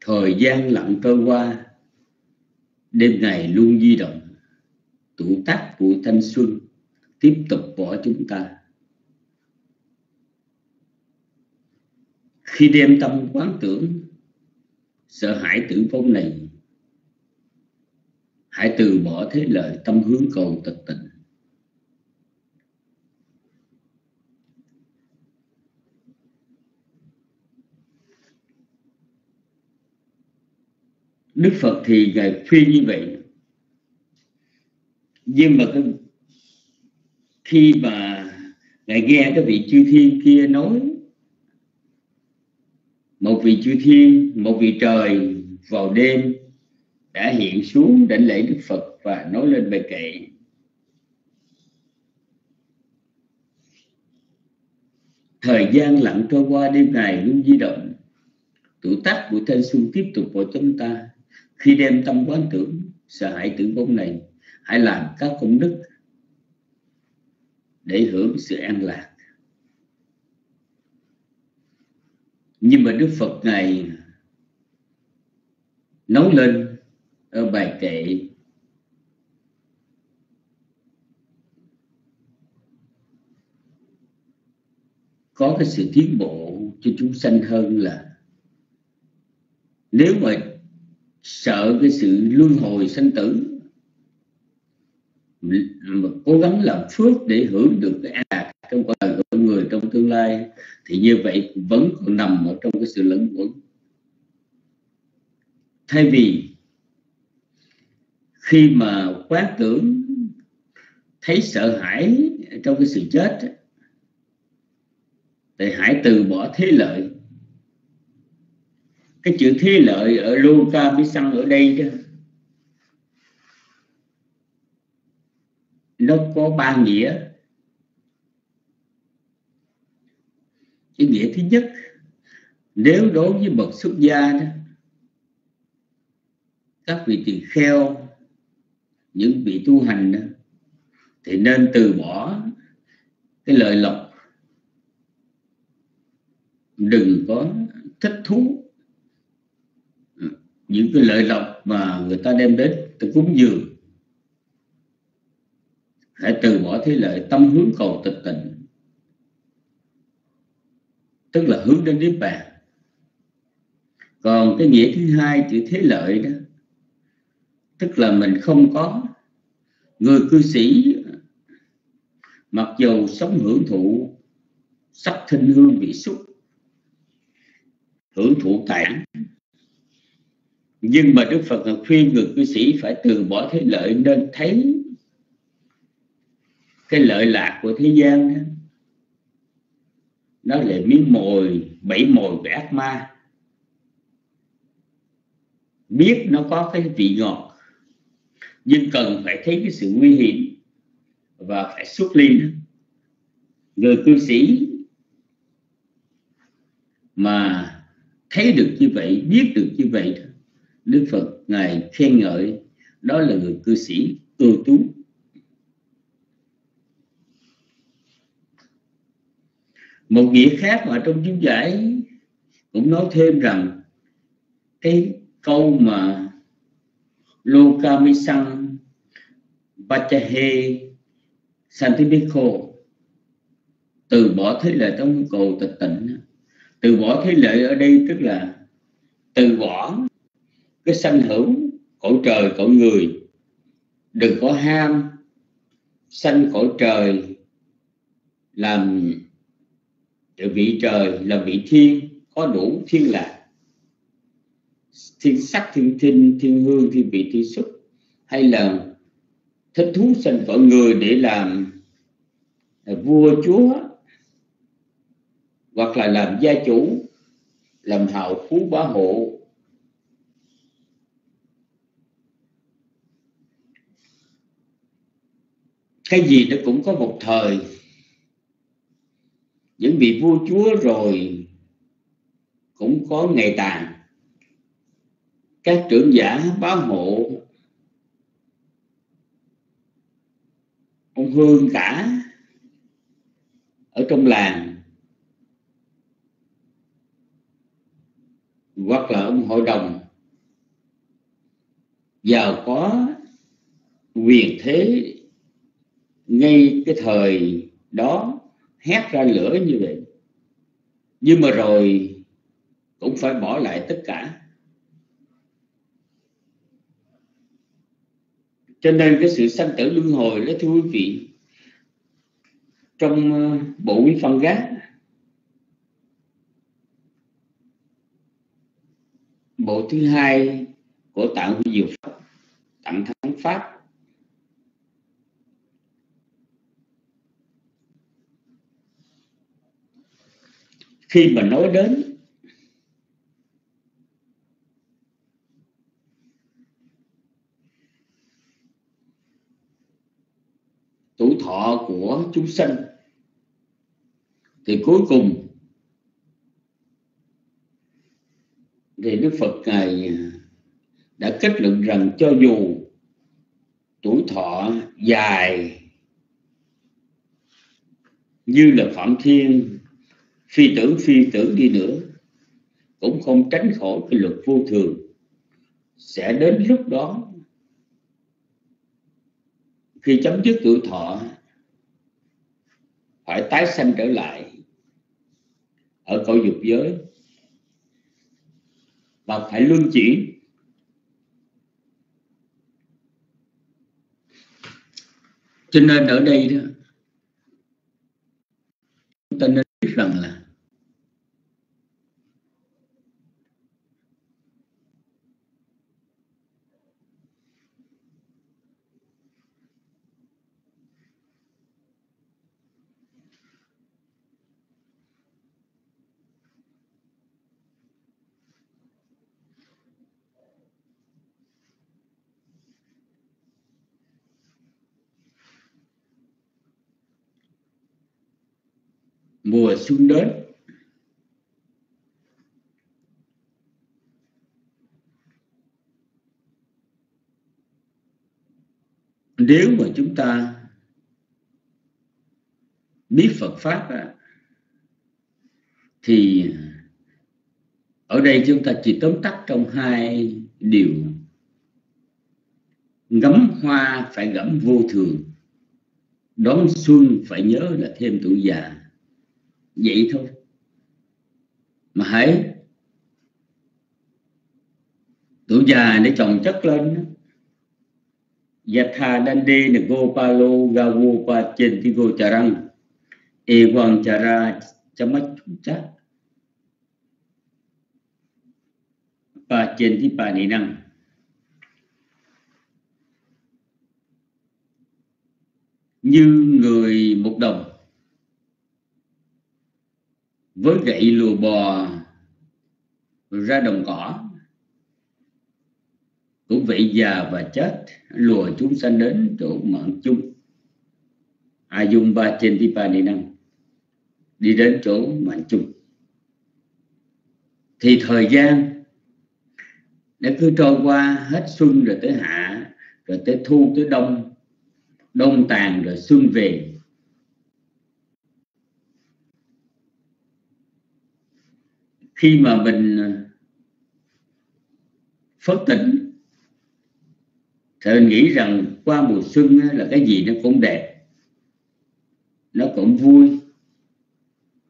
Thời gian lặng trôi qua, Đêm ngày luôn di động Tuổi tác của thanh xuân Tiếp tục bỏ chúng ta. Khi đem tâm quán tưởng, Sợ hãi tử vong này, Hãy từ bỏ thế lời tâm hướng cầu tịch tịnh. Đức Phật thì ngài khuyên như vậy. Nhưng mà cái, khi mà ngài nghe cái vị chư thiên kia nói một vị chư thiên một vị trời vào đêm đã hiện xuống đảnh lễ Đức Phật và nói lên bài kệ. Thời gian lặng trôi qua đêm ngày luôn di động. Tuổi tác của thanh xuân tiếp tục vào chúng ta khi đem tâm quán tưởng, sợ hãi tử vong này, hãy làm các công đức để hưởng sự an lạc. Nhưng mà đức phật này nấu lên ở bài kệ, có cái sự tiến bộ cho chúng sanh hơn là nếu mà sợ cái sự luân hồi sanh tử. Mà cố gắng làm phước để hưởng được cái an lạc trong cuộc đời của con người trong tương lai thì như vậy vẫn còn nằm ở trong cái sự lẫn quẩn. Thay vì khi mà quán tưởng, thấy sợ hãi trong cái sự chết thì hãy từ bỏ thế lợi cái chữ thế lợi ở Luca Bisăng ở đây đó nó có ba nghĩa. Cái nghĩa thứ nhất nếu đối với bậc xuất gia đó các vị tỳ kheo những vị tu hành đó, thì nên từ bỏ cái lợi lộc. Đừng có thích thú những cái lợi lộc mà người ta đem đến từ cúng dường hãy từ bỏ thế lợi tâm hướng cầu tịch tịnh, tức là hướng đến niết bàn còn cái nghĩa thứ hai, chữ thế lợi đó, tức là mình không có người cư sĩ, mặc dù sống hưởng thụ sắc thinh hương vị xúc, hưởng thụ cảnh nhưng mà Đức Phật khuyên người cư sĩ phải từ bỏ thế lợi nên thấy cái lợi lạc của thế gian đó. Nó là miếng mồi bẫy mồi của ác ma. Biết nó có cái vị ngọt, nhưng cần phải thấy cái sự nguy hiểm và phải xuất ly người cư sĩ mà thấy được như vậy, biết được như vậy Đức Phật ngài khen ngợi, đó là người cư sĩ ưu tú. Một nghĩa khác mà trong chú giải cũng nói thêm rằng, cái câu mà Lokamisang Vachahe Santibiko từ bỏ thế lợi trong cầu tịch tịnh, từ bỏ thế lợi ở đây tức là từ bỏ cái sanh hữu cõi trời, cõi người. Đừng có ham sanh cõi trời làm vị trời là vị thiên. Có đủ thiên lạc. Thiên sắc, thiên thiên thiên hương, thiên vị, thiên xuất. Hay là thích thú sanh cõi người để làm vua, chúa, hoặc là làm gia chủ, làm hậu phú bá hộ. Cái gì nó cũng có một thời. Những vị vua chúa rồi cũng có ngày tàn. Các trưởng giả bá hộ ông hương cả ở trong làng. Hoặc là ông hội đồng. Giàu có, quyền thế ngay cái thời đó, hét ra lửa như vậy. Nhưng mà rồi cũng phải bỏ lại tất cả. Cho nên cái sự sanh tử luân hồi đó, thưa quý vị, trong ờ, bộ quý phân gác bộ thứ hai của tạng diệu pháp tặng thắng pháp khi mà nói đến tuổi thọ của chúng sanh, thì cuối cùng thì Đức Phật ngài đã kết luận rằng cho dù tuổi thọ dài như là Phạm Thiên phi tưởng phi tưởng đi nữa, cũng không tránh khỏi cái luật vô thường. Sẽ đến lúc đó, khi chấm dứt tuổi thọ, phải tái sanh trở lại ở cõi dục giới và phải luân chuyển. Cho nên ở đây đó, chúng ta nên biết rằng là mùa xuân đến. Nếu mà chúng ta biết Phật pháp á, thì ở đây chúng ta chỉ tóm tắt trong hai điều. Ngắm hoa phải ngắm vô thường đón xuân phải nhớ là thêm tuổi già vậy thôi. Mà hãy tuổi già để trồng chất lên Yatha Dande Nagopalo Gawopa Chentigo Charang Ewan Chara Chamachucha Pa Chenti Pa Ni Năng Như người một đồng với gậy lùa bò ra đồng cỏ cũng vậy già và chết, lùa chúng sanh đến chỗ mạng chung. Ayum ba trên đi ba đi năng, đi đến chỗ mạng chung. Thì thời gian đã cứ trôi qua hết xuân rồi tới hạ, rồi tới thu, tới đông đông tàn rồi xuân về. Khi mà mình phất phớt tỉnh, thì mình nghĩ rằng qua mùa xuân là cái gì nó cũng đẹp, nó cũng vui.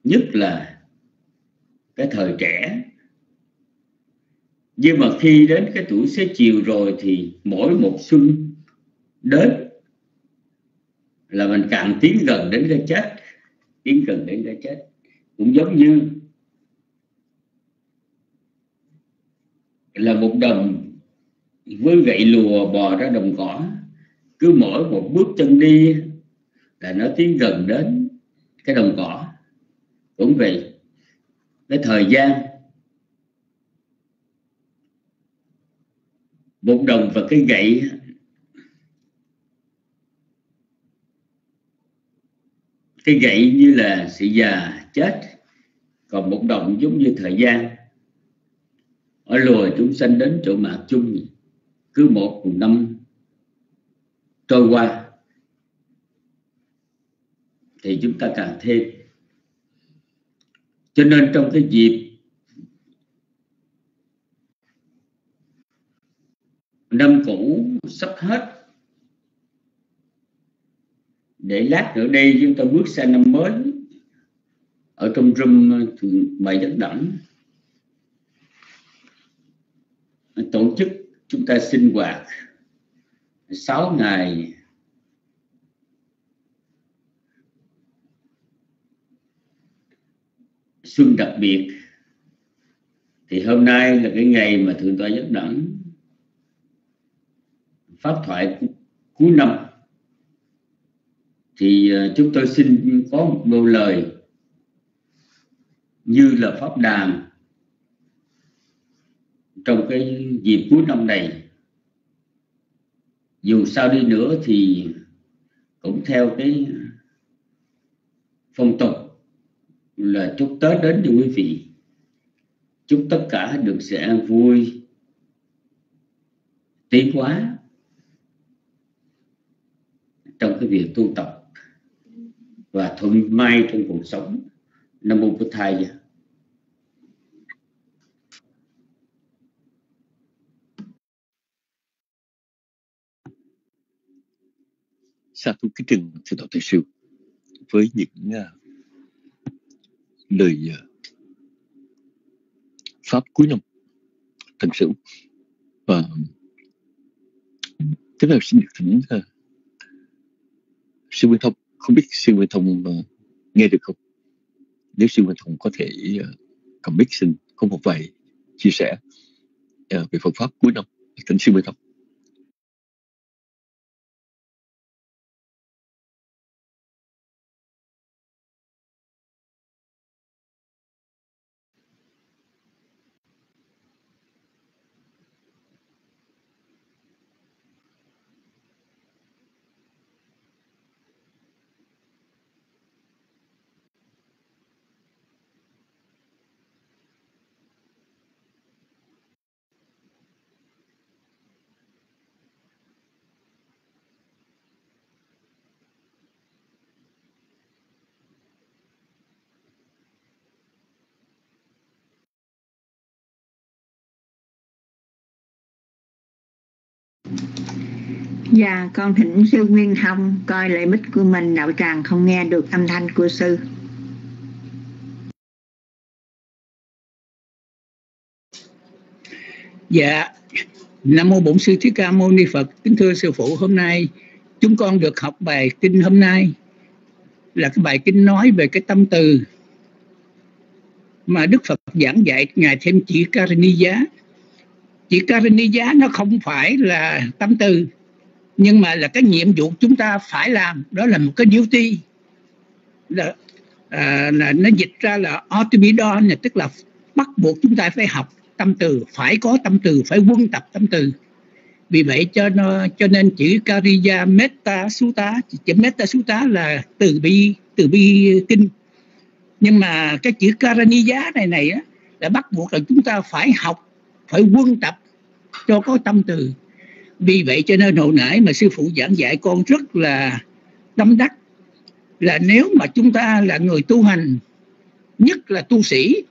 Nhất là cái thời trẻ. Nhưng mà khi đến cái tuổi xế chiều rồi thì mỗi một xuân đến là mình càng tiến gần đến cái chết, tiến gần đến cái chết. Cũng giống như là một đồng với gậy lùa bò ra đồng cỏ. Cứ mỗi một bước chân đi là nó tiến gần đến cái đồng cỏ. Cũng vậy, cái thời gian một đồng và cái gậy cái gậy như là sự già chết. Còn một đồng giống như thời gian ở lùa chúng sanh đến chỗ mạc chung, cứ một năm trôi qua, thì chúng ta càng thêm. Cho nên trong cái dịp năm cũ sắp hết, để lát nữa đây chúng ta bước sang năm mới, ở trong room thường bày đẳng tổ chức chúng ta sinh hoạt. 6 ngày. Xuân đặc biệt. Thì hôm nay là cái ngày mà thượng tọa nhất đẳng pháp thoại cuối năm. Thì ờ, chúng tôi xin có một đôi lời như là pháp đàn trong cái dịp cuối năm này. Dù sao đi nữa thì cũng theo cái phong tục là chúc Tết đến cho quý vị. Chúc tất cả được sẽ an vui tiến hóa trong cái việc tu tập và thuận may trong cuộc sống. Nam mô bổn thầy. Sa thú kính trình sư đạo thầy sư với những uh, lời uh, pháp cuối năm thần sự và tiếp theo xin được thỉnh uh, sư Nguyên Thông. Không biết sư Nguyên Thông uh, nghe được không? Nếu sư Nguyên Thông có thể uh, cầm mic xin có một vài chia sẻ uh, về Phật pháp cuối năm thỉnh sư Nguyên Thông. Dạ, con thỉnh sư Nguyên Thông coi lại mic của mình đạo tràng không nghe được âm thanh của sư. Dạ, Nam mô Bổn sư Thích Ca Mâu Ni Phật. Kính thưa sư phụ, hôm nay chúng con được học bài kinh hôm nay là cái bài kinh nói về cái tâm từ mà Đức Phật giảng dạy ngài thêm chỉ Karaniya. Chỉ giá nó không phải là tâm từ nhưng mà là cái nhiệm vụ chúng ta phải làm. Đó là một cái duty. Là, à, là nó dịch ra là autobidon tức là bắt buộc chúng ta phải học tâm từ phải có tâm từ phải quân tập tâm từ. Vì vậy cho nó cho nên chữ Kariya Metta Sutta chữ Metta Sutta là từ bi từ bi kinh. Nhưng mà cái chữ Karaniya này này á, là bắt buộc là chúng ta phải học phải quân tập cho có tâm từ. Vì vậy cho nên hồi nãy mà sư phụ giảng dạy con rất là tâm đắc, là nếu mà chúng ta là người tu hành, nhất là tu sĩ,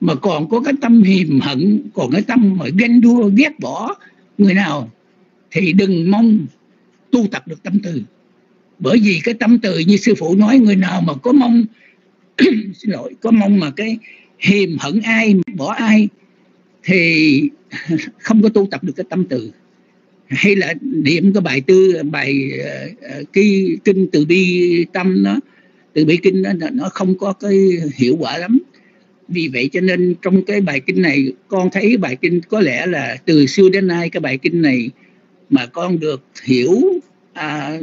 mà còn có cái tâm hiềm hận, còn cái tâm mà ganh đua, ghét bỏ người nào, thì đừng mong tu tập được tâm từ. Bởi vì cái tâm từ như sư phụ nói, người nào mà có mong, xin lỗi, có mong mà cái hiềm hận ai, bỏ ai thì không có tu tập được cái tâm từ. Hay là niệm cái bài tư bài ờ, ờ, cái kinh từ bi tâm nó từ bi kinh nó nó không có cái hiệu quả lắm. Vì vậy cho nên trong cái bài kinh này con thấy bài kinh có lẽ là từ xưa đến nay cái bài kinh này mà con được hiểu à,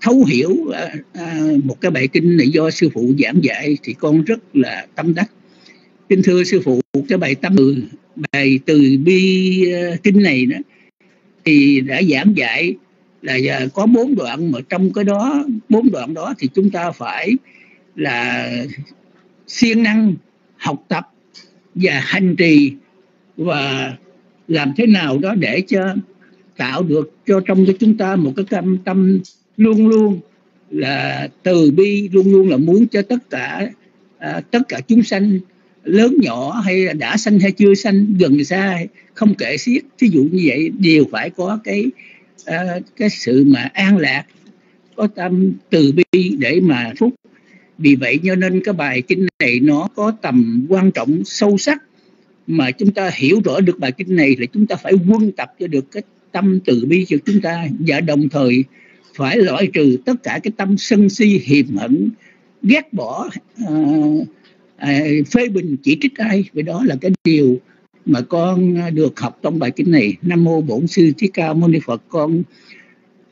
thấu hiểu à, à, một cái bài kinh này do sư phụ giảng dạy thì con rất là tâm đắc kính thưa sư phụ cái bài tâm bài từ bi ờ, kinh này đó thì đã giảng dạy là có bốn đoạn mà trong cái đó bốn đoạn đó thì chúng ta phải là siêng năng học tập và hành trì và làm thế nào đó để cho tạo được cho trong cái chúng ta một cái tâm tâm luôn luôn là từ bi luôn luôn là muốn cho tất cả à, tất cả chúng sanh lớn nhỏ hay đã sanh hay chưa sanh gần xa không kể xiết. Thí dụ như vậy đều phải có cái uh, cái sự mà an lạc có tâm từ bi để mà phúc. Vì vậy cho nên cái bài kinh này nó có tầm quan trọng sâu sắc. Mà chúng ta hiểu rõ được bài kinh này là chúng ta phải quân tập cho được cái tâm từ bi cho chúng ta. Và đồng thời phải loại trừ tất cả cái tâm sân si hiềm hận ghét bỏ uh, à, phê bình chỉ trích ai vì đó là cái điều mà con à, được học trong bài kinh này. Nam mô bổn sư thích ca mâu ni phật. Con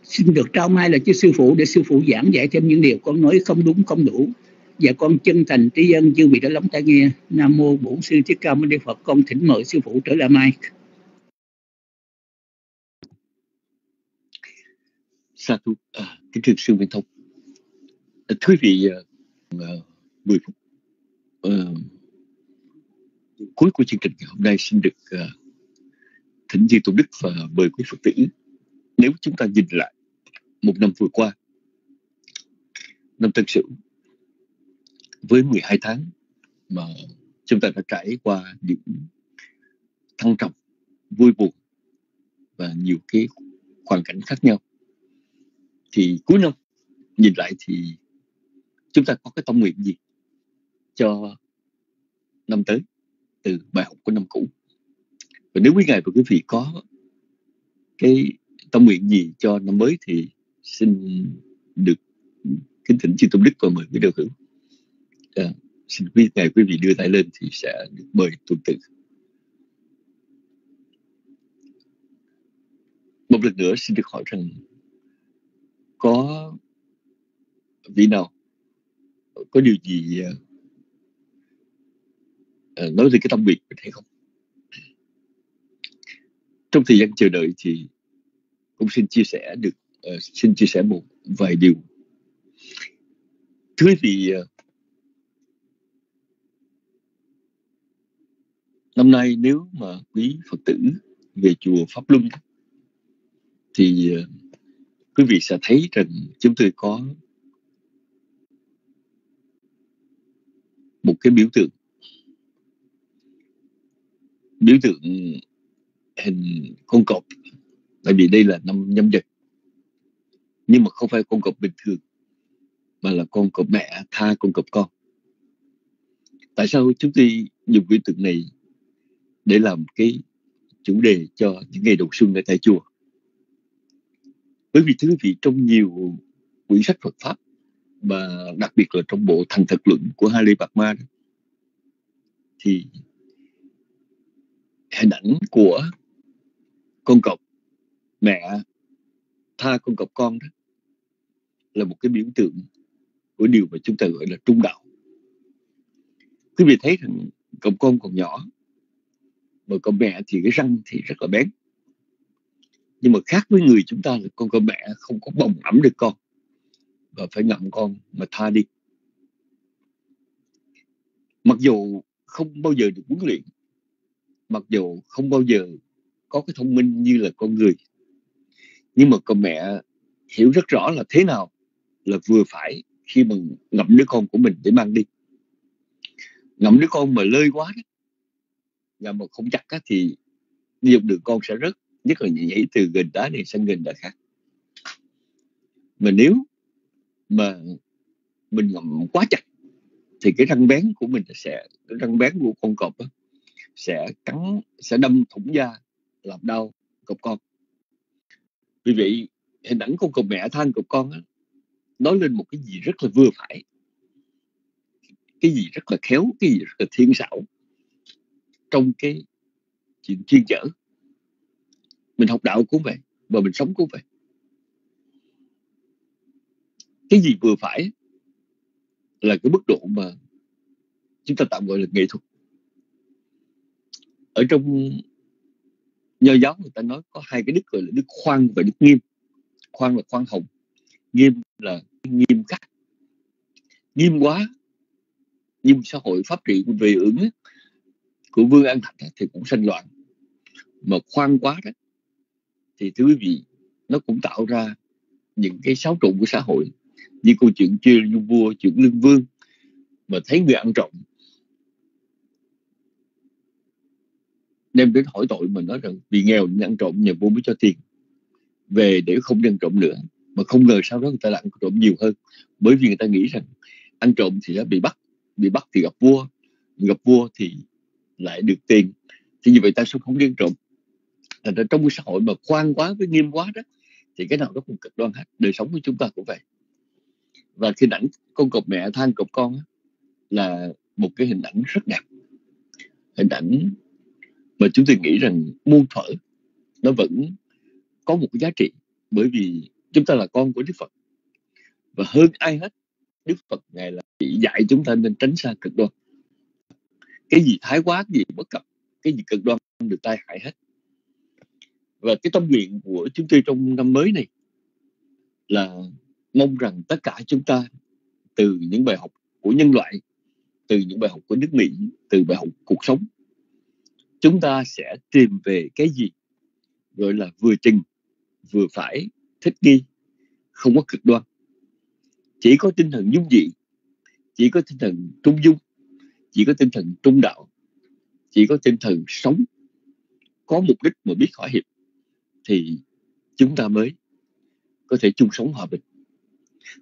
xin được trao mai là cho sư phụ để sư phụ giảng dạy thêm những điều con nói không đúng không đủ. Và con chân thành trí dân chư vị đã lắng tai nghe. Nam mô bổn sư thích ca mâu ni phật. Con thỉnh mời sư phụ trở lại mai. Sa thú à, kính thưa sư Minh Thông. Thưa vị à, à, uh, 10 phút uh, cuối của chương trình ngày hôm nay xin được uh, thỉnh Di Tổ Đức và mời quý Phật tử nếu chúng ta nhìn lại một năm vừa qua năm Tân Sửu với 12 tháng mà chúng ta đã trải qua những thăng trầm vui buồn và nhiều cái hoàn cảnh khác nhau thì cuối năm nhìn lại thì chúng ta có cái tâm nguyện gì? Cho năm tới từ bài học của năm cũ. Và nếu quý ngài và quý vị có cái tâm nguyện gì cho năm mới thì xin được kính thỉnh chư tôn đức và mời quý đạo hữu. À, xin quý ngài quý vị đưa tay lên thì sẽ được mời tuần tự một lần nữa xin được hỏi rằng có vị nào có điều gì uh, Ờ, nói về cái tâm nguyện hay không? Trong thời gian chờ đợi thì cũng xin chia sẻ được uh, xin chia sẻ một vài điều. Thưa quý vị uh, năm nay nếu mà quý phật tử về chùa pháp luân thì uh, quý vị sẽ thấy rằng chúng tôi có một cái biểu tượng biểu tượng hình con cọp, tại vì đây là năm nhâm dần nhưng mà không phải con cọp bình thường, mà là con cọp mẹ tha con cọp con. Tại sao chúng tôi dùng biểu tượng này để làm cái chủ đề cho những ngày đầu xuân ở tại chùa? Bởi vì thưa quý vị, trong nhiều quyển sách Phật pháp và đặc biệt là trong bộ thành thực luận của Hari Bạc Ma thì hình ảnh của con cọp mẹ tha con cọp con đó là một cái biểu tượng của điều mà chúng ta gọi là trung đạo. Quý vị thấy rằng cọp con còn nhỏ, mà cọp mẹ thì cái răng thì rất là bén. Nhưng mà khác với người chúng ta là con cọp mẹ không có bồng ẩm được con và phải ngậm con mà tha đi. Mặc dù không bao giờ được huấn luyện mặc dù không bao giờ có cái thông minh như là con người nhưng mà con mẹ hiểu rất rõ là thế nào là vừa phải khi mà ngậm đứa con của mình để mang đi. Ngậm đứa con mà lơi quá đó và mà không chắc á, thì đi dọc đường con sẽ rớt nhất là nhảy từ gần đá này sang gần đá khác. Mà nếu mà mình ngậm quá chặt thì cái răng bén của mình sẽ cái răng bén của con cọp đó, sẽ cắn sẽ đâm thủng da làm đau cục con. Vì vậy hình ảnh con cục mẹ than cục con đó, nói lên một cái gì rất là vừa phải cái gì rất là khéo cái gì rất là thiên xảo trong cái chuyện chuyên chở. Mình học đạo cũng vậy và mình sống cũng vậy. Cái gì vừa phải là cái mức độ mà chúng ta tạm gọi là nghệ thuật ở trong nho giáo người ta nói có hai cái đức gọi là đức khoan và đức nghiêm. Khoan là khoan hồng. Nghiêm là nghiêm khắc. Nghiêm quá nhưng xã hội pháp trị về ứng của vương an thạch thì cũng sanh loạn. Mà khoan quá đó, thì thưa quý vị, nó cũng tạo ra những cái xáo trộn của xã hội. Như câu chuyện chưa vua chuyện lương vương, mà thấy người ăn trộm đem đến hỏi tội mình nói rằng vì nghèo nên ăn trộm nhà vua mới cho tiền. Về để không đi ăn trộm nữa, mà không ngờ sau đó người ta lại ăn trộm nhiều hơn. Bởi vì người ta nghĩ rằng ăn trộm thì sẽ bị bắt bị bắt thì gặp vua gặp vua thì lại được tiền. Thì như vậy ta sao không đi ăn trộm. Thành ra trong cái xã hội mà khoan quá với nghiêm quá đó, thì cái nào đó cũng cực đoan hết. Đời sống của chúng ta cũng vậy. Và hình ảnh con cọp mẹ, than cọp con là một cái hình ảnh rất đẹp. Hình ảnh mà chúng tôi nghĩ rằng muôn thuở, nó vẫn có một cái giá trị, bởi vì chúng ta là con của Đức Phật. Và hơn ai hết, Đức Phật ngài là chỉ dạy chúng ta nên tránh xa cực đoan. Cái gì thái quá, cái gì bất cập, cái gì cực đoan được tai hại hết. Và cái tâm nguyện của chúng tôi trong năm mới này là mong rằng tất cả chúng ta từ những bài học của nhân loại, từ những bài học của nước Mỹ, từ bài học cuộc sống chúng ta sẽ tìm về cái gì, gọi là vừa chừng, vừa phải, thích nghi, không có cực đoan. Chỉ có tinh thần dung dị chỉ có tinh thần trung dung, chỉ có tinh thần trung đạo, chỉ có tinh thần sống, có mục đích mà biết thỏa hiệp, thì chúng ta mới có thể chung sống hòa bình.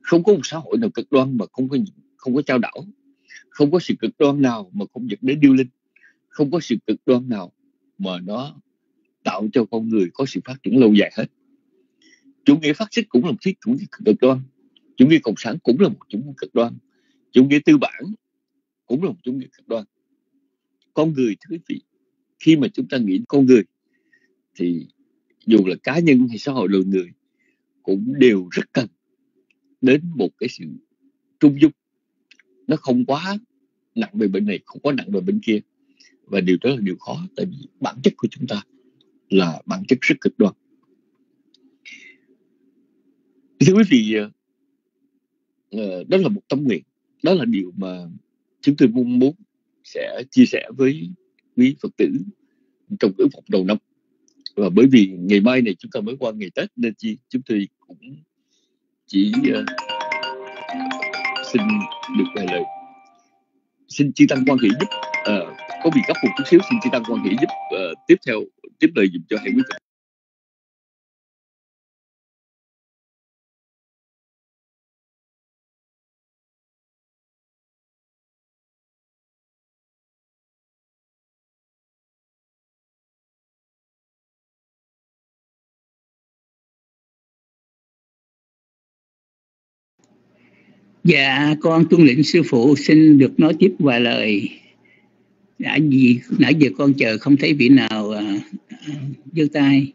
Không có một xã hội nào cực đoan mà không có không có trao đảo, không có sự cực đoan nào mà không dẫn đến điêu linh không có sự cực đoan nào mà nó tạo cho con người có sự phát triển lâu dài hết. Chủ nghĩa phát xít cũng là một thuyết chủ nghĩa cực đoan, chủ nghĩa cộng sản cũng là một chủ nghĩa cực đoan, chủ nghĩa tư bản cũng là một chủ nghĩa cực đoan. Con người, thưa quý vị, khi mà chúng ta nghĩ con người thì dù là cá nhân hay xã hội loài người cũng đều rất cần đến một cái sự trung dung. Nó không quá nặng về bên này, không quá nặng về bên kia và điều đó là điều khó tại vì bản chất của chúng ta là bản chất rất cực đoan. Thưa quý vị ờ, ờ, đó là một tâm nguyện. Đó là điều mà chúng tôi mong muốn sẽ chia sẻ với quý phật tử trong cái phục đầu năm. Và bởi vì ngày mai này chúng ta mới qua ngày tết nên chi chúng tôi cũng chỉ uh, xin được vài lời. Xin chi tăng quan hệ giúp uh, có bị gấp một chút xíu xin chị tăng quan Nghĩa giúp uh, tiếp theo tiếp lời dùm cho hãy quý vị Dạ, con tuân lệnh sư phụ xin được nói tiếp vài lời. Đã gì nãy giờ con chờ không thấy vị nào à, giơ uh, tay.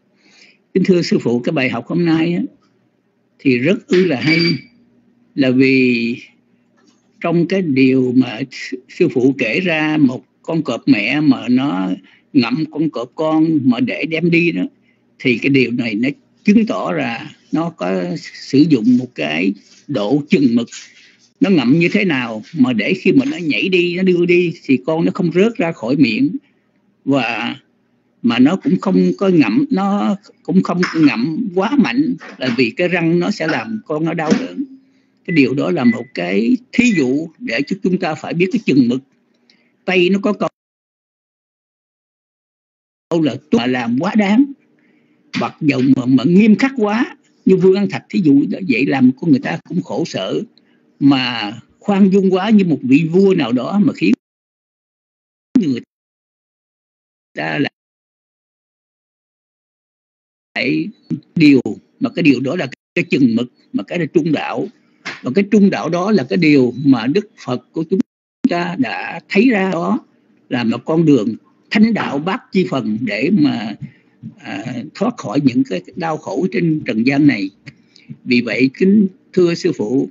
Kính thưa sư phụ, cái bài học hôm nay á, thì rất ư là hay là vì trong cái điều mà sư phụ kể ra một con cọp mẹ mà nó ngậm con cọp con mà để đem đi đó thì cái điều này nó chứng tỏ là nó có sử dụng một cái độ chừng mực nó ngậm như thế nào mà để khi mà nó nhảy đi nó đưa đi thì con nó không rớt ra khỏi miệng. Và mà nó cũng không có ngậm nó cũng không ngậm quá mạnh là vì cái răng nó sẽ làm con nó đau đớn. Cái điều đó là một cái thí dụ để cho chúng ta phải biết cái chừng mực. Tay nó có câu là tôi làm quá đáng hoặc dầu mà, mà nghiêm khắc quá. Như vương an thạch thí dụ vậy làm con người ta cũng khổ sở mà khoan dung quá như một vị vua nào đó mà khiến người ta lại điều mà cái điều đó là cái chừng mực mà cái là trung đạo. Và cái trung đạo đó là cái điều mà đức phật của chúng ta đã thấy ra đó là một con đường thánh đạo bát chi phần để mà à, thoát khỏi những cái đau khổ trên trần gian này. Vì vậy kính thưa sư phụ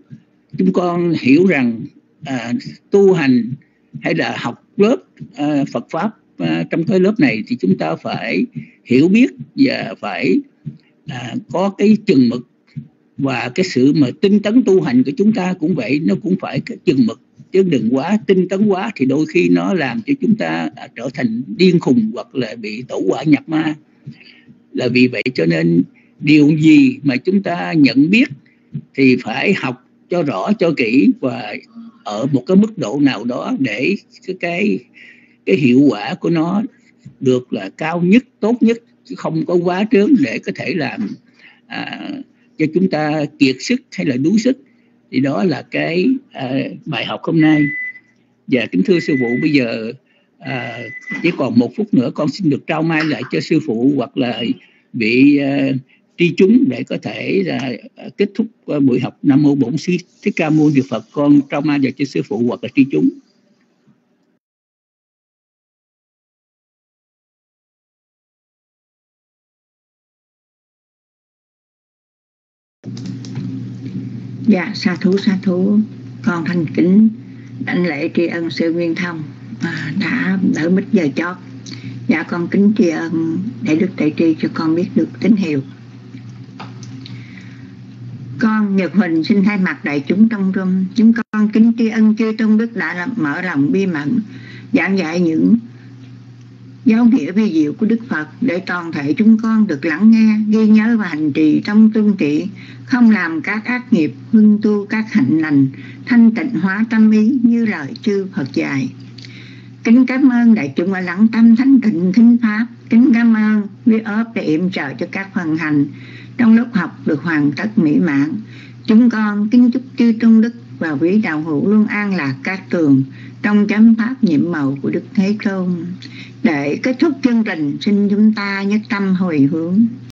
chúng con hiểu rằng à, tu hành hay là học lớp à, Phật pháp à, trong cái lớp này thì chúng ta phải hiểu biết và phải à, có cái chừng mực. Và cái sự mà tinh tấn tu hành của chúng ta cũng vậy nó cũng phải cái chừng mực. Chứ đừng quá tinh tấn quá thì đôi khi nó làm cho chúng ta à, trở thành điên khùng hoặc là bị tổ quả nhập ma. Là vì vậy cho nên điều gì mà chúng ta nhận biết thì phải học cho rõ cho kỹ và ở một cái mức độ nào đó để cái cái cái hiệu quả của nó được là cao nhất tốt nhất chứ không có quá trớn để có thể làm à, cho chúng ta kiệt sức hay là đuối sức. Thì đó là cái à, bài học hôm nay. Và kính thưa sư phụ bây giờ à, chỉ còn một phút nữa con xin được trao mai lại cho sư phụ hoặc là bị à, tri chúng để có thể là kết thúc à, buổi học Nam mô Bổn Sư Thích Ca Mâu Ni Phật con trong ma giờ cho sư phụ hoặc là tri chúng. Dạ, sa thú sa thú con thành kính đảnh lễ tri ân sư Nguyên Thông à, đã đỡ mít giờ chót. Dạ con kính tri ân để Đức Đại Tri cho con biết được tín hiệu con Nhật Huỳnh xin thay mặt đại chúng trong rung chúng con kính tri ân chư tôn đức đã mở lòng bi mẫn giảng dạy những giáo nghĩa vi diệu của Đức Phật để toàn thể chúng con được lắng nghe, ghi nhớ và hành trì trong tuân trị, không làm các ác nghiệp, hưng tu các hạnh lành, thanh tịnh hóa tâm ý như lời chư Phật dạy. Kính cảm ơn đại chúng đã lắng tâm thánh tịnh thính pháp. Kính cảm ơn quý ớp để yểm trợ cho các phần hành trong lớp học được hoàn tất mỹ mãn chúng con kính chúc chư trung đức và quý đạo hữu luôn an lạc các tường trong chánh pháp nhiệm màu của Đức Thế Tôn. Để kết thúc chương trình, xin chúng ta nhất tâm hồi hướng